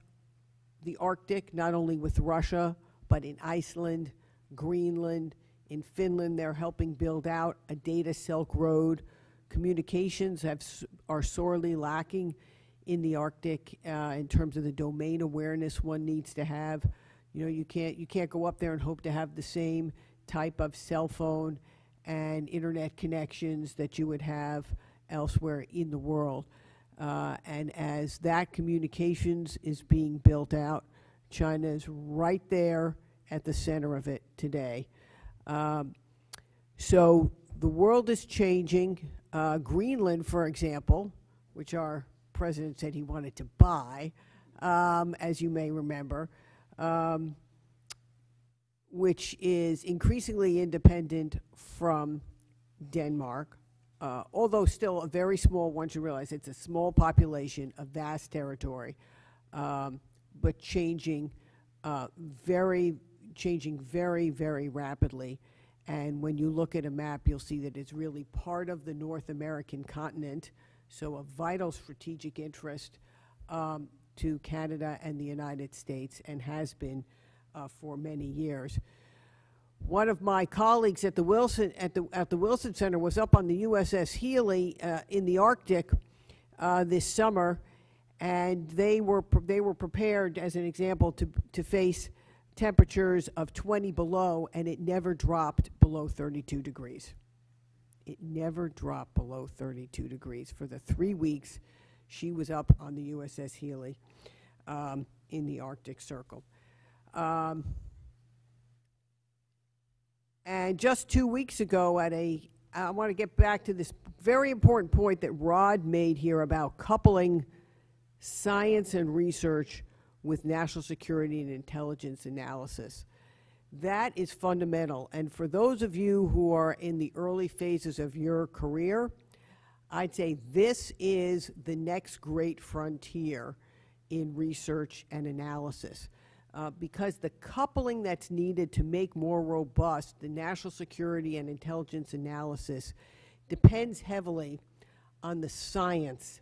the Arctic, not only with Russia, but in Iceland, Greenland, in Finland. They're helping build out a data Silk Road. Communications have, are sorely lacking in the Arctic uh, in terms of the domain awareness one needs to have. You know, you can't, you can't go up there and hope to have the same type of cell phone and internet connections that you would have elsewhere in the world. Uh, and as that communications is being built out, China is right there at the center of it today. Um, so the world is changing. Uh, Greenland, for example, which our president said he wanted to buy, um, as you may remember, um, which is increasingly independent from Denmark, uh, although still a very small, once you realize it's a small population, a vast territory, um, but changing uh, very, changing very, very rapidly. And when you look at a map, you'll see that it's really part of the North American continent, so a vital strategic interest um, to Canada and the United States, and has been uh, for many years. One of my colleagues at the Wilson at the at the Wilson Center was up on the USS Healy uh, in the Arctic uh, this summer, and they were they were prepared, as an example, to to face temperatures of 20 below, and it never dropped below 32 degrees. It never dropped below 32 degrees for the three weeks she was up on the USS Healy um, in the Arctic Circle. Um, and just two weeks ago, at a, I want to get back to this very important point that Rod made here about coupling science and research with national security and intelligence analysis. That is fundamental. And for those of you who are in the early phases of your career, I'd say this is the next great frontier in research and analysis. Uh, because the coupling that's needed to make more robust the national security and intelligence analysis depends heavily on the science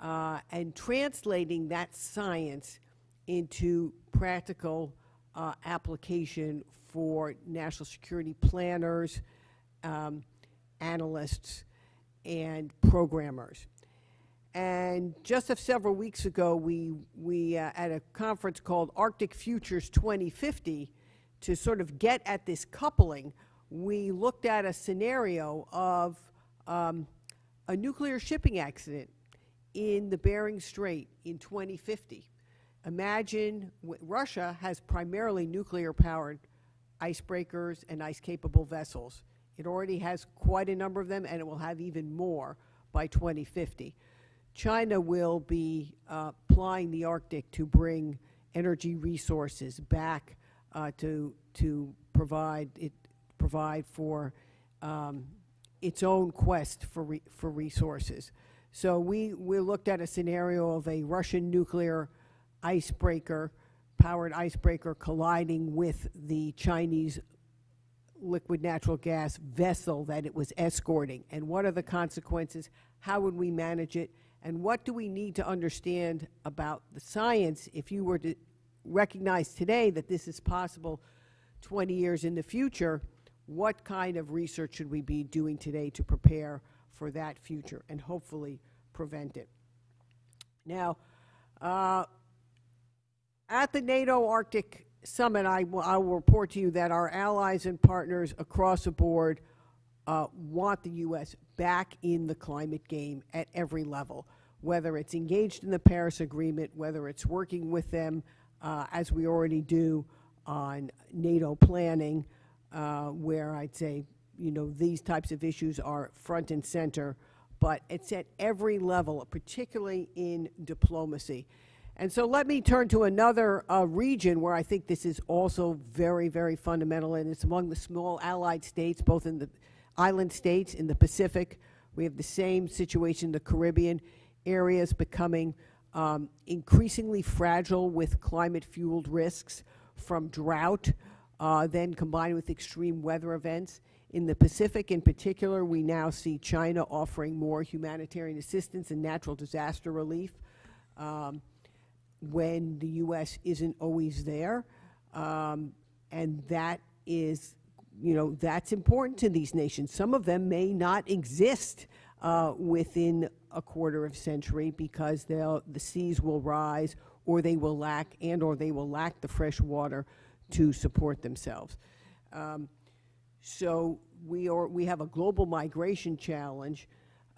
uh, and translating that science into practical uh, application for national security planners, um, analysts, and programmers. And just a several weeks ago, we, we uh, at a conference called Arctic Futures 2050, to sort of get at this coupling, we looked at a scenario of um, a nuclear shipping accident in the Bering Strait in 2050. Imagine Russia has primarily nuclear powered icebreakers and ice capable vessels. It already has quite a number of them, and it will have even more by 2050. China will be uh, plying the Arctic to bring energy resources back uh, to to provide it provide for um, its own quest for re- for resources. So we we looked at a scenario of a Russian nuclear icebreaker, powered icebreaker colliding with the Chinese liquid natural gas vessel that it was escorting. And what are the consequences? How would we manage it? And what do we need to understand about the science if you were to recognize today that this is possible 20 years in the future? What kind of research should we be doing today to prepare for that future and hopefully prevent it? Now, uh, at the NATO Arctic Summit, I will, I will report to you that our allies and partners across the board uh, want the U.S. back in the climate game at every level, whether it's engaged in the Paris Agreement, whether it's working with them, uh, as we already do on NATO planning, uh, where I'd say, you know, these types of issues are front and center, but it's at every level, particularly in diplomacy. And so let me turn to another uh, region where I think this is also very, very fundamental, and it's among the small allied states, both in the island states, in the Pacific. We have the same situation, the Caribbean areas becoming um, increasingly fragile with climate-fueled risks from drought, uh, then combined with extreme weather events. In the Pacific in particular, we now see China offering more humanitarian assistance and natural disaster relief. Um, when the U.S. isn't always there. Um, and that is, you know, that's important to these nations. Some of them may not exist uh, within a quarter of a century because the seas will rise or they will lack and or they will lack the fresh water to support themselves. Um, so we, are, we have a global migration challenge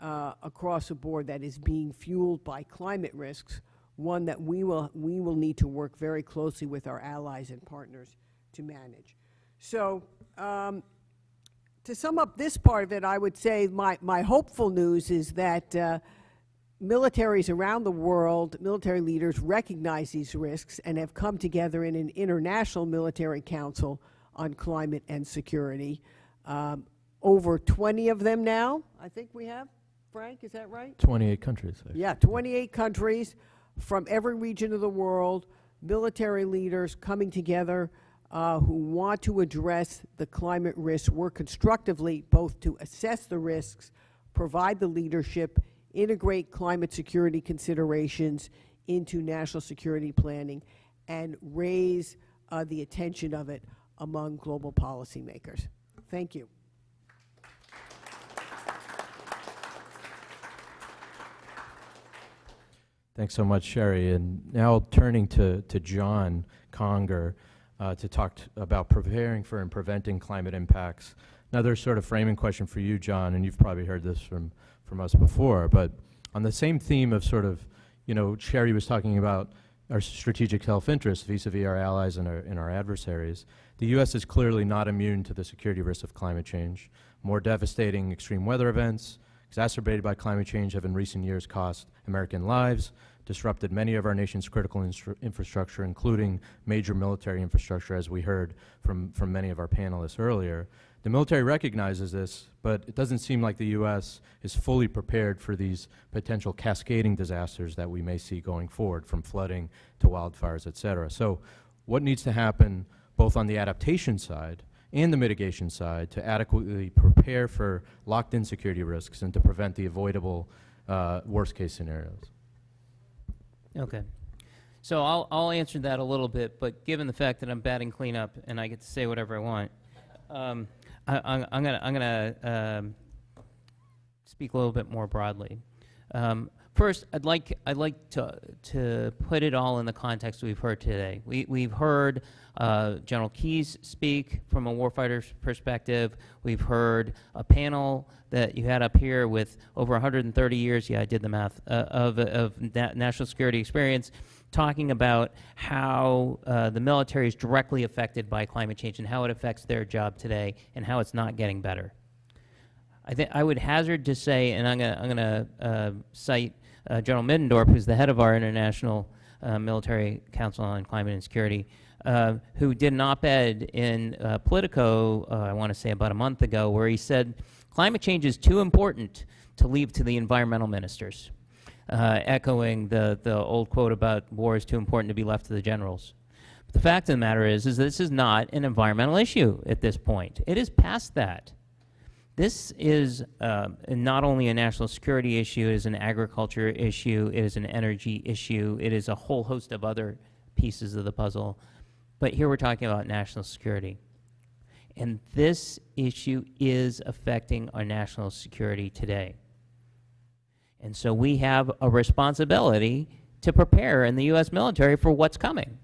uh, across the board that is being fueled by climate risks, one that we will, we will need to work very closely with our allies and partners to manage. So um, to sum up this part of it, I would say my, my hopeful news is that uh, militaries around the world, military leaders recognize these risks and have come together in an international military council on climate and security. Um, over 20 of them now, I think we have. Frank, is that right? 28 countries. actually. Yeah, 28 countries from every region of the world, military leaders coming together uh, who want to address the climate risks, work constructively both to assess the risks, provide the leadership, integrate climate security considerations into national security planning, and raise uh, the attention of it among global policymakers. Thank you. Thanks so much, Sherri. And now turning to, to John Conger uh, to talk about preparing for and preventing climate impacts. Another sort of framing question for you, John, and you've probably heard this from, from us before, but on the same theme of sort of, you know, Sherri was talking about our strategic self-interest vis-a-vis our allies and our, and our adversaries. The U.S. is clearly not immune to the security risks of climate change. More devastating extreme weather events, exacerbated by climate change, have in recent years cost American lives, disrupted many of our nation's critical infrastructure, including major military infrastructure, as we heard from, from many of our panelists earlier. The military recognizes this, but it doesn't seem like the U.S. is fully prepared for these potential cascading disasters that we may see going forward, from flooding to wildfires, et cetera. So, what needs to happen both on the adaptation side and the mitigation side to adequately prepare for locked in security risks and to prevent the avoidable uh, worst case scenarios? Okay. So I'll, I'll answer that a little bit, but given the fact that I'm batting cleanup and I get to say whatever I want, um, I, I'm, I'm gonna I'm gonna um, speak a little bit more broadly. Um, first, I'd like I'd like to to put it all in the context we've heard today. We we've heard uh, General Keys speak from a warfighter's perspective. We've heard a panel that you had up here with over 130 years. Yeah, I did the math uh, of of na- national security experience. Talking about how uh, the military is directly affected by climate change and how it affects their job today and how it's not getting better. I think I would hazard to say, and I'm I'm gonna uh, cite uh, General Middendorp, who's the head of our International uh, Military Council on Climate and Security, uh, who did an op-ed in uh, Politico, uh, I want to say about a month ago, where he said climate change is too important to leave to the environmental ministers, echoing the the old quote about war is too important to be left to the generals. But the fact of the matter is, is this is not an environmental issue at this point. It is past that. This is uh, not only a national security issue, it is an agriculture issue, it is an energy issue, it is a whole host of other pieces of the puzzle. But here we're talking about national security. And this issue is affecting our national security today. And so we have a responsibility to prepare in the U.S. military for what's coming.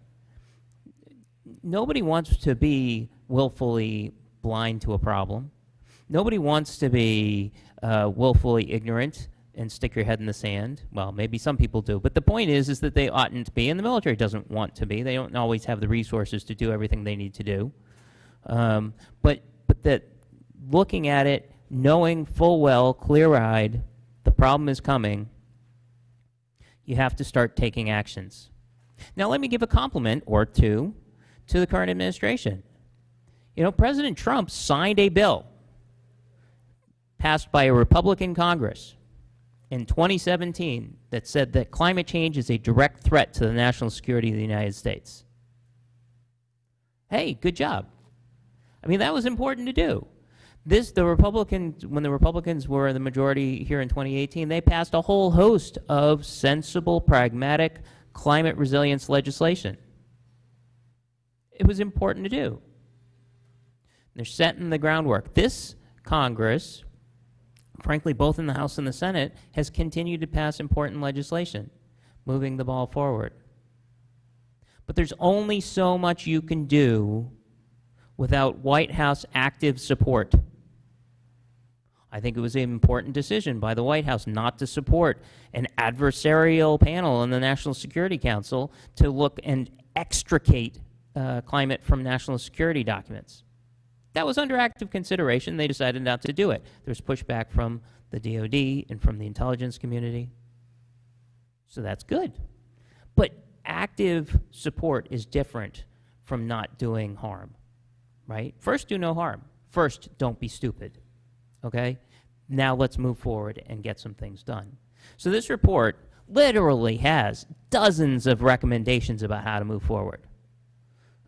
Nobody wants to be willfully blind to a problem. Nobody wants to be uh, willfully ignorant and stick your head in the sand. Well, maybe some people do, but the point is, is that they oughtn't be, and the military doesn't want to be. They don't always have the resources to do everything they need to do. Um, but but that looking at it, knowing full well, clear-eyed, the problem is coming. You have to start taking actions. Now, let me give a compliment or two to the current administration. You know, President Trump signed a bill passed by a Republican Congress in 2017 that said that climate change is a direct threat to the national security of the United States. Hey, good job. I mean, that was important to do. This, the Republicans, when the Republicans were the majority here in 2018, they passed a whole host of sensible, pragmatic climate resilience legislation. It was important to do. They're setting the groundwork. This Congress, frankly, both in the House and the Senate, has continued to pass important legislation, moving the ball forward. But there's only so much you can do without White House active support. I think it was an important decision by the White House not to support an adversarial panel in the National Security Council to look and extricate uh, climate from national security documents. That was under active consideration. They decided not to do it. There's pushback from the DoD and from the intelligence community. So that's good. But active support is different from not doing harm, right? First, do no harm. First, don't be stupid, okay? Now let's move forward and get some things done. So this report literally has dozens of recommendations about how to move forward,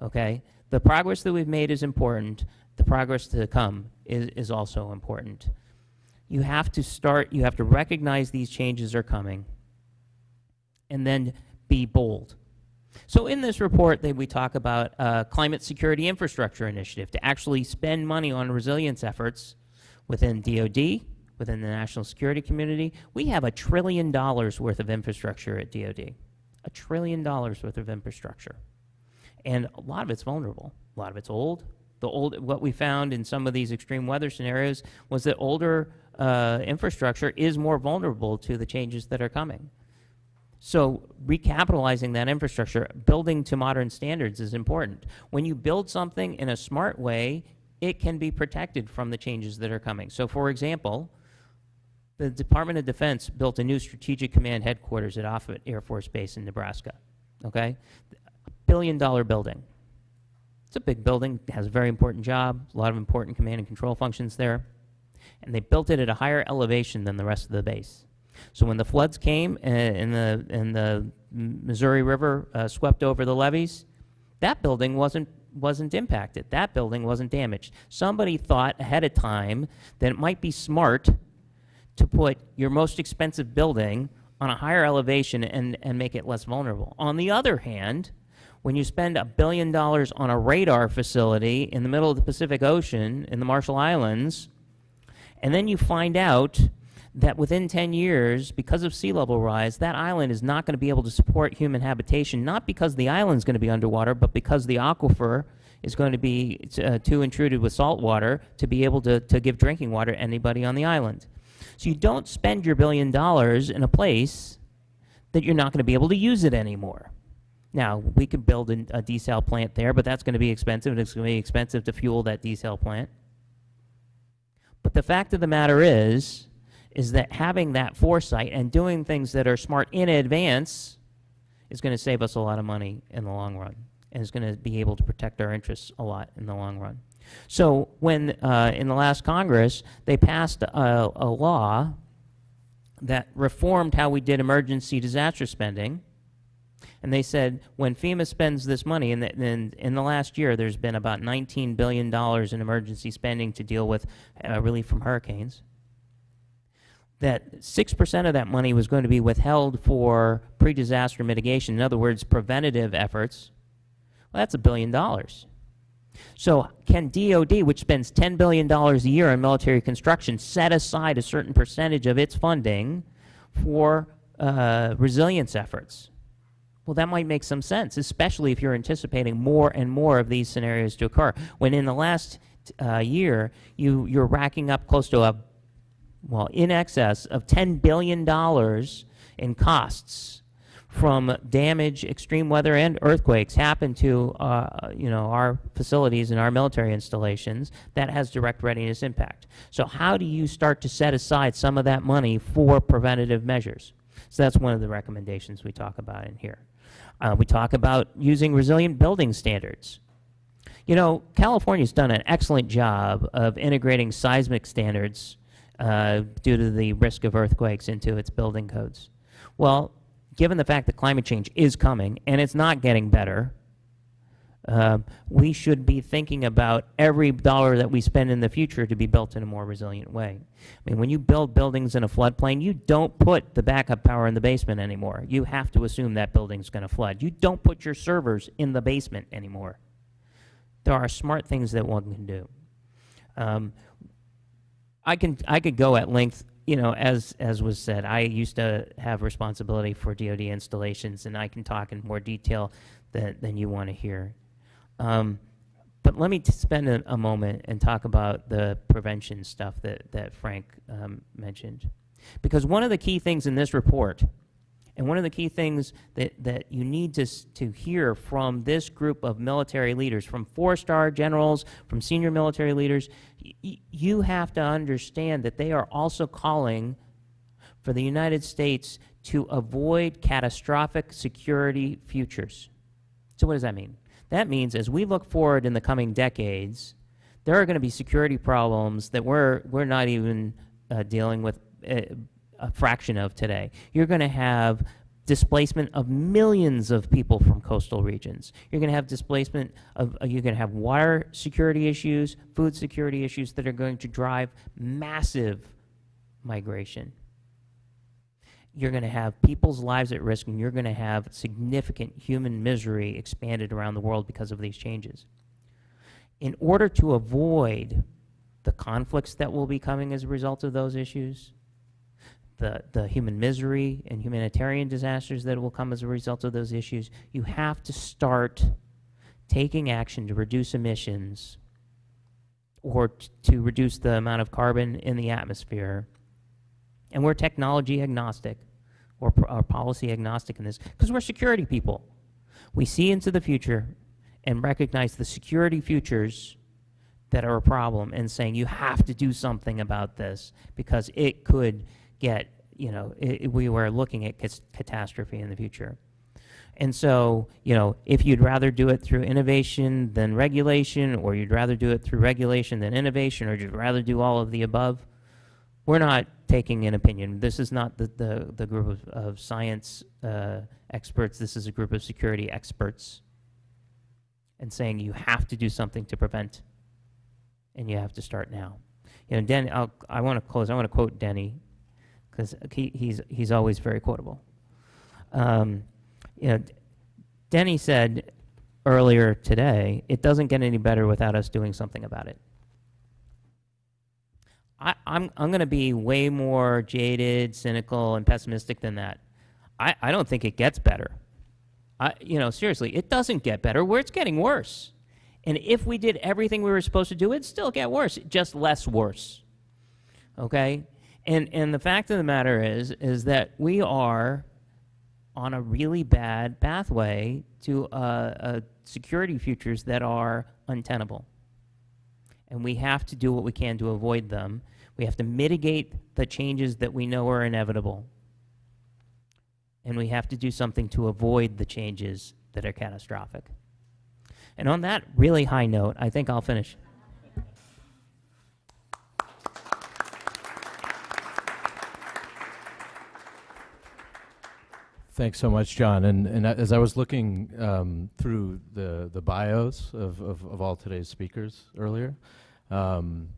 okay? The progress that we've made is important. The progress to come is, is also important. You have to start, you have to recognize these changes are coming and then be bold. So in this report, we talk about a climate security infrastructure initiative to actually spend money on resilience efforts within DoD, within the national security community. We have a trillion dollars worth of infrastructure at DoD, a trillion dollars worth of infrastructure, and a lot of it's vulnerable. A lot of it's old. The old, what we found in some of these extreme weather scenarios was that older uh, infrastructure is more vulnerable to the changes that are coming. So recapitalizing that infrastructure, building to modern standards is important. When you build something in a smart way, it can be protected from the changes that are coming. So for example, the Department of Defense built a new strategic command headquarters at Offutt Air Force Base in Nebraska. Okay? Billion dollar building. It's a big building, has a very important job, a lot of important command and control functions there. And they built it at a higher elevation than the rest of the base. So when the floods came and the, and the Missouri River uh, swept over the levees, that building wasn't, wasn't impacted. That building wasn't damaged. Somebody thought ahead of time that it might be smart to put your most expensive building on a higher elevation and, and make it less vulnerable. On the other hand, when you spend a billion dollars on a radar facility in the middle of the Pacific Ocean in the Marshall Islands, and then you find out that within 10 years, because of sea level rise, that island is not going to be able to support human habitation, not because the island is going to be underwater, but because the aquifer is going to be uh, too intruded with salt water to be able to, to give drinking water to anybody on the island. So you don't spend your billion dollars in a place that you're not going to be able to use it anymore. Now, we could build a, a desal plant there, but that's going to be expensive, and it's going to be expensive to fuel that desal plant. But the fact of the matter is, is that having that foresight and doing things that are smart in advance is going to save us a lot of money in the long run and is going to be able to protect our interests a lot in the long run. So when uh, in the last Congress they passed a, a law that reformed how we did emergency disaster spending, and they said when FEMA spends this money, and in, in, the last year there's been about $19 billion in emergency spending to deal with uh, relief from hurricanes that 6% of that money was going to be withheld for pre-disaster mitigation, in other words, preventative efforts, well, that's a billion dollars. So can DOD, which spends $10 billion a year on military construction, set aside a certain percentage of its funding for uh, resilience efforts? Well, that might make some sense, especially if you're anticipating more and more of these scenarios to occur. When in the last uh, year, you, you're racking up close to a well, in excess of $10 billion in costs from damage, extreme weather, and earthquakes happen to uh, you know our facilities and our military installations that has direct readiness impact. So how do you start to set aside some of that money for preventative measures? So that's one of the recommendations we talk about in here. Uh, we talk about using resilient building standards. You know, California's done an excellent job of integrating seismic standards uh, due to the risk of earthquakes into its building codes. Well, given the fact that climate change is coming and it's not getting better, uh, we should be thinking about every dollar that we spend in the future to be built in a more resilient way. I mean, when you build buildings in a floodplain, you don't put the backup power in the basement anymore. You have to assume that building's going to flood. You don't put your servers in the basement anymore. There are smart things that one can do. Um, I can I could go at length. You know, as as was said, I used to have responsibility for DoD installations, and I can talk in more detail than than you want to hear. Um, but let me spend a, a, moment and talk about the prevention stuff that that Frank um, mentioned, because one of the key things in this report and one of the key things that, that you need to, to hear from this group of military leaders, from four-star generals, from senior military leaders, you have to understand that they are also calling for the United States to avoid catastrophic security futures. So, what does that mean? That means as we look forward in the coming decades, there are going to be security problems that we're, we're not even uh, dealing with uh, a fraction of today. You're going to have displacement of millions of people from coastal regions. You're going to have displacement of, uh, you're going to have water security issues, food security issues that are going to drive massive migration. You're going to have people's lives at risk, and you're going to have significant human misery expanded around the world because of these changes. In order to avoid the conflicts that will be coming as a result of those issues, the, the human misery and humanitarian disasters that will come as a result of those issues, you have to start taking action to reduce emissions or to reduce the amount of carbon in the atmosphere. And we're technology agnostic or, or policy agnostic in this because we're security people. We see into the future and recognize the security futures that are a problem and saying you have to do something about this because it could get, you know, i i- we were looking at catastrophe in the future. And so, you know, if you'd rather do it through innovation than regulation, or you'd rather do it through regulation than innovation, or you'd rather do all of the above, we're not taking an opinion. This is not the, the, the group of, of science uh, experts. This is a group of security experts. And saying you have to do something to prevent, and you have to start now. You know, Den, I'll, I want to close. I want to quote Denny, because he, he's, he's always very quotable. Um, you know, Denny said earlier today, it doesn't get any better without us doing something about it. I, I'm, I'm going to be way more jaded, cynical, and pessimistic than that. I, I don't think it gets better. I, you know, seriously, it doesn't get better. Where it's getting worse. And if we did everything we were supposed to do, it'd still get worse, just less worse. Okay? And, and the fact of the matter is, is that we are on a really bad pathway to uh, uh, security futures that are untenable. And we have to do what we can to avoid them. We have to mitigate the changes that we know are inevitable. And we have to do something to avoid the changes that are catastrophic. And on that really high note, I think I'll finish. Thanks so much, John. And, and as I was looking um, through the, the bios of, of, of all today's speakers earlier, um,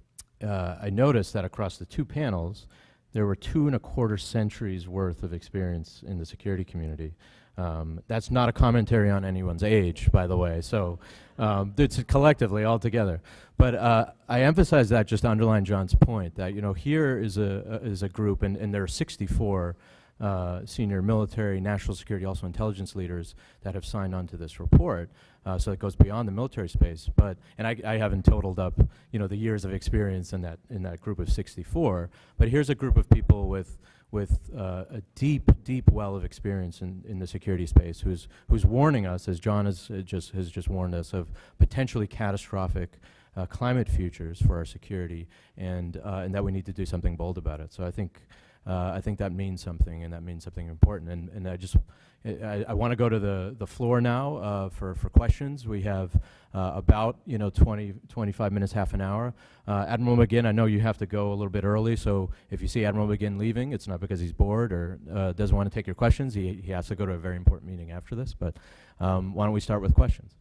uh, I noticed that across the two panels, there were two and a quarter centuries worth of experience in the security community. Um, that's not a commentary on anyone's age, by the way. So um, it's collectively all together. But uh, I emphasize that just to underline John's point that you know here is a is a group, and, and there are 64 uh, senior military, national security, also intelligence leaders that have signed on to this report. Uh, so it goes beyond the military space. But and I, I haven't totaled up, you know, the years of experience in that in that group of 64. But here's a group of people with with uh, a deep, deep well of experience in, in the security space, who's who's warning us, as John has uh, just has just warned us, of potentially catastrophic. Uh, climate futures for our security, and uh, and that we need to do something bold about it. So I think uh, I think that means something, and that means something important. And, and I just, I, I want to go to the, the floor now uh, for, for questions. We have uh, about, you know, 20, 25 minutes, half an hour. Uh, Admiral McGinn, I know you have to go a little bit early, so if you see Admiral McGinn leaving, it's not because he's bored or uh, doesn't want to take your questions. He, he has to go to a very important meeting after this, but um, why don't we start with questions?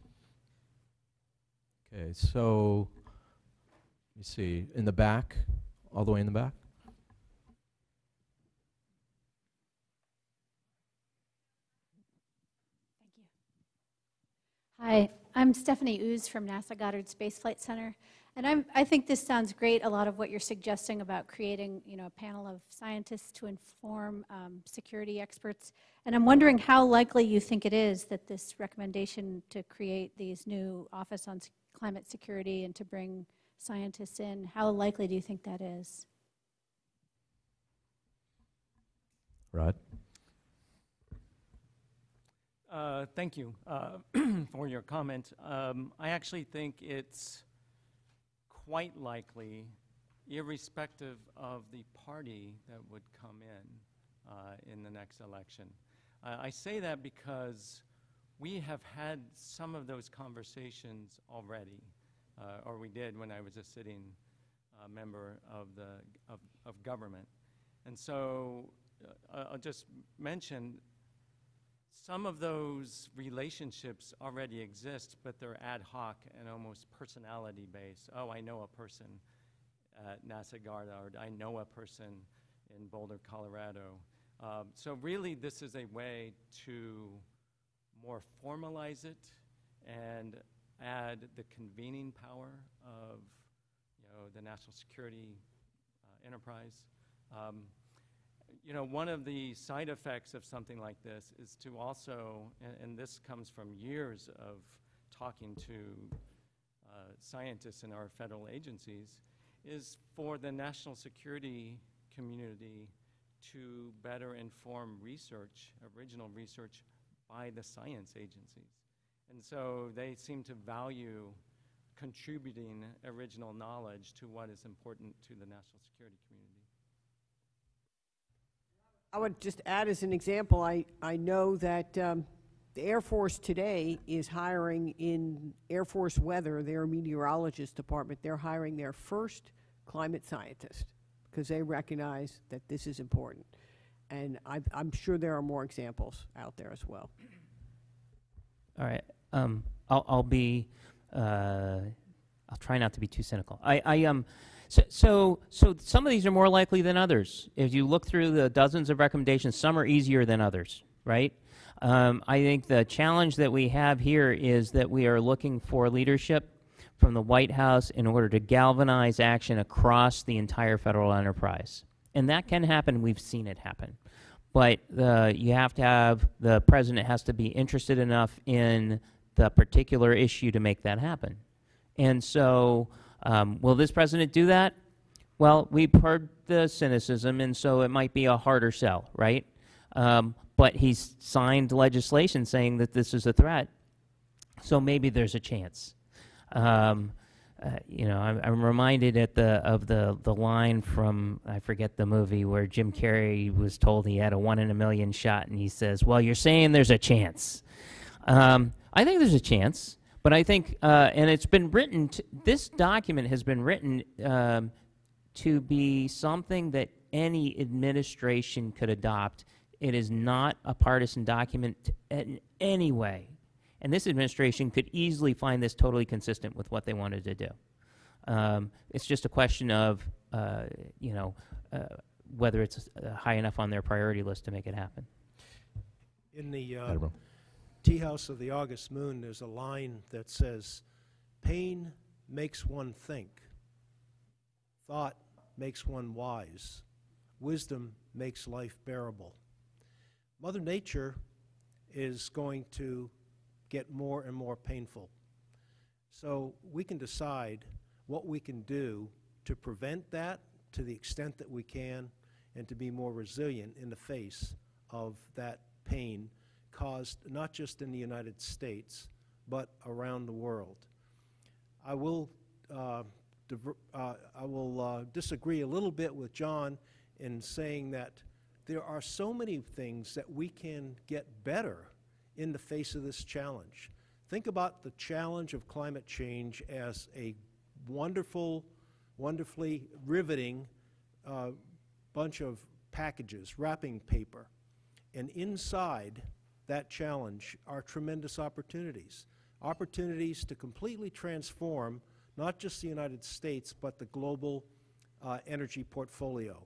Okay, so, let me see, in the back, all the way in the back. Hi, I'm Stephanie Ooze from NASA Goddard Space Flight Center. And I'm, I think this sounds great, a lot of what you're suggesting about creating you know, a panel of scientists to inform um, security experts. And I'm wondering how likely you think it is that this recommendation to create these new Office on Climate Security and to bring scientists in, how likely do you think that is? Rod? Uh, Thank you uh, for your comment. Um, I actually think it's quite likely, irrespective of the party that would come in, uh, in the next election. Uh, I say that because we have had some of those conversations already, uh, or we did when I was a sitting uh, member of the of, of government. And so I'll just mention some of those relationships already exist, but they're ad hoc and almost personality based. Oh, I know a person at NASA Goddard, or I know a person in Boulder, Colorado. Um, so really, this is a way to more formalize it and add the convening power of you know, the national security uh, enterprise. Um, you know, one of the side effects of something like this is to also, and, and this comes from years of talking to uh, scientists in our federal agencies, is for the national security community to better inform research, original research by the science agencies. And so they seem to value contributing original knowledge to what is important to the national security community. I would just add as an example, I, I know that um, the Air Force today is hiring in Air Force Weather, their meteorologist department, they're hiring their first climate scientist because they recognize that this is important. And I, I'm sure there are more examples out there as well. All right. Um, I'll, I'll be. Uh, I'll try not to be too cynical. I, I um. So, so, so some of these are more likely than others. If you look through the dozens of recommendations, some are easier than others, right? Um, I think the challenge that we have here is that we are looking for leadership from the White House in order to galvanize action across the entire federal enterprise. And that can happen. We've seen it happen. But uh, you have to have, the president has to be interested enough in the particular issue to make that happen. And so, um, will this president do that? Well, we've heard the cynicism, and so it might be a harder sell, right? Um, but he's signed legislation saying that this is a threat, so maybe there's a chance. Um, uh, you know, I'm, I'm, reminded at the of the the line from I forget the movie where Jim Carrey was told he had a one in a million shot, and he says, "Well, you're saying there's a chance." Um, I think there's a chance, but I think, uh, and it's been written. T- this document has been written um, to be something that any administration could adopt. It is not a partisan document in any way. And this administration could easily find this totally consistent with what they wanted to do. Um, it's just a question of, uh, you know, uh, whether it's uh, high enough on their priority list to make it happen. In the uh, Tea House of the August Moon, there's a line that says, Pain makes one think, thought makes one wise, wisdom makes life bearable. Mother Nature is going to get more and more painful. So we can decide what we can do to prevent that to the extent that we can and to be more resilient in the face of that pain caused not just in the United States, but around the world. I will, uh, uh, I will uh, disagree a little bit with John in saying that there are so many things that we can get better in the face of this challenge. Think about the challenge of climate change as a wonderful, wonderfully riveting uh, bunch of packages, wrapping paper. And inside that challenge are tremendous opportunities. Opportunities to completely transform not just the United States, but the global uh, energy portfolio.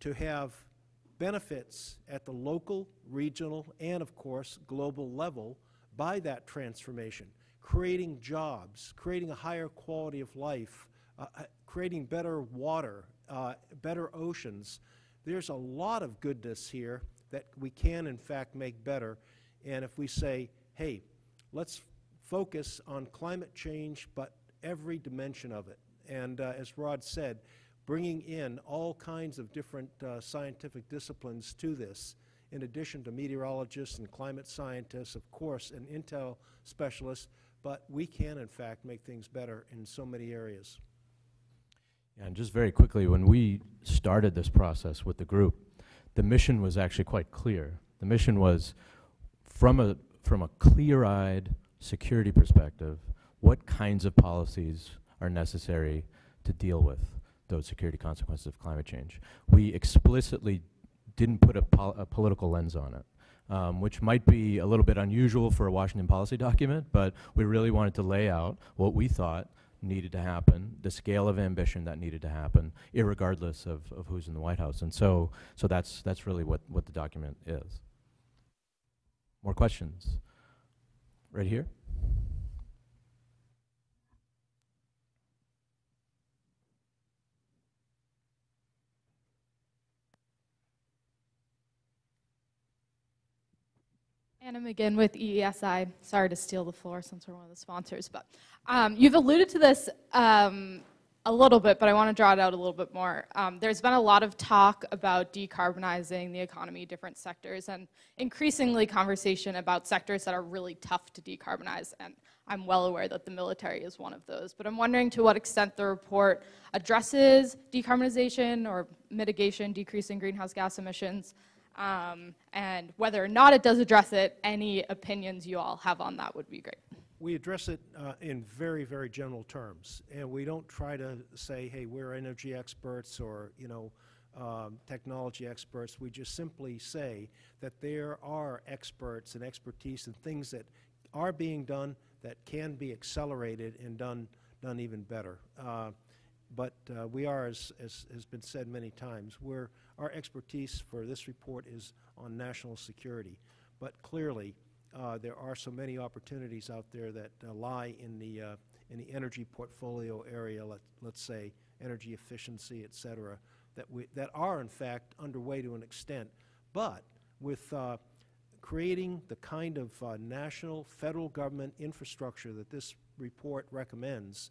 To have benefits at the local, regional, and of course, global level by that transformation, creating jobs, creating a higher quality of life, uh, uh, creating better water, uh, better oceans. There's a lot of goodness here that we can, in fact, make better. And if we say, hey, let's focus on climate change, but every dimension of it. And uh, as Rod said, bringing in all kinds of different uh, scientific disciplines to this, in addition to meteorologists and climate scientists, of course, and intel specialists, but we can, in fact, make things better in so many areas. And just very quickly, when we started this process with the group, the mission was actually quite clear. The mission was from a, from a clear-eyed security perspective, what kinds of policies are necessary to deal with those security consequences of climate change. We explicitly didn't put a, pol a political lens on it. Um, which might be a little bit unusual for a Washington policy document, but we really wanted to lay out what we thought needed to happen, the scale of ambition that needed to happen, irregardless of, of who's in the White House. And so, so that's, that's really what, what the document is. More questions? Right here? Anna McGinn with EESI. Sorry to steal the floor since we're one of the sponsors, but um, you've alluded to this um, a little bit, but I want to draw it out a little bit more. Um, there's been a lot of talk about decarbonizing the economy, different sectors, and increasingly conversation about sectors that are really tough to decarbonize. And I'm well aware that the military is one of those. But I'm wondering to what extent the report addresses decarbonization or mitigation, decreasing greenhouse gas emissions, um, and whether or not it does address it, any opinions you all have on that would be great. We address it uh, in very, very general terms, and we don't try to say, hey, we're energy experts or, you know, um, technology experts. We just simply say that there are experts and expertise and things that are being done that can be accelerated and done, done even better. Uh, but uh, we are, as, as has been said many times, we're, our expertise for this report is on national security. But clearly, uh, there are so many opportunities out there that uh, lie in the, uh, in the energy portfolio area, let, let's say energy efficiency, et cetera, that, we, that are in fact underway to an extent. But with uh, creating the kind of uh, national, federal government infrastructure that this report recommends,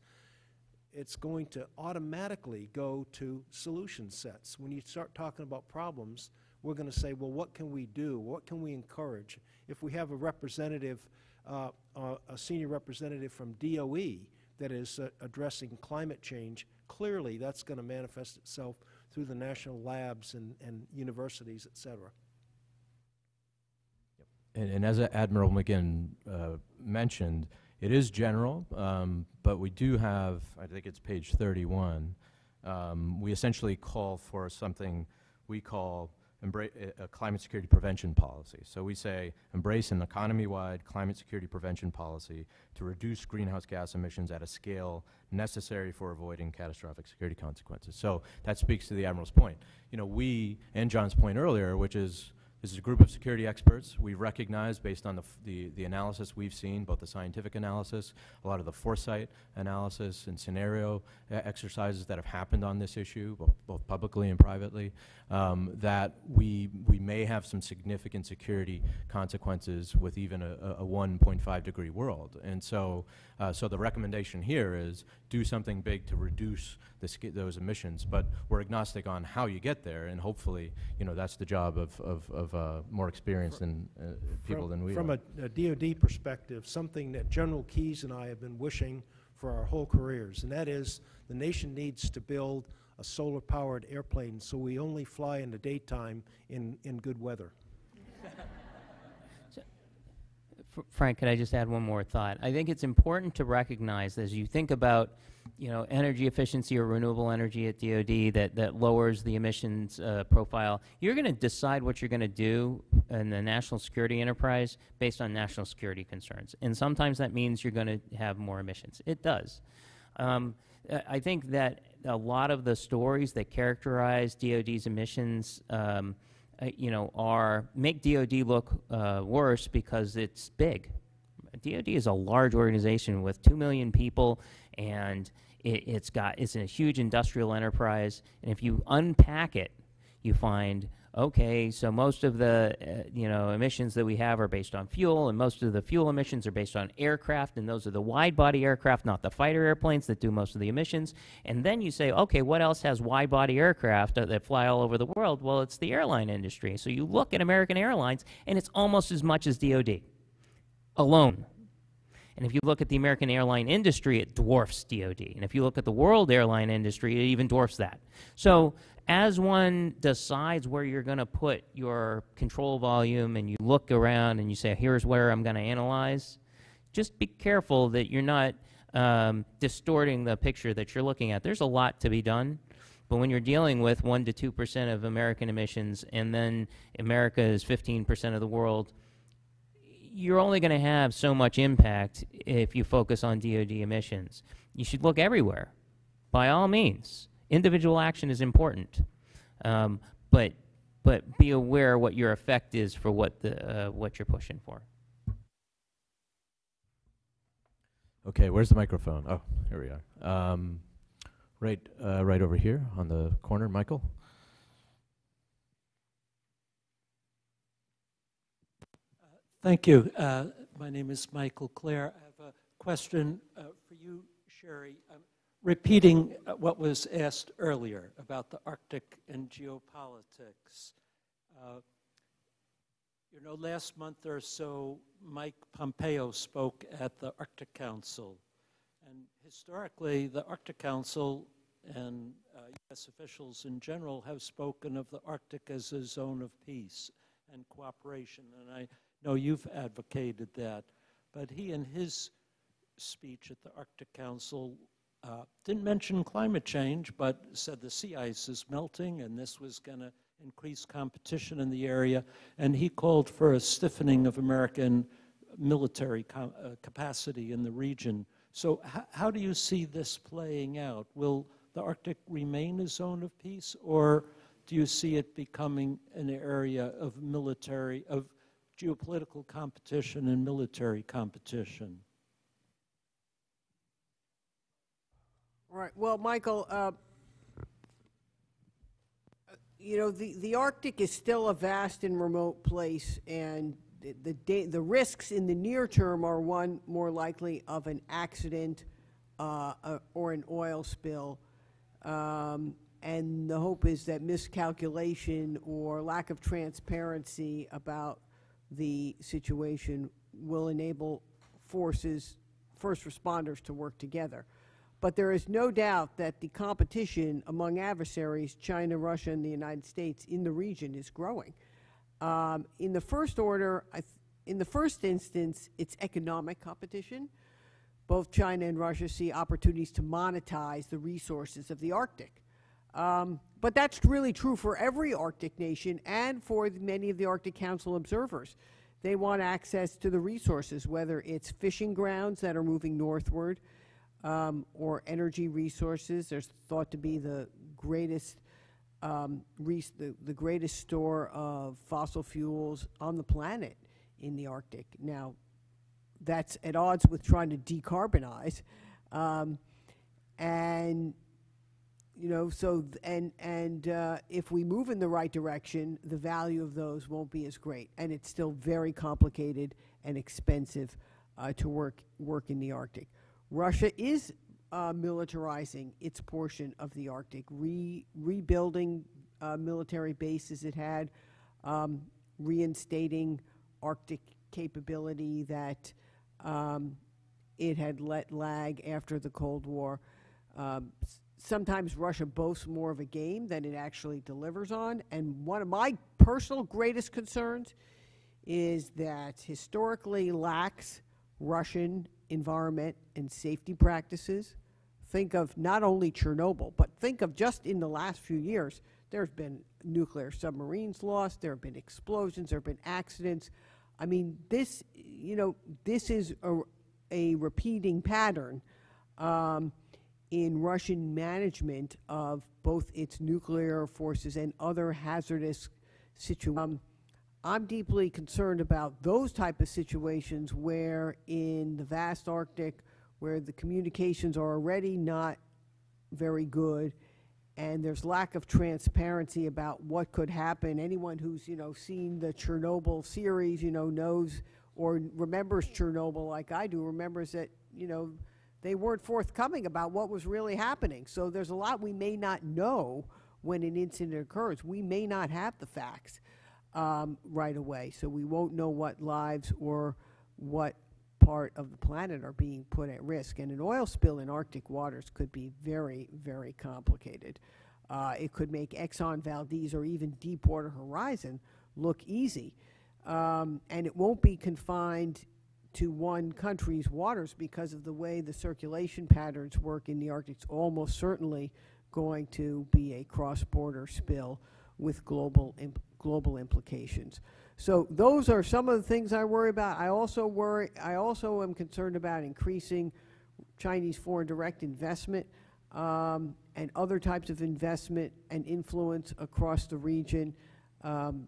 it's going to automatically go to solution sets. When you start talking about problems, we're going to say, well, what can we do? What can we encourage? If we have a representative, uh, uh, a senior representative from DOE that is uh, addressing climate change, clearly that's going to manifest itself through the national labs and, and universities, et cetera. And, and as Admiral McGinn uh, mentioned, it is general, um, but we do have, I think it's page 31, um, we essentially call for something we call a climate security prevention policy. So we say embrace an economy-wide climate security prevention policy to reduce greenhouse gas emissions at a scale necessary for avoiding catastrophic security consequences. So that speaks to the Admiral's point. You know, we, and John's point earlier, which is this is a group of security experts. We recognize, based on the, the, the, analysis we've seen, both the scientific analysis, a lot of the foresight analysis and scenario exercises that have happened on this issue, both, both publicly and privately, um, that we, we may have some significant security consequences with even a, a 1.5 degree world. And so, uh, so the recommendation here is do something big to reduce those emissions, but we're agnostic on how you get there, and hopefully, you know, that's the job of, of, of uh, more experienced than, uh, people from, than we from are. From a, a DoD perspective, something that General Keys and I have been wishing for our whole careers, and that is the nation needs to build a solar-powered airplane so we only fly in the daytime in, in good weather. Frank, could I just add one more thought? I think it's important to recognize as you think about, you know, energy efficiency or renewable energy at DoD that, that lowers the emissions uh, profile, you're going to decide what you're going to do in the national security enterprise based on national security concerns. And sometimes that means you're going to have more emissions. It does. Um, I think that a lot of the stories that characterize DoD's emissions um, you know, are make DoD look uh, worse because it's big. DoD is a large organization with two million people, and it, it's got it's a huge industrial enterprise. And if you unpack it, you find okay, so most of the uh, you know emissions that we have are based on fuel, and most of the fuel emissions are based on aircraft, and those are the wide-body aircraft, not the fighter airplanes that do most of the emissions. And then you say, okay, what else has wide-body aircraft uh, that fly all over the world? Well, it's the airline industry. So you look at American Airlines, and it's almost as much as DoD alone. And if you look at the American airline industry, it dwarfs DoD. And if you look at the world airline industry, it even dwarfs that. So as one decides where you're going to put your control volume and you look around and you say, here's where I'm going to analyze, just be careful that you're not um, distorting the picture that you're looking at. There's a lot to be done. But when you're dealing with 1 to 2% of American emissions and then America is 15% of the world, you're only going to have so much impact if you focus on DoD emissions. You should look everywhere, by all means. Individual action is important, um, but but be aware what your effect is for what the uh, what you're pushing for. Okay, where's the microphone? Oh, here we are. Um, right, uh, right over here on the corner, Michael. Thank you. Uh, my name is Michael Klare. I have a question uh, for you, Sherri. I'm repeating uh, what was asked earlier about the Arctic and geopolitics. Uh, you know, last month or so, Mike Pompeo spoke at the Arctic Council. And historically, the Arctic Council and U.S. Uh, officials in general have spoken of the Arctic as a zone of peace and cooperation. And I know you've advocated that. But he, in his speech at the Arctic Council, uh, didn't mention climate change, but said the sea ice is melting and this was going to increase competition in the area. And he called for a stiffening of American military uh, capacity in the region. So, how do you see this playing out? Will the Arctic remain a zone of peace, or do you see it becoming an area of military, of geopolitical competition and military competition. Right. Well, Michael, uh, you know, the, the Arctic is still a vast and remote place, and the, the, the risks in the near term are one more likely of an accident uh, uh, or an oil spill. Um, and the hope is that miscalculation or lack of transparency about the situation will enable forces, first responders to work together. But there is no doubt that the competition among adversaries, China, Russia, and the United States in the region is growing. Um, in the first order, in the first instance, it's economic competition. Both China and Russia see opportunities to monetize the resources of the Arctic. Um, but that's really true for every Arctic nation and for many of the Arctic Council observers. They want access to the resources, whether it's fishing grounds that are moving northward um, or energy resources. There's thought to be the greatest um, the, the greatest store of fossil fuels on the planet in the Arctic. Now, that's at odds with trying to decarbonize. Um, and you know, so, and, and uh, if we move in the right direction, the value of those won't be as great. And it's still very complicated and expensive uh, to work, work in the Arctic. Russia is uh, militarizing its portion of the Arctic, re, rebuilding uh, military bases it had, um, reinstating Arctic capability that um, it had let lag after the Cold War. Um, sometimes Russia boasts more of a game than it actually delivers on. And one of my personal greatest concerns is that historically lax Russian environment and safety practices. Think of not only Chernobyl, but think of just in the last few years, there's been nuclear submarines lost, there have been explosions, there have been accidents. I mean, this, you know, this is a, a repeating pattern. Um, in Russian management of both its nuclear forces and other hazardous situations. Um, I'm deeply concerned about those type of situations where in the vast Arctic, where the communications are already not very good, and there's lack of transparency about what could happen. Anyone who's you know seen the Chernobyl series, you know, knows or remembers Chernobyl like I do, remembers that you know they weren't forthcoming about what was really happening. So there's a lot we may not know when an incident occurs. We may not have the facts um, right away, so we won't know what lives or what part of the planet are being put at risk. And an oil spill in Arctic waters could be very, very complicated. Uh, it could make Exxon Valdez or even Deepwater Horizon look easy. Um, and it won't be confined to one country's waters because of the way the circulation patterns work in the Arctic. It's almost certainly going to be a cross-border spill with global imp- global implications. So those are some of the things I worry about. I also worry. I also am concerned about increasing Chinese foreign direct investment um, and other types of investment and influence across the region um,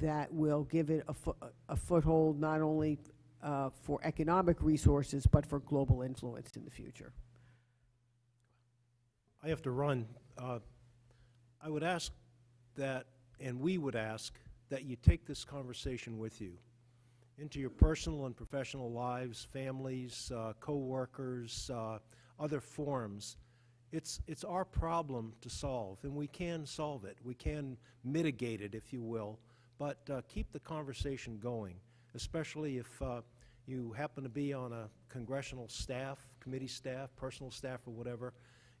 that will give it a, fo- a foothold not only uh, for economic resources but for global influence in the future. I have to run. Uh, I would ask that, and we would ask, that you take this conversation with you into your personal and professional lives, families, uh, co-workers, uh, other forums. It's, it's our problem to solve, and we can solve it. We can mitigate it, if you will, but uh, keep the conversation going, especially if uh, you happen to be on a congressional staff, committee staff, personal staff, or whatever.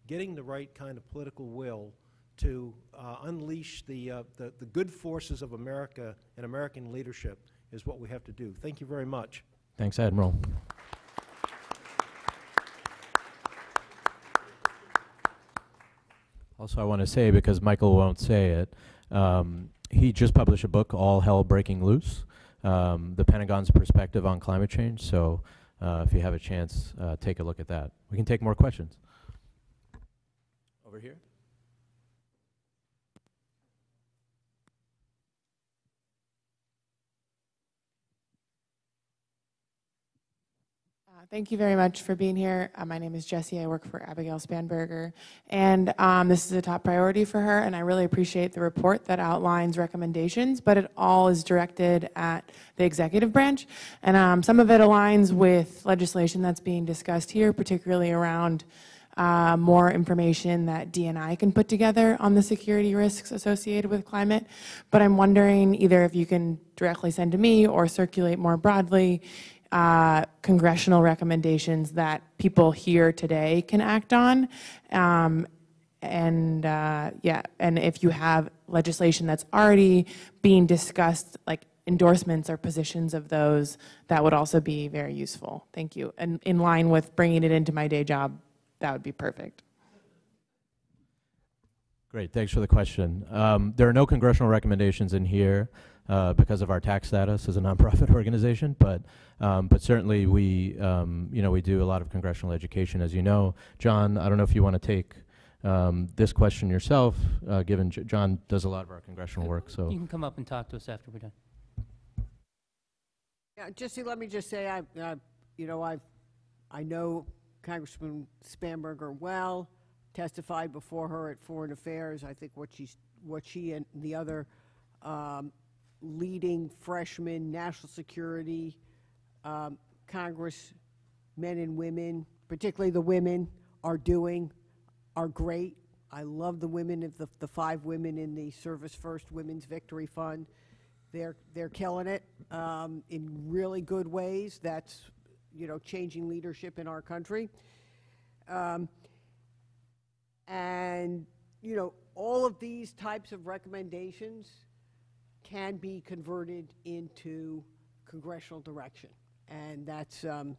Getting the right kind of political will to uh, unleash the, uh, the, the good forces of America and American leadership is what we have to do. Thank you very much. Thanks, Admiral. Also, I want to say, because Michael won't say it, um, he just published a book, All Hell Breaking Loose, um, the Pentagon's perspective on climate change. So uh, if you have a chance, uh, take a look at that. We can take more questions. Over here. Uh, Thank you very much for being here. Uh, my name is Jessie. I work for Abigail Spanberger. And um, this is a top priority for her, and I really appreciate the report that outlines recommendations, but it all is directed at the executive branch. And um, some of it aligns with legislation that's being discussed here, particularly around uh, more information that DNI can put together on the security risks associated with climate. But I'm wondering either if you can directly send to me or circulate more broadly uh, congressional recommendations that people here today can act on. Um, and uh, yeah, and if you have legislation that's already being discussed, like endorsements or positions of those, that would also be very useful. Thank you. And in line with bringing it into my day job, that would be perfect. Great, thanks for the question. Um, there are no congressional recommendations in here uh, because of our tax status as a nonprofit organization, but um, but certainly we um, you know we do a lot of congressional education, as you know. John, I don't know if you want to take um, this question yourself, uh, given J- John does a lot of our congressional work. So You can come up and talk to us after we're done. Yeah, Jesse, let me just say, I, I, you know, I, I know Congressman Spanberger well, testified before her at Foreign Affairs. I think what she's, what she and the other um, leading freshman national security um, Congress men and women, particularly the women, are doing are great. I love the women of the, the five women in the Service First Women's Victory Fund. They're they're killing it um, in really good ways. That's you know changing leadership in our country. Um, and you know all of these types of recommendations can be converted into congressional direction, and that's um,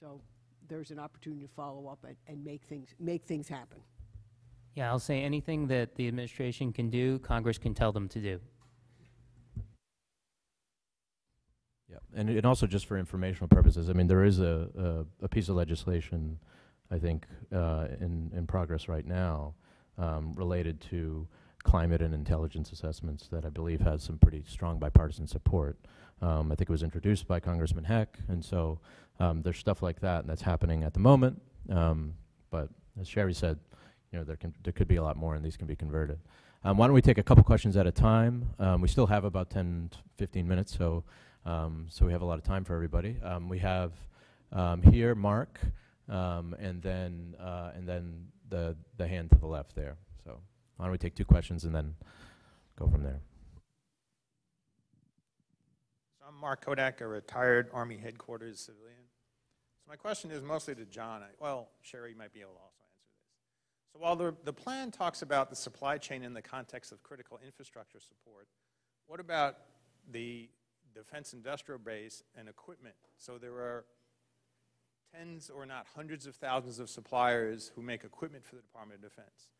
so. There's an opportunity to follow up and, and make things make things happen. Yeah, I'll say anything that the administration can do, Congress can tell them to do. Yeah, and, and also just for informational purposes, I mean, there is a, a, a piece of legislation, I think, uh, in, in progress right now um, related to climate and intelligence assessments that I believe has some pretty strong bipartisan support. Um, I think it was introduced by Congressman Heck, and so um, there's stuff like that and that's happening at the moment. Um, but as Sherri said, you know, there, can, there could be a lot more, and these can be converted. Um, why don't we take a couple questions at a time? Um, we still have about 10, 15 minutes, so um, so we have a lot of time for everybody. We have here Mark, and then uh, and then the the hand to the left there. Why don't we take two questions and then go from there? So I'm Mark Kodak, a retired Army headquarters civilian. So my question is mostly to John. I, well, Sherri might be able to also answer this. So while the, the plan talks about the supply chain in the context of critical infrastructure support, what about the defense industrial base and equipment? So there are tens or not hundreds of thousands of suppliers who make equipment for the Department of Defense.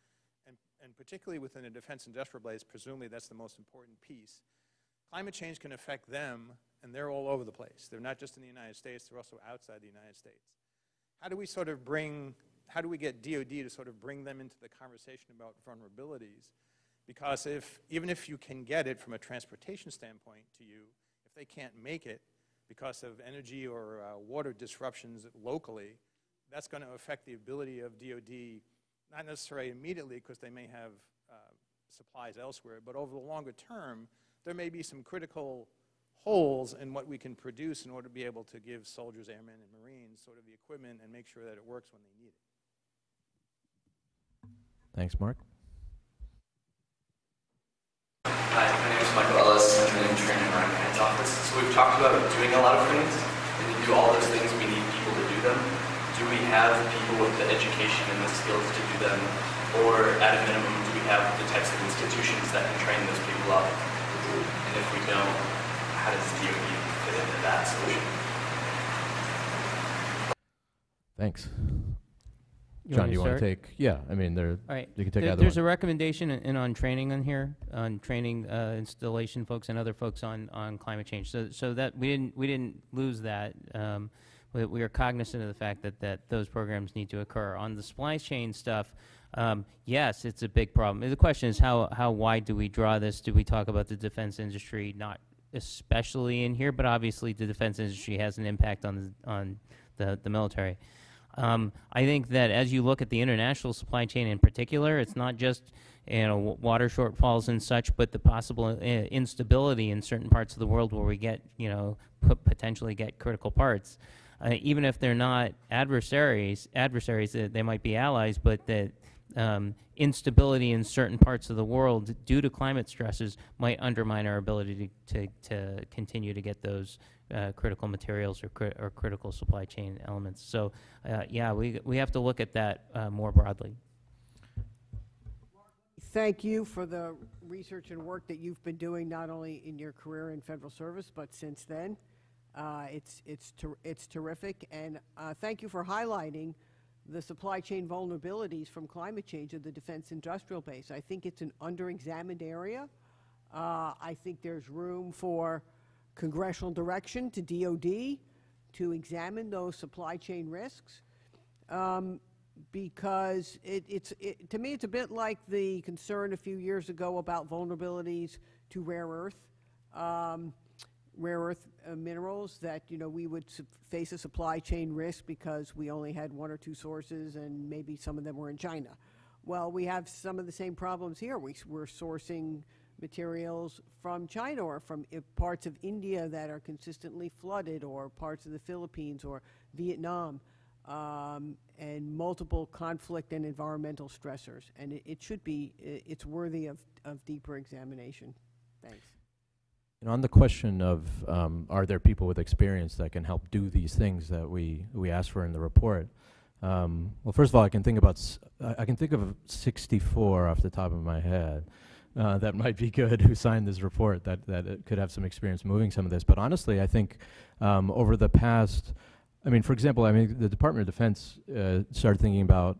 And, particularly within a defense industrial base, presumably that's the most important piece. Climate change can affect them, and they're all over the place. They're not just in the United States, they're also outside the United States. How do we sort of bring, how do we get DoD to sort of bring them into the conversation about vulnerabilities? Because if, even if you can get it from a transportation standpoint to you, if they can't make it because of energy or uh, water disruptions locally, that's going to affect the ability of DoD, not necessarily immediately because they may have uh, supplies elsewhere, but over the longer term, there may be some critical holes in what we can produce in order to be able to give soldiers, airmen, and Marines sort of the equipment and make sure that it works when they need it. Thanks, Mark. Hi, my name is Michael Ellis. I'm in training around Ken's office. So we've talked about doing a lot of things, and to do all those things, we need people to do them. Do we have people with the education and the skills to do them, or at a minimum, do we have the types of institutions that can train those people up? And if we don't, how does DoD fit into that solution? Thanks. You John, do you want to take? Yeah, I mean, there. All right. You can take There- either There's one. a recommendation in in on training on here, on training uh, installation folks and other folks on, on climate change. So, so that, we didn't, we didn't lose that. Um, We we are cognizant of the fact that, that those programs need to occur. On the supply chain stuff, um, yes, it's a big problem. The question is how, how wide do we draw this? Do we talk about the defense industry? Not especially in here, but obviously the defense industry has an impact on, the on the, the military. Um, I think that as you look at the international supply chain in particular, it's not just you know water shortfalls and such, but the possible uh, instability in certain parts of the world where we get you know potentially get critical parts. Uh, even if they're not adversaries, adversaries uh, they might be allies, but that um, instability in certain parts of the world due to climate stresses might undermine our ability to, to, to continue to get those uh, critical materials or, cri- or critical supply chain elements. So, uh, yeah, we, we have to look at that uh, more broadly. Thank you for the research and work that you've been doing, not only in your career in federal service, but since then. Uh, It's, it's, ter- it's terrific, and uh, thank you for highlighting the supply chain vulnerabilities from climate change of the defense industrial base. I think it's an under-examined area. Uh, I think there's room for congressional direction to DOD to examine those supply chain risks. Um, because it, it's, it, to me, it's a bit like the concern a few years ago about vulnerabilities to rare earth, um, rare earth uh, minerals, that, you know, we would face a supply chain risk because we only had one or two sources and maybe some of them were in China. Well, we have some of the same problems here. We, we're sourcing materials from China or from i- parts of India that are consistently flooded or parts of the Philippines or Vietnam um, and multiple conflict and environmental stressors. And it, it should be, i- it's worthy of, of deeper examination. Thanks. And on the question of um, are there people with experience that can help do these things that we, we asked for in the report? Um, well, first of all, I can think about I can think of 64 off the top of my head uh, that might be good who signed this report that that could have some experience moving some of this. But honestly, I think um, over the past, I mean, for example, I mean, the Department of Defense uh, started thinking about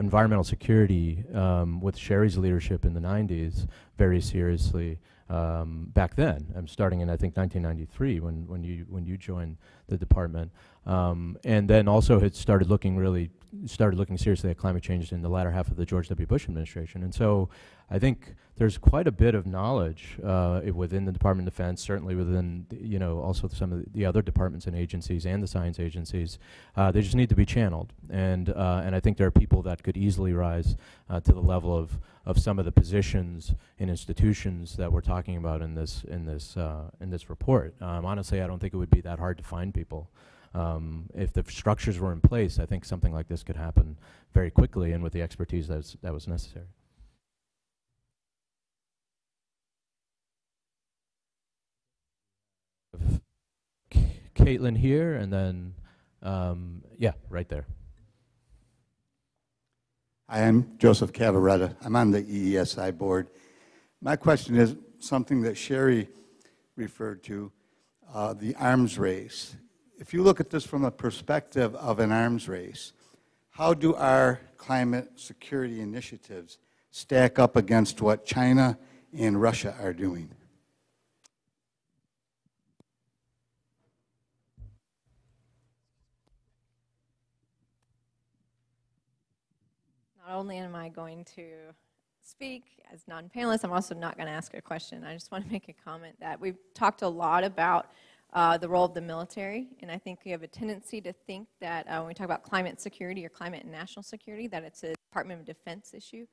environmental security um, with Sherri's leadership in the 90s very seriously um, back then. I'm starting in I think 1993 when when you when you joined the department, um, and then also had started looking really started looking seriously at climate change in the latter half of the George W. Bush administration. And so I think there's quite a bit of knowledge uh, within the Department of Defense, certainly within you know also some of the other departments and agencies and the science agencies. Uh, they just need to be channeled, and uh, and I think there are people that could easily rise uh, to the level of of some of the positions in institutions that we're talking about in this in this uh, in this report. Um, honestly, I don't think it would be that hard to find people. Um, if the structures were in place, I think something like this could happen very quickly and with the expertise that's, that was necessary. Caitlin here, and then, um, yeah, right there. Hi, I'm Joseph Cavaretta. I'm on the EESI board. My question is something that Sherri referred to, uh, the arms race. If you look at this from the perspective of an arms race, how do our climate security initiatives stack up against what China and Russia are doing? Not only am I going to speak as non-panelist, I'm also not going to ask a question. I just want to make a comment that we've talked a lot about uh, the role of the military, and I think we have a tendency to think that uh, when we talk about climate security or climate and national security, that it's a Department of Defense issue.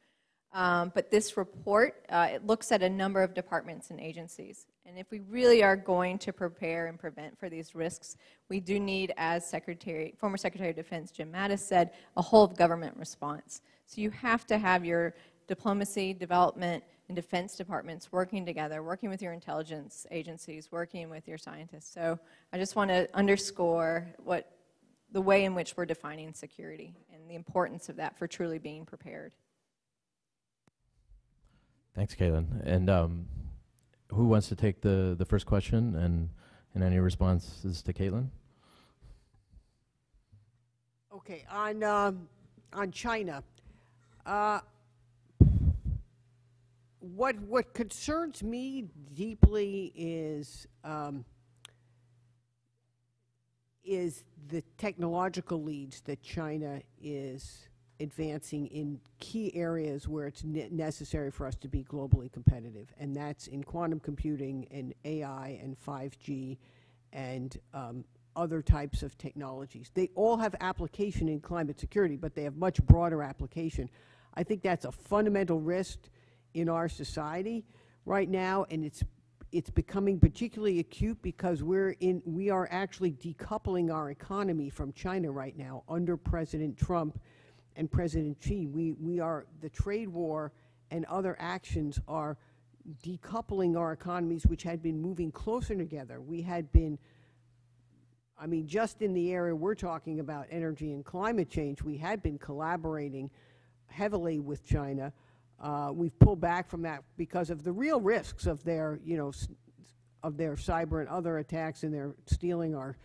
Um, but this report, uh, it looks at a number of departments and agencies. And if we really are going to prepare and prevent for these risks, we do need, as Secretary, former Secretary of Defense Jim Mattis said, a whole of government response. So you have to have your diplomacy, development, and defense departments working together, working with your intelligence agencies, working with your scientists. So I just want to underscore what the way in which we're defining security and the importance of that for truly being prepared. Thanks, Caitlin. And um, who wants to take the, the first question and, and any responses to Caitlin? Okay, on, um, on China, uh, what, what concerns me deeply is, um, is the technological leads that China is advancing in key areas where it's ne necessary for us to be globally competitive, and that's in quantum computing and AI and 5G and um, other types of technologies. They all have application in climate security, but they have much broader application. I think that's a fundamental risk in our society right now, and it's it's becoming particularly acute because we're in we are actually decoupling our economy from China right now under President Trump and President Xi. We we are the trade war and other actions are decoupling our economies which had been moving closer together. We had been I mean, just in the area we're talking about, energy and climate change, we had been collaborating heavily with China. Uh, we've pulled back from that because of the real risks of their, you know, of their cyber and other attacks, and they're stealing our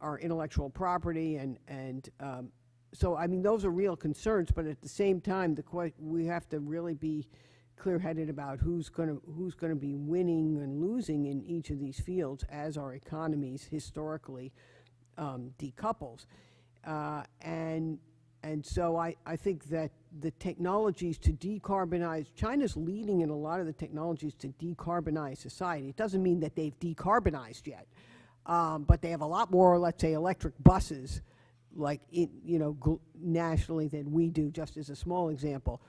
our intellectual property, and and um, so I mean those are real concerns. But at the same time, the we have to really be clear-headed about who's going to who's going to be winning and losing in each of these fields as our economies historically um, decouples, uh, and and so I, I think that the technologies to decarbonize, China's leading in a lot of the technologies to decarbonize society. It doesn't mean that they've decarbonized yet, um, but they have a lot more, let's say, electric buses, like, in, you know, nationally than we do, just as a small example.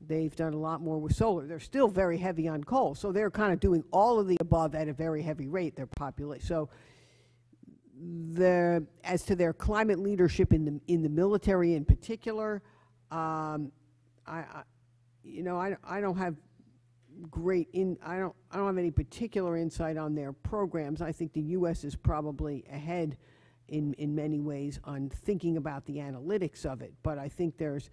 They've done a lot more with solar. They're still very heavy on coal, so they're kind of doing all of the above at a very heavy rate, their population. So the, as to their climate leadership in the, in the military in particular, um, I, I, you know, I, I don't have great in, I don't, I don't have any particular insight on their programs. I think the U.S. is probably ahead in, in many ways on thinking about the analytics of it, but I think there's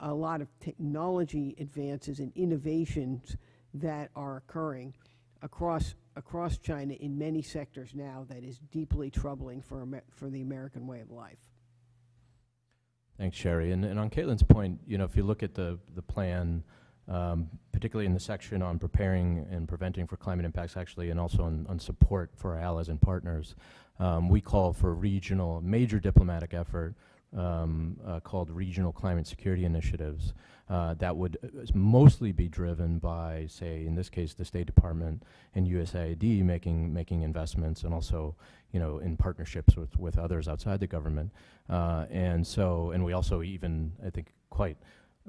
a lot of technology advances and innovations that are occurring across across China in many sectors now that is deeply troubling for Amer for the American way of life. Thanks, Sherri. And, and on Caitlin's point, you know, if you look at the the plan, um, particularly in the section on preparing and preventing for climate impacts, actually, and also on, on support for our allies and partners, um, we call for regional, major diplomatic effort um, uh, called regional climate security initiatives uh, that would uh, mostly be driven by, say, in this case, the State Department and USAID making making investments, and also, you know, in partnerships with with others outside the government. Uh, and so, and we also even, I think, quite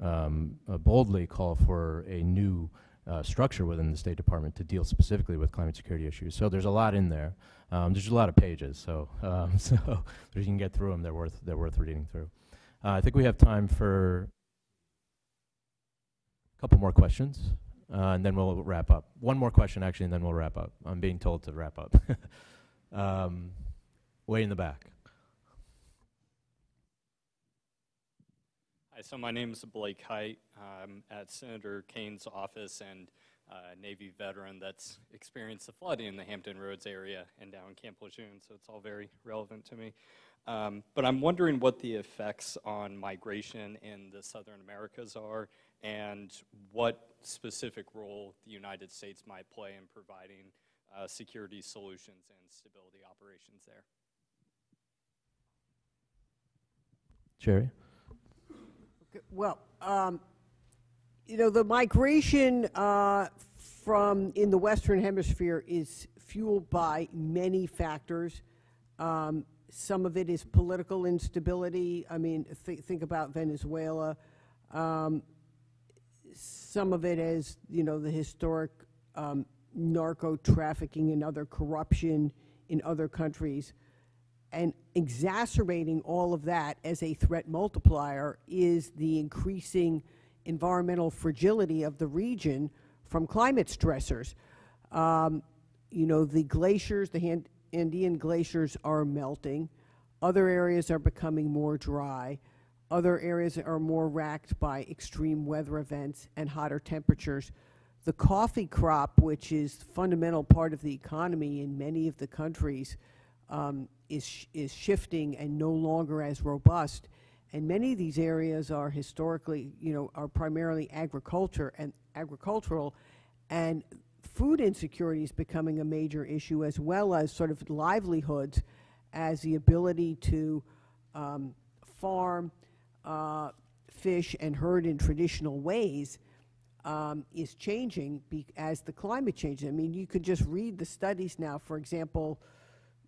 um, uh, boldly call for a new uh, structure within the State Department to deal specifically with climate security issues. So there's a lot in there. Um, there's a lot of pages, so um, so if you can get through them, they're worth they're worth reading through. Uh, I think we have time for a couple more questions, uh, and then we'll wrap up. One more question, actually, and then we'll wrap up. I'm being told to wrap up. um, way in the back. Hi, so my name is Blake Height. I'm at Senator Kaine's office and uh, Navy veteran that's experienced the flooding in the Hampton Roads area and down Camp Lejeune, so it's all very relevant to me. Um, but I'm wondering what the effects on migration in the Southern Americas are and what specific role the United States might play in providing uh, security solutions and stability operations there. Jerry? Okay, Well, um, you know, the migration uh, from in the Western Hemisphere is fueled by many factors. Um, some of it is political instability. I mean, th- think about Venezuela. Um, some of it is, you know, the historic um, narco trafficking and other corruption in other countries. And exacerbating all of that as a threat multiplier is the increasing environmental fragility of the region from climate stressors. Um, you know, the glaciers, the Andean glaciers are melting. Other areas are becoming more dry. Other areas are more racked by extreme weather events and hotter temperatures. The coffee crop, which is fundamental part of the economy in many of the countries, um, is, sh- is shifting and no longer as robust. And many of these areas are historically, you know, are primarily agriculture and agricultural, and food insecurity is becoming a major issue as well as sort of livelihoods as the ability to um, farm, uh, fish, and herd in traditional ways um, is changing as the climate changes. I mean, you could just read the studies now. For example,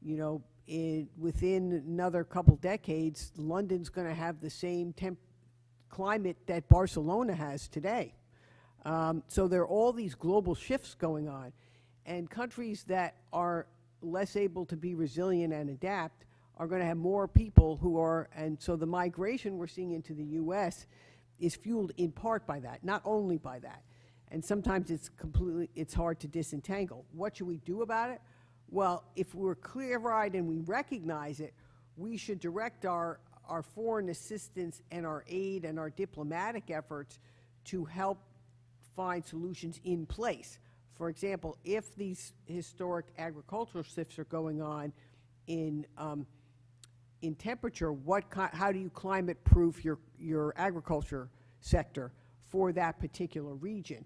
you know, in, within another couple decades, London's going to have the same temp climate that Barcelona has today. Um, so there are all these global shifts going on, and countries that are less able to be resilient and adapt are going to have more people who are, and so the migration we're seeing into the U.S. is fueled in part by that, not only by that. And sometimes it's completely, it's hard to disentangle. What should we do about it? Well, if we're clear-eyed and we recognize it, we should direct our, our foreign assistance and our aid and our diplomatic efforts to help find solutions in place. For example, if these historic agricultural shifts are going on in, um, in temperature, what how do you climate proof your, your agriculture sector for that particular region?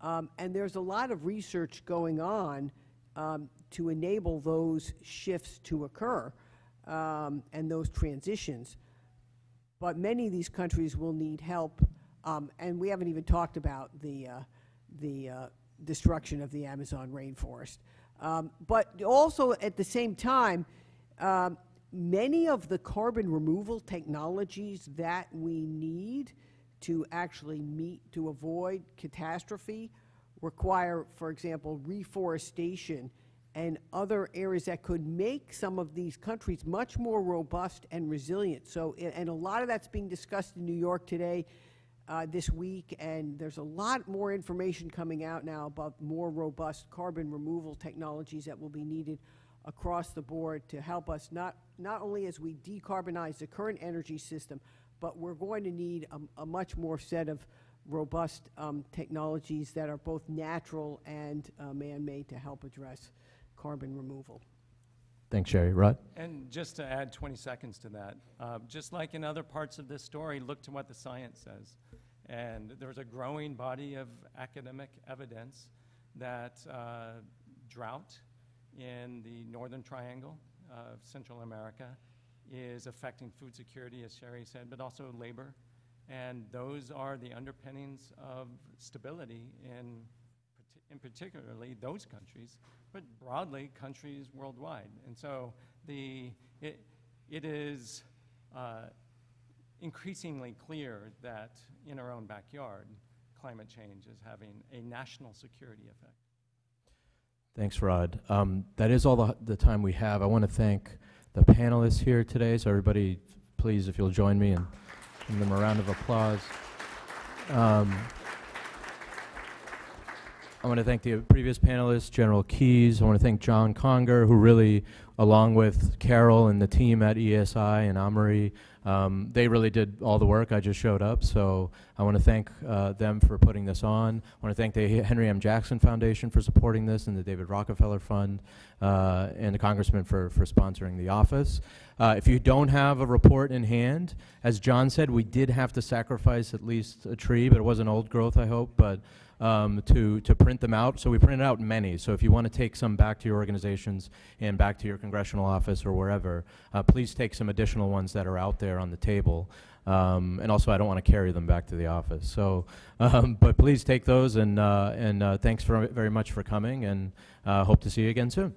Um, and there's a lot of research going on um, to enable those shifts to occur um, and those transitions. But many of these countries will need help, um, and we haven't even talked about the, uh, the uh, destruction of the Amazon rainforest. Um, but also at the same time, um, many of the carbon removal technologies that we need to actually meet, to avoid catastrophe, require, for example, reforestation and other areas that could make some of these countries much more robust and resilient. So, and a lot of that's being discussed in New York today, uh, this week, and there's a lot more information coming out now about more robust carbon removal technologies that will be needed across the board to help us not, not only as we decarbonize the current energy system, but we're going to need a, a much more set of robust um, technologies that are both natural and uh, man-made to help address carbon removal. Thanks, Sherri. Rod? And just to add 20 seconds to that, uh, just like in other parts of this story, look to what the science says. And there's a growing body of academic evidence that uh, drought in the northern triangle of Central America is affecting food security, as Sherri said, but also labor. And those are the underpinnings of stability in, in particularly those countries, but broadly countries worldwide. And so the, it, it is uh, increasingly clear that in our own backyard, climate change is having a national security effect. Thanks, Rod. Um, that is all the, the time we have. I want to thank the panelists here today. So everybody, please, if you'll join me in giving them a round of applause. Um, I want to thank the previous panelists, General Keys. I want to thank John Conger, who really, along with Carol and the team at EESI and Amory, um, they really did all the work. I just showed up, so I want to thank uh, them for putting this on. I want to thank the Henry M. Jackson Foundation for supporting this, and the David Rockefeller Fund, uh, and the Congressman for, for sponsoring the office. Uh, if you don't have a report in hand, as John said, we did have to sacrifice at least a tree, but it wasn't old growth, I hope, but um, to, to print them out. So we printed out many. So if you want to take some back to your organizations and back to your congressional office or wherever, uh, please take some additional ones that are out there on the table. Um, and also, I don't want to carry them back to the office. So, um, but please take those, and, uh, and uh, thanks for, very much for coming, and uh, hope to see you again soon.